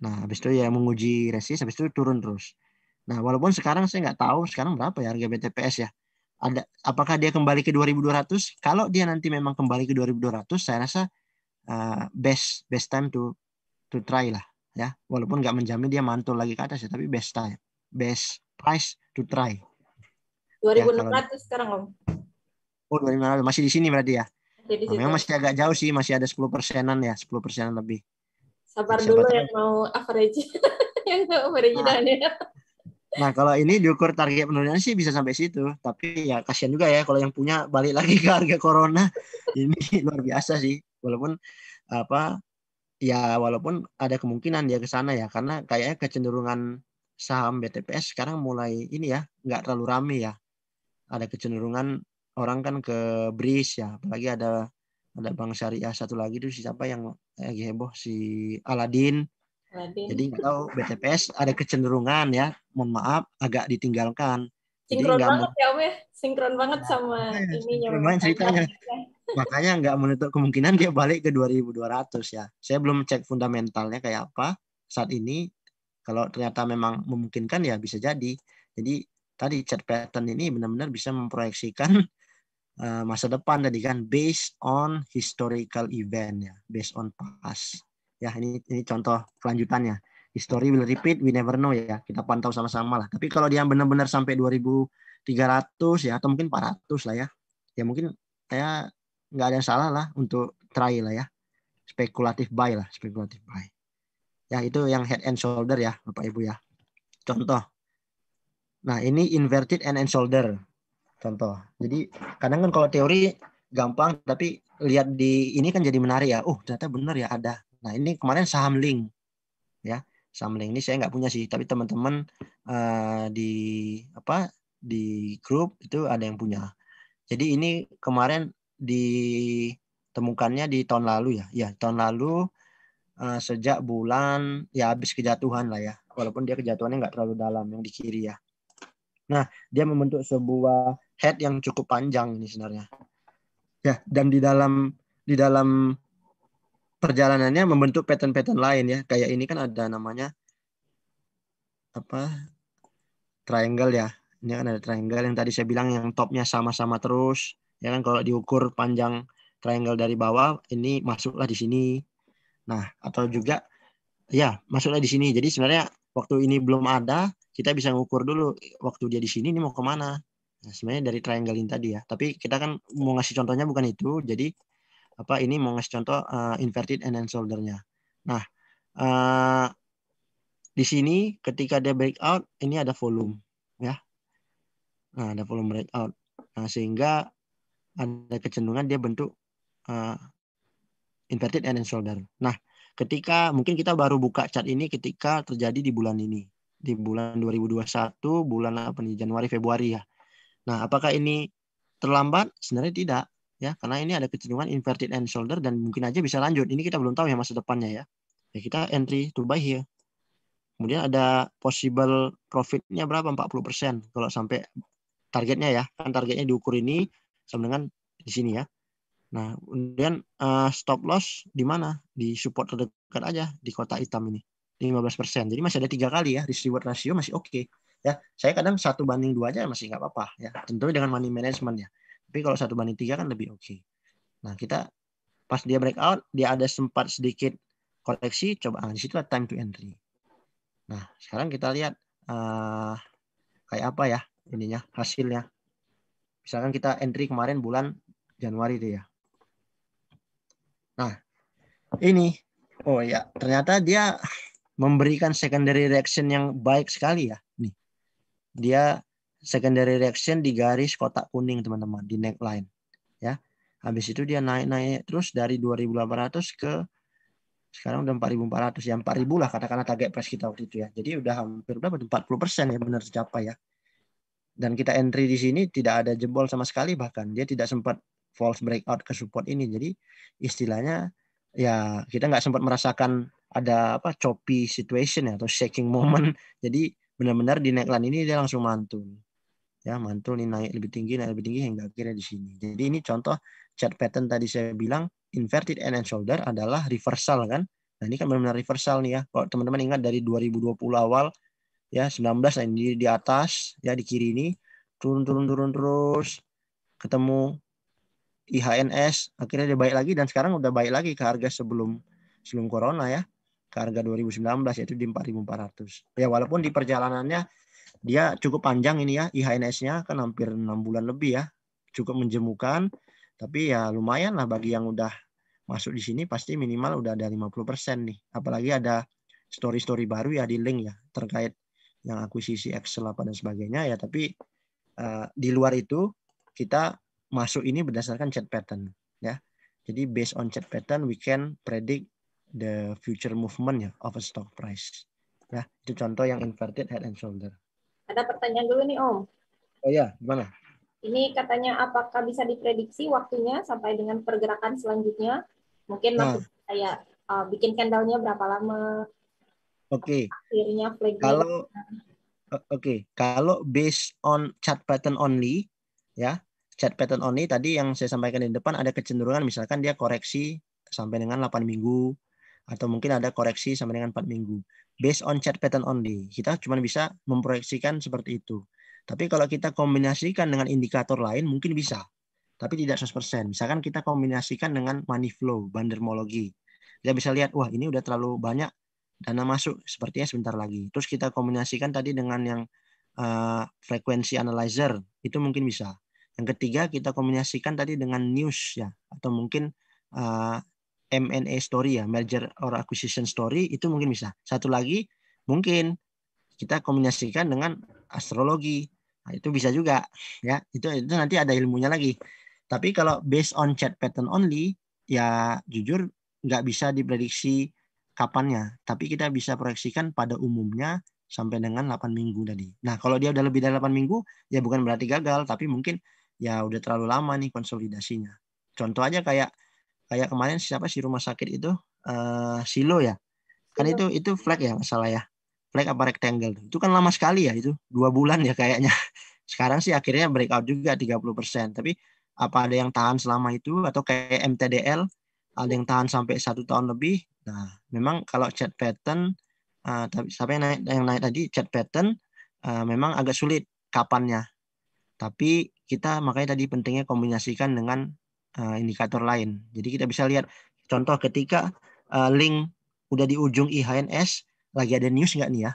Nah habis itu ya menguji resist habis itu turun terus. Nah walaupun sekarang saya nggak tahu sekarang berapa ya harga BTPS ya? Ada apakah dia kembali ke 2200 kalau dia nanti memang kembali ke 2200 saya rasa uh, best best time to to try lah ya walaupun nggak menjamin dia mantul lagi ke atas ya tapi best time best price to try. 2600 ya, sekarang Om. Oh 2600 masih di sini berarti ya. Masih di Memang masih agak jauh sih, masih ada 10 persenan ya, 10 persenan lebih. Sabar dulu yang mau average. yang mau average nah, ya. Nah, kalau ini diukur target penurunan sih bisa sampai situ. Tapi ya kasihan juga ya kalau yang punya balik lagi ke harga corona. ini luar biasa sih. Walaupun apa ya walaupun ada kemungkinan dia ke sana ya karena kayaknya kecenderungan saham BTPS sekarang mulai ini ya nggak terlalu rame ya. Ada kecenderungan orang kan ke BRIS ya apalagi ada ada bank syariah satu lagi itu siapa yang lagi heboh si Aladin jadi nggak tahu BTPS ada kecenderungan ya mohon maaf agak ditinggalkan. Sinkron banget ya om ya? Sinkron banget sama ya, ininya ceritanya makanya nggak menutup kemungkinan dia balik ke 2200 ya saya belum cek fundamentalnya kayak apa saat ini kalau ternyata memang memungkinkan ya bisa jadi. Jadi tadi chat pattern ini benar-benar bisa memproyeksikan uh, masa depan tadi kan based on historical event ya, based on past. Ya, ini ini contoh kelanjutannya. History will repeat, we never know ya. Kita pantau sama-sama lah. Tapi kalau dia benar-benar sampai 2300 ya atau mungkin 400 lah ya. Ya mungkin saya nggak ada yang salah lah untuk try lah ya. Spekulatif buy lah, spekulatif buy. Ya, itu yang head and shoulder ya, Bapak Ibu ya. Contoh. Nah, ini inverted hand and shoulder. Contoh. Jadi, kadang kan kalau teori gampang, tapi lihat di ini kan jadi menarik ya. Oh, ternyata benar ya ada. Nah, ini kemarin saham link. Ya, saham link ini saya nggak punya sih, tapi teman-teman uh, di apa di grup itu ada yang punya. Jadi ini kemarin ditemukannya di tahun lalu ya. Ya, tahun lalu uh, sejak bulan ya habis kejatuhan lah ya. Walaupun dia kejatuhannya nggak terlalu dalam yang di kiri ya. Nah dia membentuk sebuah head yang cukup panjang ini sebenarnya. Ya dan di dalam di dalam perjalanannya membentuk pattern-pattern lain ya. Kayak ini kan ada namanya apa triangle ya. Ini kan ada triangle yang tadi saya bilang yang topnya sama-sama terus ya kan kalau diukur panjang triangle dari bawah ini masuklah di sini Nah, atau juga ya masuklah di sini. Jadi sebenarnya waktu ini belum ada, kita bisa ngukur dulu waktu dia di sini ini mau ke mana. Nah, sebenarnya dari triangle ini tadi ya. Tapi kita kan mau ngasih contohnya bukan itu. Jadi apa ini mau ngasih contoh uh, inverted and then shoulder-nya. Nah, uh, di sini ketika dia breakout ini ada volume ya. Nah, ada volume breakout. Nah, sehingga ada kecenderungan dia bentuk uh, inverted and shoulder. Nah, ketika mungkin kita baru buka chart ini ketika terjadi di bulan ini, di bulan 2021, bulan apa nih Januari Februari ya. Nah, apakah ini terlambat? Sebenarnya tidak ya, karena ini ada kecenderungan inverted and shoulder dan mungkin aja bisa lanjut. Ini kita belum tahu ya masa depannya ya. Ya kita entry to buy here. Kemudian ada possible profitnya berapa? 40% kalau sampai targetnya ya. Kan targetnya diukur ini dengan di sini ya. Nah, kemudian uh, stop loss di mana? Di support terdekat aja di kotak hitam ini. 15%. Jadi masih ada tiga kali ya, risk reward ratio masih oke. Okay. Ya, saya kadang satu banding dua aja masih nggak apa-apa ya. Tentunya dengan money management ya. Tapi kalau satu banding tiga kan lebih oke. Okay. Nah, kita pas dia breakout, dia ada sempat sedikit koreksi, coba ah, di situ time to entry. Nah, sekarang kita lihat uh, kayak apa ya ininya hasilnya. Misalkan kita entry kemarin bulan Januari itu ya. Nah, ini oh ya, ternyata dia memberikan secondary reaction yang baik sekali ya. Nih. Dia secondary reaction di garis kotak kuning teman-teman di neckline ya. Habis itu dia naik-naik terus dari 2800 ke sekarang udah 4400 ya 4000 lah katakanlah target price kita waktu itu ya. Jadi udah hampir berapa 40 persen ya benar tercapai ya. Dan kita entry di sini tidak ada jebol sama sekali bahkan dia tidak sempat false breakout ke support ini. Jadi istilahnya ya kita nggak sempat merasakan ada apa choppy situation ya atau shaking moment. Jadi benar-benar di neckline ini dia langsung mantul. Ya, mantul nih naik lebih tinggi, naik lebih tinggi hingga akhirnya di sini. Jadi ini contoh chart pattern tadi saya bilang inverted end and shoulder adalah reversal kan. Nah, ini kan benar-benar reversal nih ya. Kalau teman-teman ingat dari 2020 awal ya 19 nah ini di atas ya di kiri ini. Turun turun turun terus. Ketemu IHNS akhirnya dia baik lagi. Dan sekarang udah baik lagi ke harga sebelum sebelum corona ya. Ke harga 2019 yaitu di 4.400. Ya walaupun di perjalanannya dia cukup panjang ini ya IHNS-nya kan hampir enam bulan lebih ya. Cukup menjemukan. Tapi ya lumayan lah bagi yang udah masuk di sini pasti minimal udah ada 50% nih. Apalagi ada story-story baru ya di link ya terkait yang akuisisi Excel apa dan sebagainya ya tapi uh, di luar itu kita masuk ini berdasarkan chat pattern ya jadi based on chat pattern we can predict the future movement ya of a stock price. Ya, itu contoh yang inverted head and shoulder. Ada pertanyaan dulu nih Om. Oh ya, gimana? Ini katanya apakah bisa diprediksi waktunya sampai dengan pergerakan selanjutnya? Mungkin nah. maksud saya uh, bikin candlenya berapa lama? Oke. Okay. Kalau Oke, okay. kalau based on chart pattern only, ya, chart pattern only tadi yang saya sampaikan di depan ada kecenderungan misalkan dia koreksi sampai dengan 8 minggu, atau mungkin ada koreksi sampai dengan 4 minggu. Based on chart pattern only, kita cuma bisa memproyeksikan seperti itu. Tapi kalau kita kombinasikan dengan indikator lain, mungkin bisa. Tapi tidak 100%. Misalkan kita kombinasikan dengan money flow, bandermologi. Kita bisa lihat, wah ini udah terlalu banyak dana masuk, sepertinya sebentar lagi. Terus kita kombinasikan tadi dengan yang uh, frekuensi analyzer, itu mungkin bisa. Yang ketiga, kita kombinasikan tadi dengan news ya, atau mungkin uh, M&A story ya, merger or acquisition story itu mungkin bisa. Satu lagi mungkin kita kombinasikan dengan astrologi. Nah, itu bisa juga ya. Itu itu nanti ada ilmunya lagi. Tapi kalau based on chat pattern only ya jujur nggak bisa diprediksi kapannya. Tapi kita bisa proyeksikan pada umumnya sampai dengan 8 minggu tadi. Nah, kalau dia udah lebih dari 8 minggu ya bukan berarti gagal, tapi mungkin ya udah terlalu lama nih konsolidasinya. Contoh aja kayak kayak kemarin siapa sih rumah sakit itu? Uh, silo ya? Kan itu itu flag ya masalah ya. Flag apa rectangle? Itu kan lama sekali ya itu dua bulan ya kayaknya. Sekarang sih akhirnya breakout juga 30% tapi apa ada yang tahan selama itu atau kayak MTDL ada yang tahan sampai satu tahun lebih nah memang kalau chat pattern uh, tapi sampai yang naik yang naik tadi chat pattern uh, memang agak sulit kapannya tapi kita makanya tadi pentingnya kombinasikan dengan uh, indikator lain. Jadi kita bisa lihat contoh ketika uh, link udah di ujung IHNS lagi ada news nggak nih ya?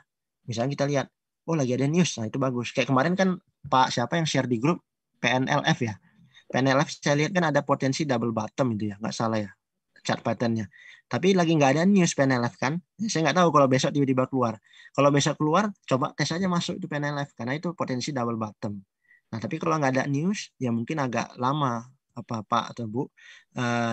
Misalnya kita lihat, oh lagi ada news, nah itu bagus. Kayak kemarin kan Pak siapa yang share di grup PNLF ya? PNLF saya lihat kan ada potensi double bottom itu ya, nggak salah ya chart patternnya. Tapi lagi nggak ada news PNLF kan? Saya nggak tahu kalau besok tiba-tiba keluar. Kalau besok keluar, coba tes aja masuk itu PNLF karena itu potensi double bottom. Nah tapi kalau nggak ada news, ya mungkin agak lama apa Pak atau Bu uh,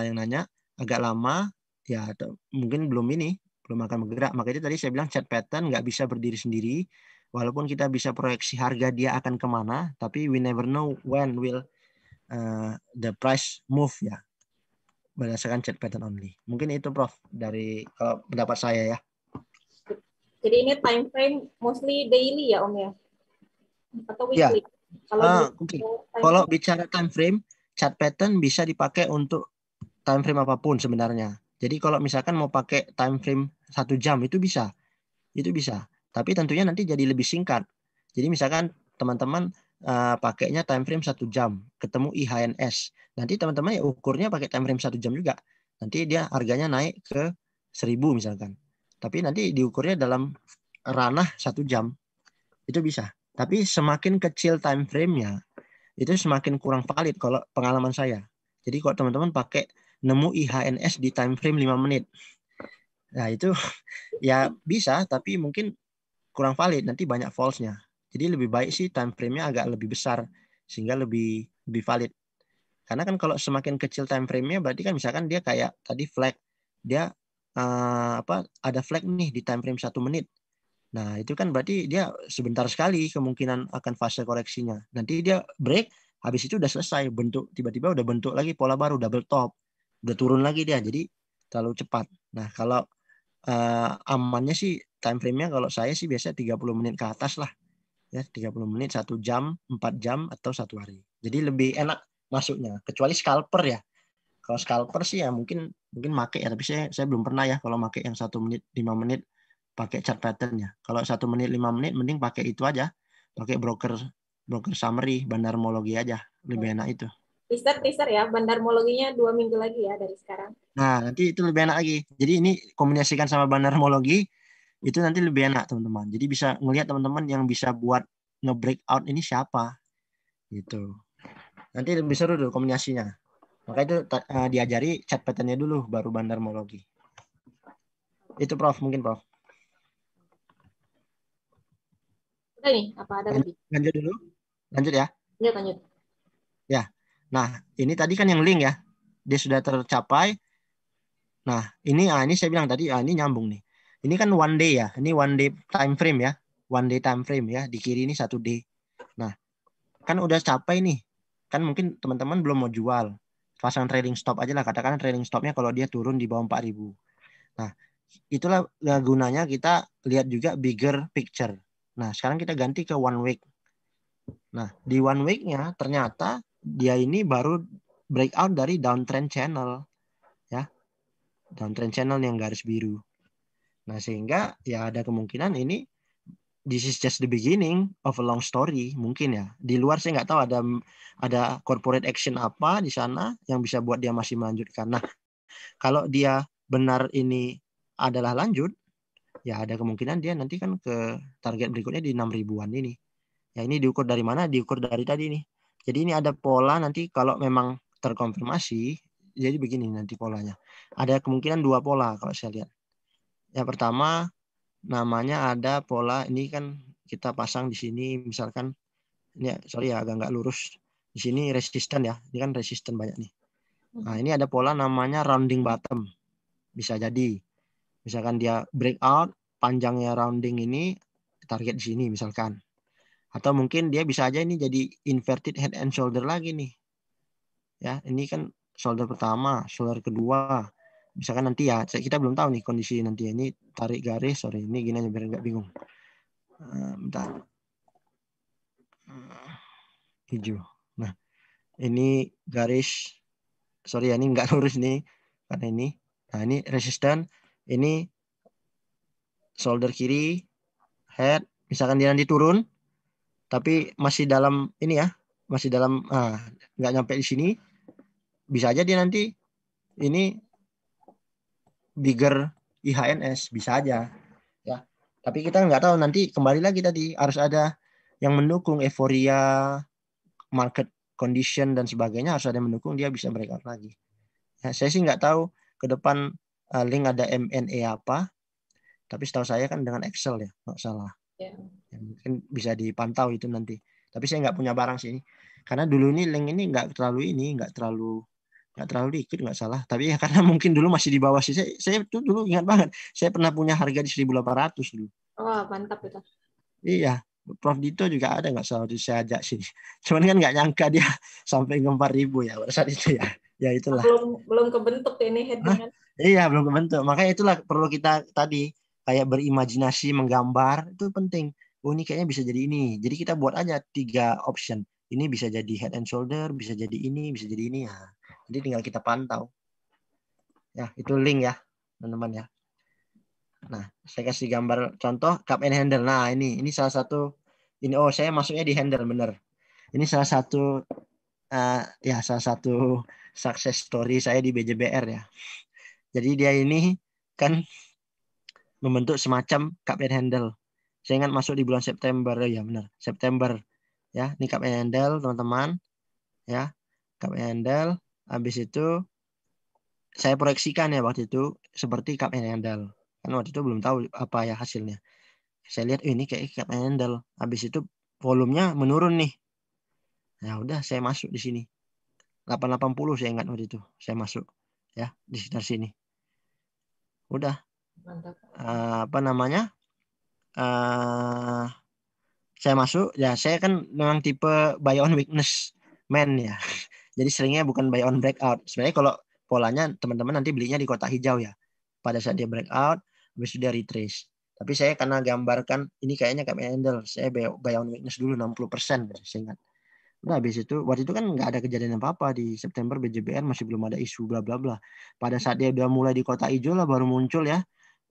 yang nanya agak lama ya atau mungkin belum ini belum akan bergerak. Makanya tadi saya bilang chat pattern nggak bisa berdiri sendiri. Walaupun kita bisa proyeksi harga dia akan ke mana, tapi we never know when will uh, the price move ya berdasarkan chat pattern only. Mungkin itu Prof dari kalau pendapat saya ya. Jadi ini time frame mostly daily ya Om ya? Atau weekly? Ya. Kalau, uh, okay. kalau bicara time frame, chart pattern bisa dipakai untuk time frame apa pun sebenarnya. Jadi kalau misalkan mau pakai time frame satu jam itu bisa, itu bisa. Tapi tentunya nanti jadi lebih singkat. Jadi misalkan teman-teman uh, pakainya time frame satu jam, ketemu IHNS. Nanti teman-teman ya ukurnya pakai time frame satu jam juga. Nanti dia harganya naik ke seribu misalkan. Tapi nanti diukurnya dalam ranah satu jam. Itu bisa. Tapi semakin kecil time frame-nya, itu semakin kurang valid kalau pengalaman saya. Jadi kalau teman-teman pakai nemu IHNS di time frame 5 menit. Nah, itu ya bisa tapi mungkin kurang valid, nanti banyak false-nya. Jadi lebih baik sih time frame-nya agak lebih besar sehingga lebih lebih valid. Karena kan kalau semakin kecil time frame-nya berarti kan misalkan dia kayak tadi flag dia uh, apa ada flag nih di time frame satu menit. Nah, itu kan berarti dia sebentar sekali kemungkinan akan fase koreksinya. Nanti dia break, habis itu udah selesai bentuk tiba-tiba udah bentuk lagi pola baru double top. Udah turun lagi dia. Jadi terlalu cepat. Nah, kalau uh, amannya sih time frame-nya kalau saya sih biasa 30 menit ke atas lah. Ya, 30 menit, satu jam, 4 jam atau satu hari. Jadi lebih enak masuknya kecuali scalper ya. Kalau scalper sih ya mungkin mungkin make ya, tapi saya saya belum pernah ya kalau make yang satu menit, lima menit pakai chart patternnya. Kalau satu menit lima menit mending pakai itu aja, pakai broker broker summary bandarmologi aja lebih enak itu. Teaser teaser ya bandarmologinya dua minggu lagi ya dari sekarang. Nah nanti itu lebih enak lagi. Jadi ini kombinasikan sama bandarmologi itu nanti lebih enak teman-teman. Jadi bisa ngelihat teman-teman yang bisa buat nge-breakout ini siapa gitu. Nanti lebih seru dulu kombinasinya. Maka itu uh, diajari chat patternnya dulu baru bandarmologi. Itu Prof mungkin Prof. Udah nih, apa ada lagi? Lanjut dulu. Lanjut ya. Lanjut, lanjut. Ya. Nah, ini tadi kan yang link ya. Dia sudah tercapai. Nah, ini ah ini saya bilang tadi ah ini nyambung nih. Ini kan one day ya. Ini one day time frame ya. One day time frame ya. Di kiri ini satu day. Nah, kan udah capai nih. Kan mungkin teman-teman belum mau jual. Pasang trading stop aja lah. Katakan trading stopnya kalau dia turun di bawah 4000. Nah, itulah gunanya kita lihat juga bigger picture. Nah, sekarang kita ganti ke one week. Nah, di one week-nya ternyata dia ini baru breakout dari downtrend channel. Ya. Downtrend channel yang garis biru. Nah, sehingga ya ada kemungkinan ini this is just the beginning of a long story mungkin ya. Di luar saya nggak tahu ada ada corporate action apa di sana yang bisa buat dia masih melanjutkan. Nah, kalau dia benar ini adalah lanjut, ya ada kemungkinan dia nanti kan ke target berikutnya di 6 ribuan ini. Ya ini diukur dari mana? Diukur dari tadi nih. Jadi ini ada pola nanti kalau memang terkonfirmasi, jadi begini nanti polanya. Ada kemungkinan dua pola kalau saya lihat. Yang pertama namanya ada pola ini kan kita pasang di sini misalkan ini sorry ya agak nggak lurus. Di sini resisten ya. Ini kan resisten banyak nih. Nah, ini ada pola namanya rounding bottom. Bisa jadi Misalkan dia breakout, panjangnya rounding ini target di sini misalkan. Atau mungkin dia bisa aja ini jadi inverted head and shoulder lagi nih. Ya, ini kan shoulder pertama, shoulder kedua. Misalkan nanti ya, kita belum tahu nih kondisi nanti ini tarik garis, sorry ini gini aja biar nggak bingung. Uh, bentar. Hijau. Nah, ini garis, sorry ya ini nggak lurus nih karena ini. Nah ini resisten, ini shoulder kiri, head, misalkan dia nanti turun, tapi masih dalam ini ya, masih dalam ah, nggak nyampe di sini, bisa aja dia nanti ini bigger IHNS bisa aja ya. Tapi kita nggak tahu nanti kembali lagi tadi harus ada yang mendukung euforia market condition dan sebagainya harus ada yang mendukung dia bisa breakout lagi. Ya, saya sih nggak tahu ke depan uh, link ada MNE apa. Tapi setahu saya kan dengan Excel ya, nggak salah. Yeah. Ya, mungkin bisa dipantau itu nanti. Tapi saya nggak punya barang sih. Karena dulu ini link ini nggak terlalu ini, nggak terlalu nggak terlalu dikit nggak salah. Tapi ya karena mungkin dulu masih di bawah sih. Saya, saya tuh dulu ingat banget. Saya pernah punya harga di 1.800 dulu. Oh mantap itu. Iya, Prof Dito juga ada nggak salah saya ajak sih. Cuman kan nggak nyangka dia sampai ke 4000 ya pada saat itu ya. Ya itulah. Belum belum kebentuk ini heading Iya, belum kebentuk. Makanya itulah perlu kita tadi kayak berimajinasi, menggambar itu penting. Oh ini kayaknya bisa jadi ini. Jadi kita buat aja tiga option. Ini bisa jadi head and shoulder, bisa jadi ini, bisa jadi ini ya. Jadi tinggal kita pantau. Ya, itu link ya, teman-teman ya. Nah, saya kasih gambar contoh cup and handle. Nah, ini ini salah satu ini oh saya masuknya di handle bener. Ini salah satu uh, ya salah satu success story saya di BJBR ya. Jadi dia ini kan membentuk semacam cup and handle. Saya ingat masuk di bulan September ya benar. September ya. Ini cup and handle teman-teman. Ya. Cup and handle. Habis itu saya proyeksikan ya waktu itu seperti cup handle. Kan waktu itu belum tahu apa ya hasilnya. Saya lihat oh, ini kayak cup handle. Habis itu volumenya menurun nih. Ya udah saya masuk di sini. 880 saya ingat waktu itu saya masuk ya di sekitar sini. Udah. Mantap. Uh, apa namanya? Uh, saya masuk ya saya kan memang tipe buy on weakness man ya. Jadi seringnya bukan buy on breakout. Sebenarnya kalau polanya teman-teman nanti belinya di kotak hijau ya. Pada saat dia breakout, habis itu dia retrace. Tapi saya karena gambarkan ini kayaknya kayak handle, saya buy on weakness dulu 60% saya ingat. Udah habis itu waktu itu kan nggak ada kejadian apa-apa di September BJBR masih belum ada isu bla bla bla. Pada saat dia udah mulai di kota hijau lah baru muncul ya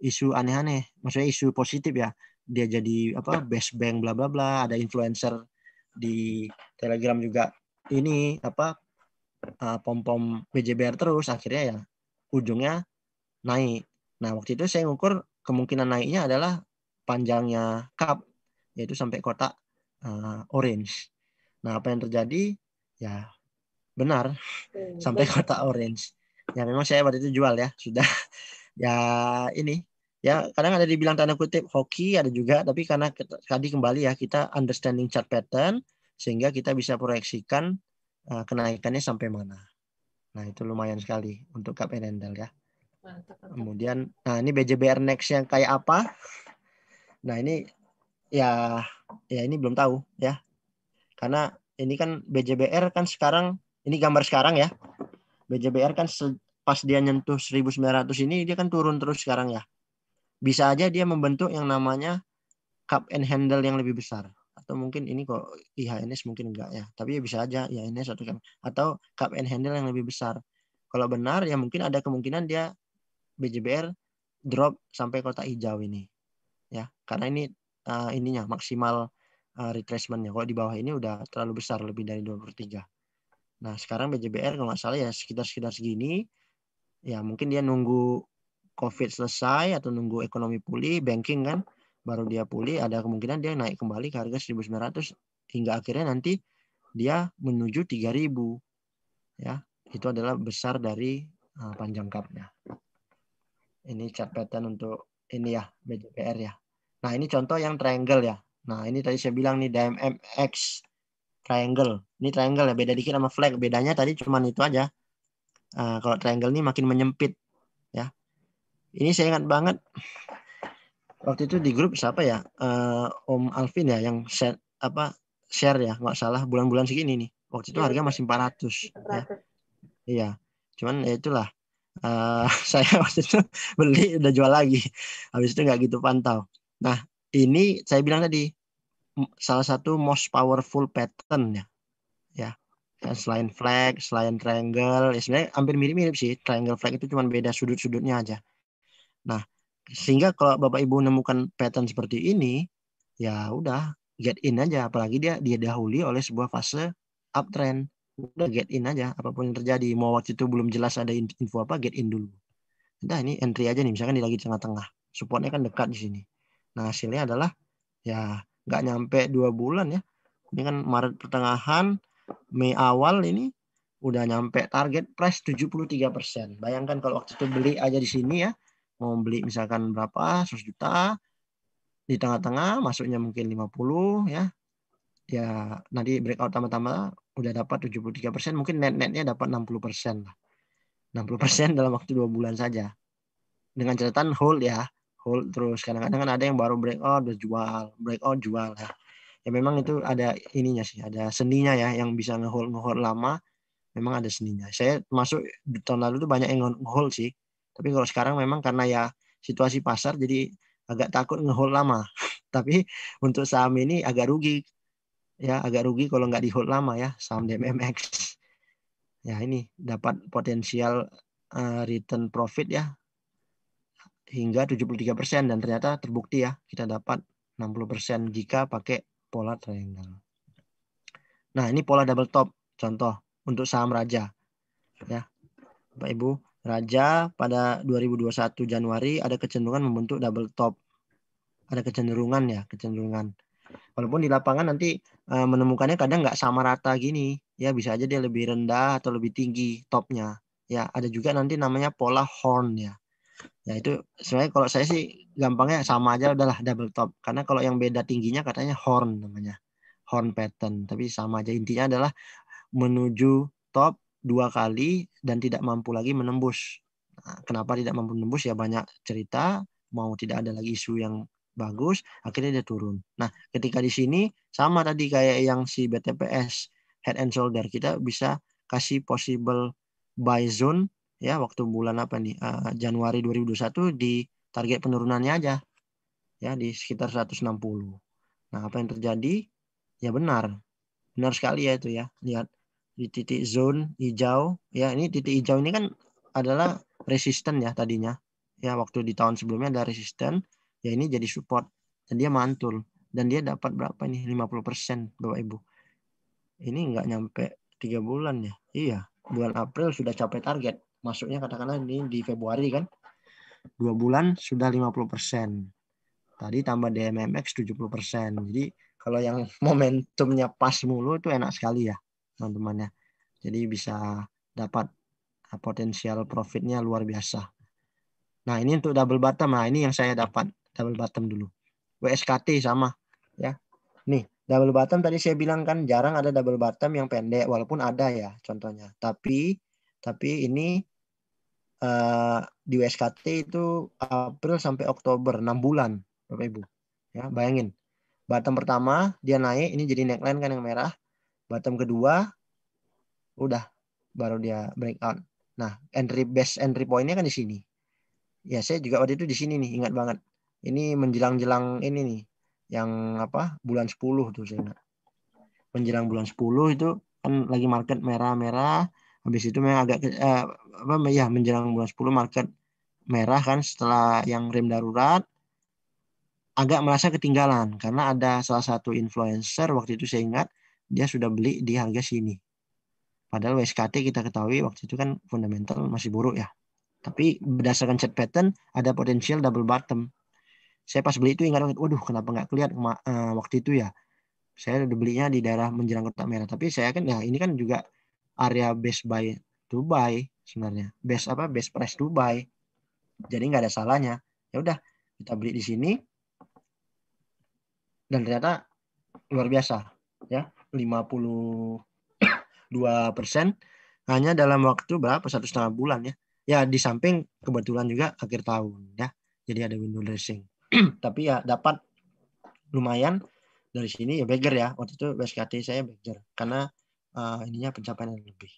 isu aneh-aneh. Maksudnya isu positif ya. Dia jadi apa best bank bla bla bla, ada influencer di Telegram juga ini apa uh, pom-pom BJBR terus akhirnya ya ujungnya naik. Nah, waktu itu saya ngukur kemungkinan naiknya adalah panjangnya cup yaitu sampai kotak uh, orange. Nah, apa yang terjadi? Ya, benar. Hmm, Sampai kota orange. Ya, memang saya waktu itu jual ya. Sudah. ya, ini. Ya, kadang ada dibilang tanda kutip hoki, ada juga. Tapi karena tadi kembali ya, kita understanding chart pattern, sehingga kita bisa proyeksikan uh, kenaikannya sampai mana. Nah, itu lumayan sekali untuk cup and handle ya. Mantap, mantap. Kemudian, nah ini BJBR next yang kayak apa? Nah, ini ya ya ini belum tahu ya karena ini kan BJBR kan sekarang, ini gambar sekarang ya. BJBR kan pas dia nyentuh 1900 ini dia kan turun terus sekarang ya. Bisa aja dia membentuk yang namanya cup and handle yang lebih besar. Atau mungkin ini kok IHNS mungkin enggak ya. Tapi ya bisa aja IHNS atau kan atau cup and handle yang lebih besar. Kalau benar ya mungkin ada kemungkinan dia BJBR drop sampai kotak hijau ini. Ya, karena ini uh, ininya maksimal uh, retracementnya. Kalau di bawah ini udah terlalu besar, lebih dari 23. Nah, sekarang BJBR kalau nggak salah ya sekitar-sekitar segini. Ya mungkin dia nunggu COVID selesai atau nunggu ekonomi pulih, banking kan, baru dia pulih, ada kemungkinan dia naik kembali ke harga 1900 hingga akhirnya nanti dia menuju 3000. Ya, itu adalah besar dari uh, panjang cupnya. Ini chart pattern untuk ini ya BJPR ya. Nah ini contoh yang triangle ya. Nah, ini tadi saya bilang nih DMMX triangle. Ini triangle ya, beda dikit sama flag. Bedanya tadi cuma itu aja. Uh, kalau triangle ini makin menyempit ya. Ini saya ingat banget waktu itu di grup siapa ya? Uh, Om Alvin ya yang share apa share ya, nggak salah bulan-bulan segini nih. Waktu itu iya, harga masih 400 ya. Iya. Cuman ya itulah uh, saya waktu itu beli udah jual lagi. Habis itu nggak gitu pantau. Nah, ini saya bilang tadi salah satu most powerful pattern ya. Ya. Selain flag, selain triangle, ya sebenarnya hampir mirip-mirip sih. Triangle flag itu cuma beda sudut-sudutnya aja. Nah, sehingga kalau Bapak Ibu menemukan pattern seperti ini, ya udah get in aja. Apalagi dia dia dahului oleh sebuah fase uptrend. Udah get in aja apa pun yang terjadi. Mau waktu itu belum jelas ada info apa, get in dulu. Udah ini entry aja nih, misalkan di lagi tengah-tengah. Supportnya kan dekat di sini. Nah hasilnya adalah ya nggak nyampe dua bulan ya. Ini kan Maret pertengahan, Mei awal ini udah nyampe target price 73 persen. Bayangkan kalau waktu itu beli aja di sini ya, mau beli misalkan berapa, 100 juta, di tengah-tengah masuknya mungkin 50 ya, ya nanti breakout tambah-tambah udah dapat 73 persen, mungkin net-netnya dapat 60 persen lah. 60 persen dalam waktu dua bulan saja. Dengan catatan hold ya, hold terus. Kadang-kadang ada yang baru breakout udah jual. Breakout jual ya. Ya memang itu ada ininya sih. Ada seninya ya yang bisa ngehold ngehold lama. Memang ada seninya. Saya masuk tahun lalu tuh banyak yang ngehold sih tapi kalau sekarang memang karena ya situasi pasar jadi agak takut ngehold lama tapi untuk saham ini agak rugi ya agak rugi kalau nggak di hold lama ya saham DMMX ya ini dapat potensial uh, return profit ya hingga 73% dan ternyata terbukti ya kita dapat 60% jika pakai pola triangle. Nah, ini pola double top contoh untuk saham Raja. Ya. Bapak Ibu, Raja pada 2021 Januari ada kecenderungan membentuk double top. Ada kecenderungan ya, kecenderungan. Walaupun di lapangan nanti uh, menemukannya kadang nggak sama rata gini, ya bisa aja dia lebih rendah atau lebih tinggi topnya. Ya, ada juga nanti namanya pola horn ya. Ya itu sebenarnya kalau saya sih gampangnya sama aja udahlah double top. Karena kalau yang beda tingginya katanya horn namanya horn pattern. Tapi sama aja intinya adalah menuju top dua kali dan tidak mampu lagi menembus. Nah, kenapa tidak mampu menembus? Ya banyak cerita, mau tidak ada lagi isu yang bagus, akhirnya dia turun. Nah, ketika di sini sama tadi kayak yang si BTPS head and shoulder, kita bisa kasih possible buy zone ya waktu bulan apa nih? Uh, Januari 2021 di target penurunannya aja. Ya, di sekitar 160. Nah, apa yang terjadi? Ya benar. Benar sekali ya itu ya. Lihat di titik zone hijau. Ya ini titik hijau ini kan adalah resisten ya tadinya. Ya waktu di tahun sebelumnya ada resisten. Ya ini jadi support. Dan dia mantul. Dan dia dapat berapa nih? 50% Bapak Ibu. Ini nggak nyampe tiga bulan ya. Iya. Bulan April sudah capai target. Masuknya katakanlah ini di Februari kan. Dua bulan sudah 50%. Tadi tambah DMMX 70%. Jadi kalau yang momentumnya pas mulu itu enak sekali ya teman-teman ya. Jadi bisa dapat ah, potensial profitnya luar biasa. Nah ini untuk double bottom. Nah ini yang saya dapat double bottom dulu. WSKT sama ya. Nih double bottom tadi saya bilang kan jarang ada double bottom yang pendek walaupun ada ya contohnya. Tapi tapi ini uh, di WSKT itu April sampai Oktober 6 bulan Bapak Ibu. Ya, bayangin Bottom pertama dia naik, ini jadi neckline kan yang merah. Bottom kedua udah baru dia breakout. Nah, entry best entry pointnya kan di sini. Ya, saya juga waktu itu di sini nih, ingat banget. Ini menjelang-jelang ini nih, yang apa? Bulan 10 tuh saya ingat. Menjelang bulan 10 itu kan lagi market merah-merah. Habis itu memang agak eh, apa ya menjelang bulan 10 market merah kan setelah yang rem darurat agak merasa ketinggalan karena ada salah satu influencer waktu itu saya ingat dia sudah beli di harga sini. Padahal WSKT kita ketahui waktu itu kan fundamental masih buruk ya. Tapi berdasarkan chat pattern ada potensial double bottom. Saya pas beli itu ingat, waduh kenapa nggak kelihatan uh, waktu itu ya. Saya udah belinya di daerah menjelang kotak merah. Tapi saya kan ya ini kan juga area best buy to buy sebenarnya. Best apa best price to buy. Jadi nggak ada salahnya. Ya udah kita beli di sini dan ternyata luar biasa ya 52 persen. Hanya dalam waktu berapa? Satu setengah bulan ya. Ya di samping kebetulan juga akhir tahun ya. Jadi ada window dressing. Tapi ya dapat lumayan dari sini ya beggar ya. Waktu itu BSKT saya beggar. Karena uh, ininya pencapaian yang lebih.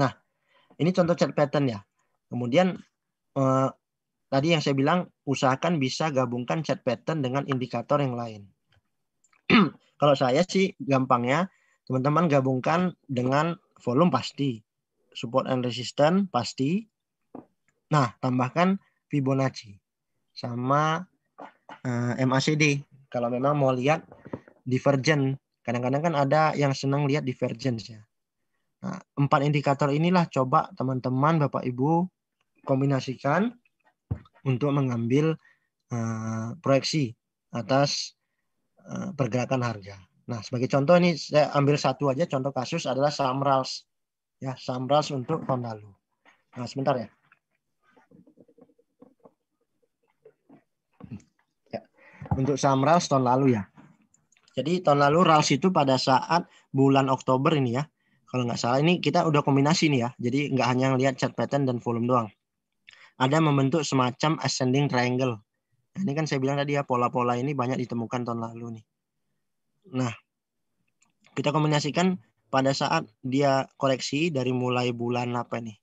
Nah ini contoh chart pattern ya. Kemudian uh, tadi yang saya bilang usahakan bisa gabungkan chat pattern dengan indikator yang lain. Kalau saya sih gampangnya teman-teman gabungkan dengan volume pasti, support and resistance pasti. Nah, tambahkan Fibonacci sama uh, eh, MACD. Kalau memang mau lihat divergent, kadang-kadang kan ada yang senang lihat divergence ya. Nah, empat indikator inilah coba teman-teman Bapak Ibu kombinasikan untuk mengambil uh, proyeksi atas pergerakan harga. Nah, sebagai contoh ini saya ambil satu aja contoh kasus adalah Samrals. Ya, Samrals untuk tahun lalu. Nah, sebentar ya. ya. Untuk Samrals tahun lalu ya. Jadi tahun lalu RALS itu pada saat bulan Oktober ini ya. Kalau nggak salah ini kita udah kombinasi nih ya. Jadi nggak hanya lihat chart pattern dan volume doang ada membentuk semacam ascending triangle. Ini kan saya bilang tadi ya pola-pola ini banyak ditemukan tahun lalu nih. Nah, kita kombinasikan pada saat dia koreksi dari mulai bulan apa nih?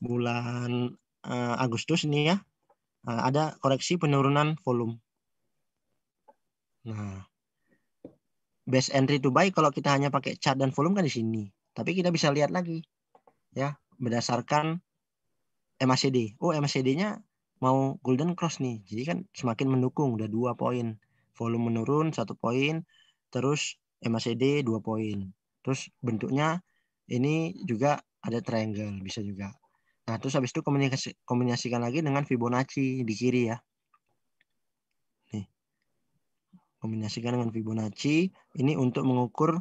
Bulan uh, Agustus ini ya. Uh, ada koreksi penurunan volume. Nah, best entry to buy kalau kita hanya pakai chart dan volume kan di sini. Tapi kita bisa lihat lagi ya berdasarkan MACD. Oh, MACD-nya mau golden cross nih. Jadi kan semakin mendukung udah dua poin. Volume menurun satu poin, terus MACD dua poin. Terus bentuknya ini juga ada triangle bisa juga. Nah, terus habis itu komunikasi, kombinasikan lagi dengan Fibonacci di kiri ya. Nih. Kombinasikan dengan Fibonacci ini untuk mengukur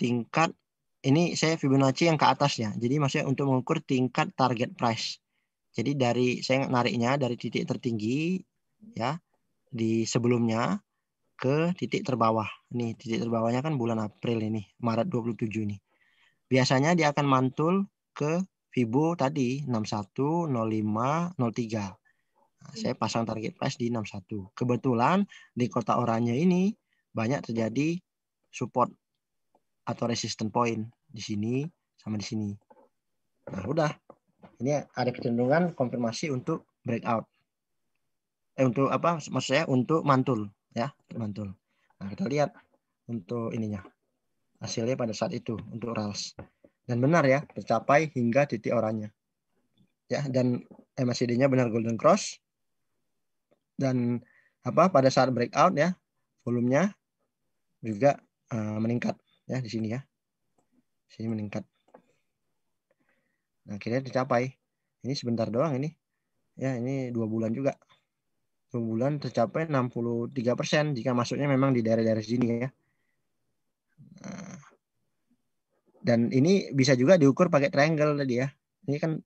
tingkat ini saya Fibonacci yang ke atas ya. Jadi maksudnya untuk mengukur tingkat target price. Jadi dari saya nariknya dari titik tertinggi ya di sebelumnya ke titik terbawah. Ini titik terbawahnya kan bulan April ini, Maret 27 ini. Biasanya dia akan mantul ke Fibo tadi 61, 05, 03. Nah, saya pasang target price di 61. Kebetulan di kota oranye ini banyak terjadi support atau resistance point di sini sama di sini. Nah, udah ini ada kecenderungan konfirmasi untuk breakout. Eh untuk apa? Maksudnya untuk mantul ya, mantul. Nah, kita lihat untuk ininya. Hasilnya pada saat itu untuk RALS. Dan benar ya, tercapai hingga titik oranye. Ya, dan MACD-nya benar golden cross. Dan apa pada saat breakout ya, volumenya juga uh, meningkat ya di sini ya. Sini meningkat. Akhirnya dicapai. Ini sebentar doang ini. Ya, ini dua bulan juga. Dua bulan tercapai 63 persen jika masuknya memang di daerah-daerah sini ya. Nah, dan ini bisa juga diukur pakai triangle tadi ya. Ini kan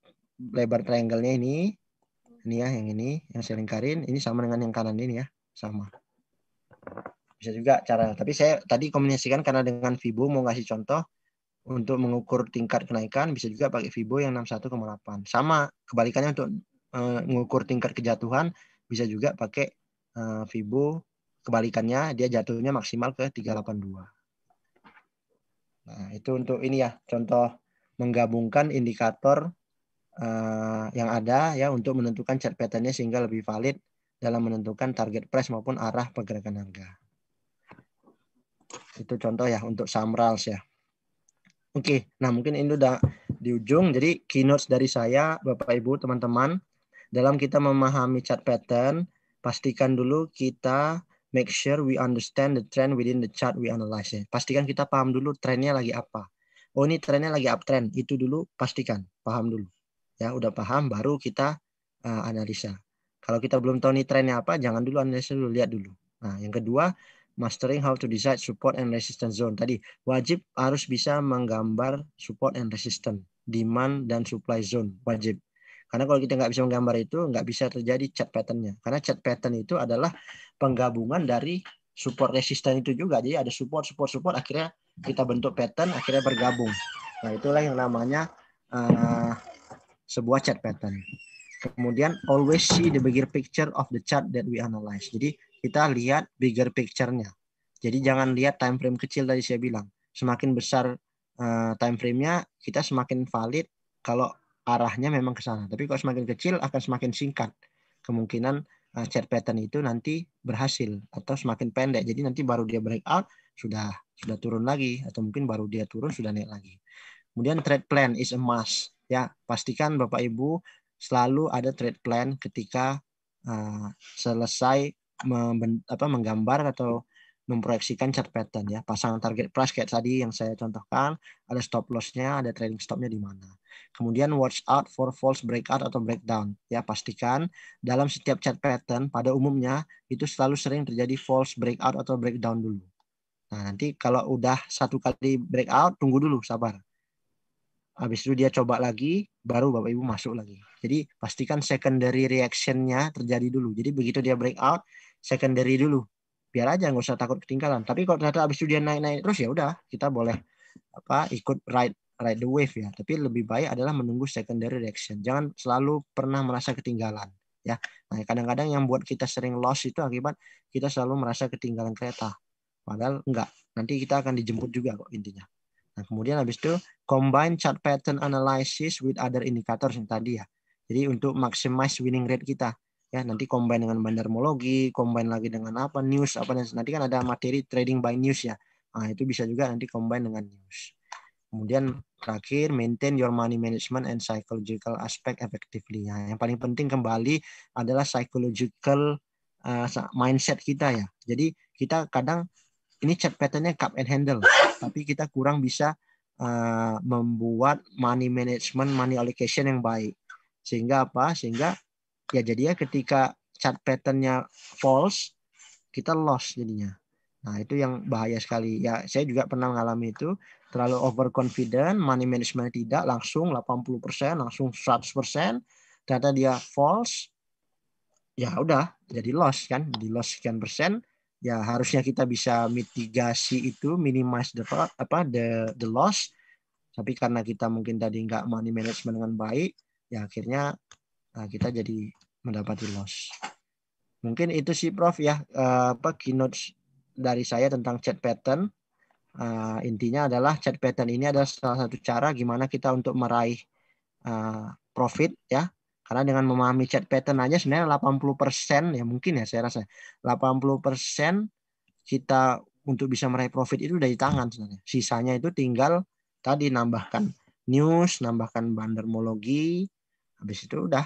lebar triangle-nya ini. Ini ya yang ini, yang saya lingkarin. Ini sama dengan yang kanan ini ya. Sama. Bisa juga cara. Tapi saya tadi kombinasikan karena dengan Vibo mau ngasih contoh untuk mengukur tingkat kenaikan bisa juga pakai Fibo yang 61,8. Sama kebalikannya untuk uh, mengukur tingkat kejatuhan bisa juga pakai uh, Fibo kebalikannya dia jatuhnya maksimal ke 382. Nah, itu untuk ini ya, contoh menggabungkan indikator uh, yang ada ya untuk menentukan chart pattern sehingga lebih valid dalam menentukan target price maupun arah pergerakan harga. Itu contoh ya untuk Samrals ya. Oke, nah mungkin ini udah di ujung. Jadi keynotes dari saya, Bapak Ibu, teman-teman, dalam kita memahami chart pattern, pastikan dulu kita make sure we understand the trend within the chart we analyze. Pastikan kita paham dulu trennya lagi apa. Oh ini trennya lagi uptrend, itu dulu pastikan, paham dulu. Ya, udah paham baru kita uh, analisa. Kalau kita belum tahu nih trennya apa, jangan dulu analisa dulu, lihat dulu. Nah, yang kedua, mastering how to decide support and resistance zone. Tadi wajib harus bisa menggambar support and resistance, demand dan supply zone wajib. Karena kalau kita nggak bisa menggambar itu, nggak bisa terjadi chart patternnya. Karena chart pattern itu adalah penggabungan dari support resistance itu juga. Jadi ada support, support, support. Akhirnya kita bentuk pattern, akhirnya bergabung. Nah itulah yang namanya uh, sebuah chart pattern. Kemudian always see the bigger picture of the chart that we analyze. Jadi kita lihat bigger picture-nya. Jadi jangan lihat time frame kecil tadi saya bilang. Semakin besar uh, time frame-nya, kita semakin valid kalau arahnya memang ke sana. Tapi kalau semakin kecil akan semakin singkat. Kemungkinan uh, chart pattern itu nanti berhasil atau semakin pendek. Jadi nanti baru dia breakout sudah sudah turun lagi atau mungkin baru dia turun sudah naik lagi. Kemudian trade plan is a must. Ya, pastikan Bapak Ibu selalu ada trade plan ketika uh, selesai apa, menggambar atau memproyeksikan chart pattern ya. Pasang target price kayak tadi yang saya contohkan ada stop lossnya ada trading stopnya di mana. Kemudian watch out for false breakout atau breakdown. Ya pastikan dalam setiap chart pattern pada umumnya itu selalu sering terjadi false breakout atau breakdown dulu. Nah nanti kalau udah satu kali breakout tunggu dulu sabar habis itu dia coba lagi baru bapak ibu masuk lagi. Jadi pastikan secondary reactionnya terjadi dulu. Jadi begitu dia breakout secondary dulu. Biar aja nggak usah takut ketinggalan. Tapi kalau ternyata abis itu dia naik naik terus ya udah kita boleh apa ikut ride ride the wave ya. Tapi lebih baik adalah menunggu secondary reaction. Jangan selalu pernah merasa ketinggalan ya. Nah kadang-kadang yang buat kita sering loss itu akibat kita selalu merasa ketinggalan kereta. Padahal enggak nanti kita akan dijemput juga kok intinya. Nah kemudian habis itu combine chart pattern analysis with other indicators yang tadi ya jadi untuk maximize winning rate kita ya nanti combine dengan bandarmologi, combine lagi dengan apa news apa dan nanti kan ada materi trading by news ya. Nah, itu bisa juga nanti combine dengan news. Kemudian terakhir maintain your money management and psychological aspect effectively. Ya, yang paling penting kembali adalah psychological uh, mindset kita ya. Jadi kita kadang ini chat patternnya cup and handle, tapi kita kurang bisa uh, membuat money management, money allocation yang baik. Sehingga apa? Sehingga ya jadinya ketika chat patternnya false, kita loss jadinya. Nah, itu yang bahaya sekali. Ya, saya juga pernah mengalami itu. Terlalu overconfident, money management tidak, langsung 80%, langsung 100%. Ternyata dia false. Ya udah, jadi loss kan. Jadi loss sekian persen. Ya harusnya kita bisa mitigasi itu, minimize the apa the the loss. Tapi karena kita mungkin tadi nggak money management dengan baik, ya akhirnya nah, kita jadi mendapati loss. Mungkin itu sih Prof ya uh, apa keynote dari saya tentang chat pattern. Uh, intinya adalah chat pattern ini adalah salah satu cara gimana kita untuk meraih uh, profit ya. Karena dengan memahami chat pattern aja sebenarnya 80% ya mungkin ya saya rasa 80% kita untuk bisa meraih profit itu udah di tangan sebenarnya. Sisanya itu tinggal tadi nambahkan news, nambahkan bandermologi, habis itu udah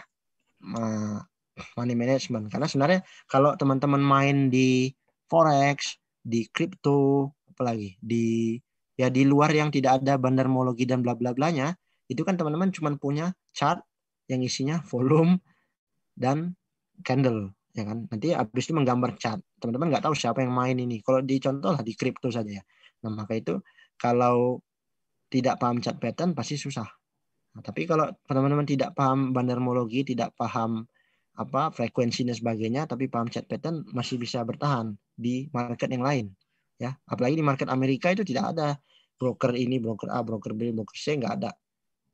money management. Karena sebenarnya kalau teman-teman main di forex, di kripto, apalagi di ya di luar yang tidak ada bandarmologi dan bla bla blanya, itu kan teman-teman cuma punya chart yang isinya volume dan candle ya kan? Nanti habis itu menggambar chart. Teman-teman nggak tahu siapa yang main ini. Kalau di contoh lah di kripto saja ya. Nah maka itu kalau tidak paham chart pattern pasti susah. Nah, tapi kalau teman-teman tidak paham bandarmologi tidak paham apa frekuensi dan sebagainya tapi paham chat pattern masih bisa bertahan di market yang lain ya. Apalagi di market Amerika itu tidak ada broker ini broker A broker B broker C nggak ada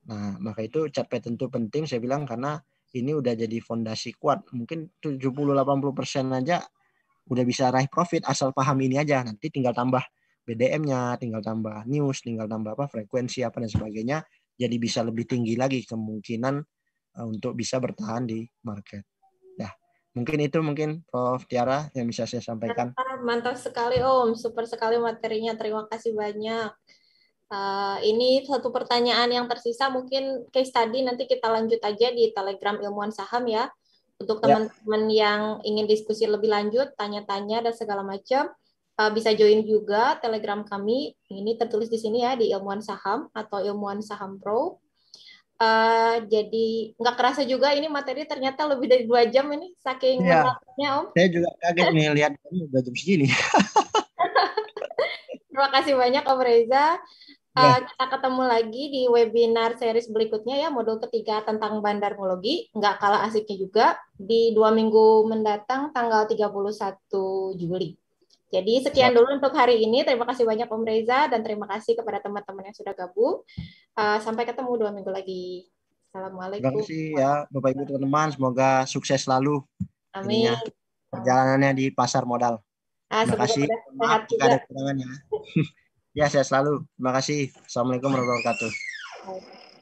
nah maka itu chat pattern itu penting saya bilang karena ini udah jadi fondasi kuat mungkin 70-80 persen aja udah bisa raih profit asal paham ini aja nanti tinggal tambah BDM-nya tinggal tambah news tinggal tambah apa frekuensi apa dan sebagainya jadi bisa lebih tinggi lagi kemungkinan eh, untuk bisa bertahan di market Mungkin itu mungkin Prof. Tiara yang bisa saya sampaikan. Mantap, mantap sekali Om, super sekali materinya. Terima kasih banyak. Uh, ini satu pertanyaan yang tersisa mungkin case tadi nanti kita lanjut aja di Telegram ilmuwan saham ya. Untuk ya. teman-teman ya. yang ingin diskusi lebih lanjut, tanya-tanya dan segala macam, uh, bisa join juga Telegram kami. Ini tertulis di sini ya di ilmuwan saham atau ilmuwan saham pro. Uh, jadi nggak kerasa juga ini materi ternyata lebih dari dua jam ini saking ya. om. Saya juga kaget nih lihat ini udah jam segini. Terima kasih banyak Om Reza. Uh, kita ketemu lagi di webinar series berikutnya ya modul ketiga tentang bandarmologi nggak kalah asiknya juga di dua minggu mendatang tanggal 31 Juli. Jadi sekian dulu untuk hari ini. Terima kasih banyak Om Reza dan terima kasih kepada teman-teman yang sudah gabung. Uh, sampai ketemu dua minggu lagi. Assalamualaikum. Terima kasih ya Bapak Ibu teman-teman. Semoga sukses selalu. Amin. perjalanannya di pasar modal. Ah, terima kasih. Maaf jika ada kekurangannya. ya, saya selalu. Terima kasih. Assalamualaikum warahmatullahi wabarakatuh.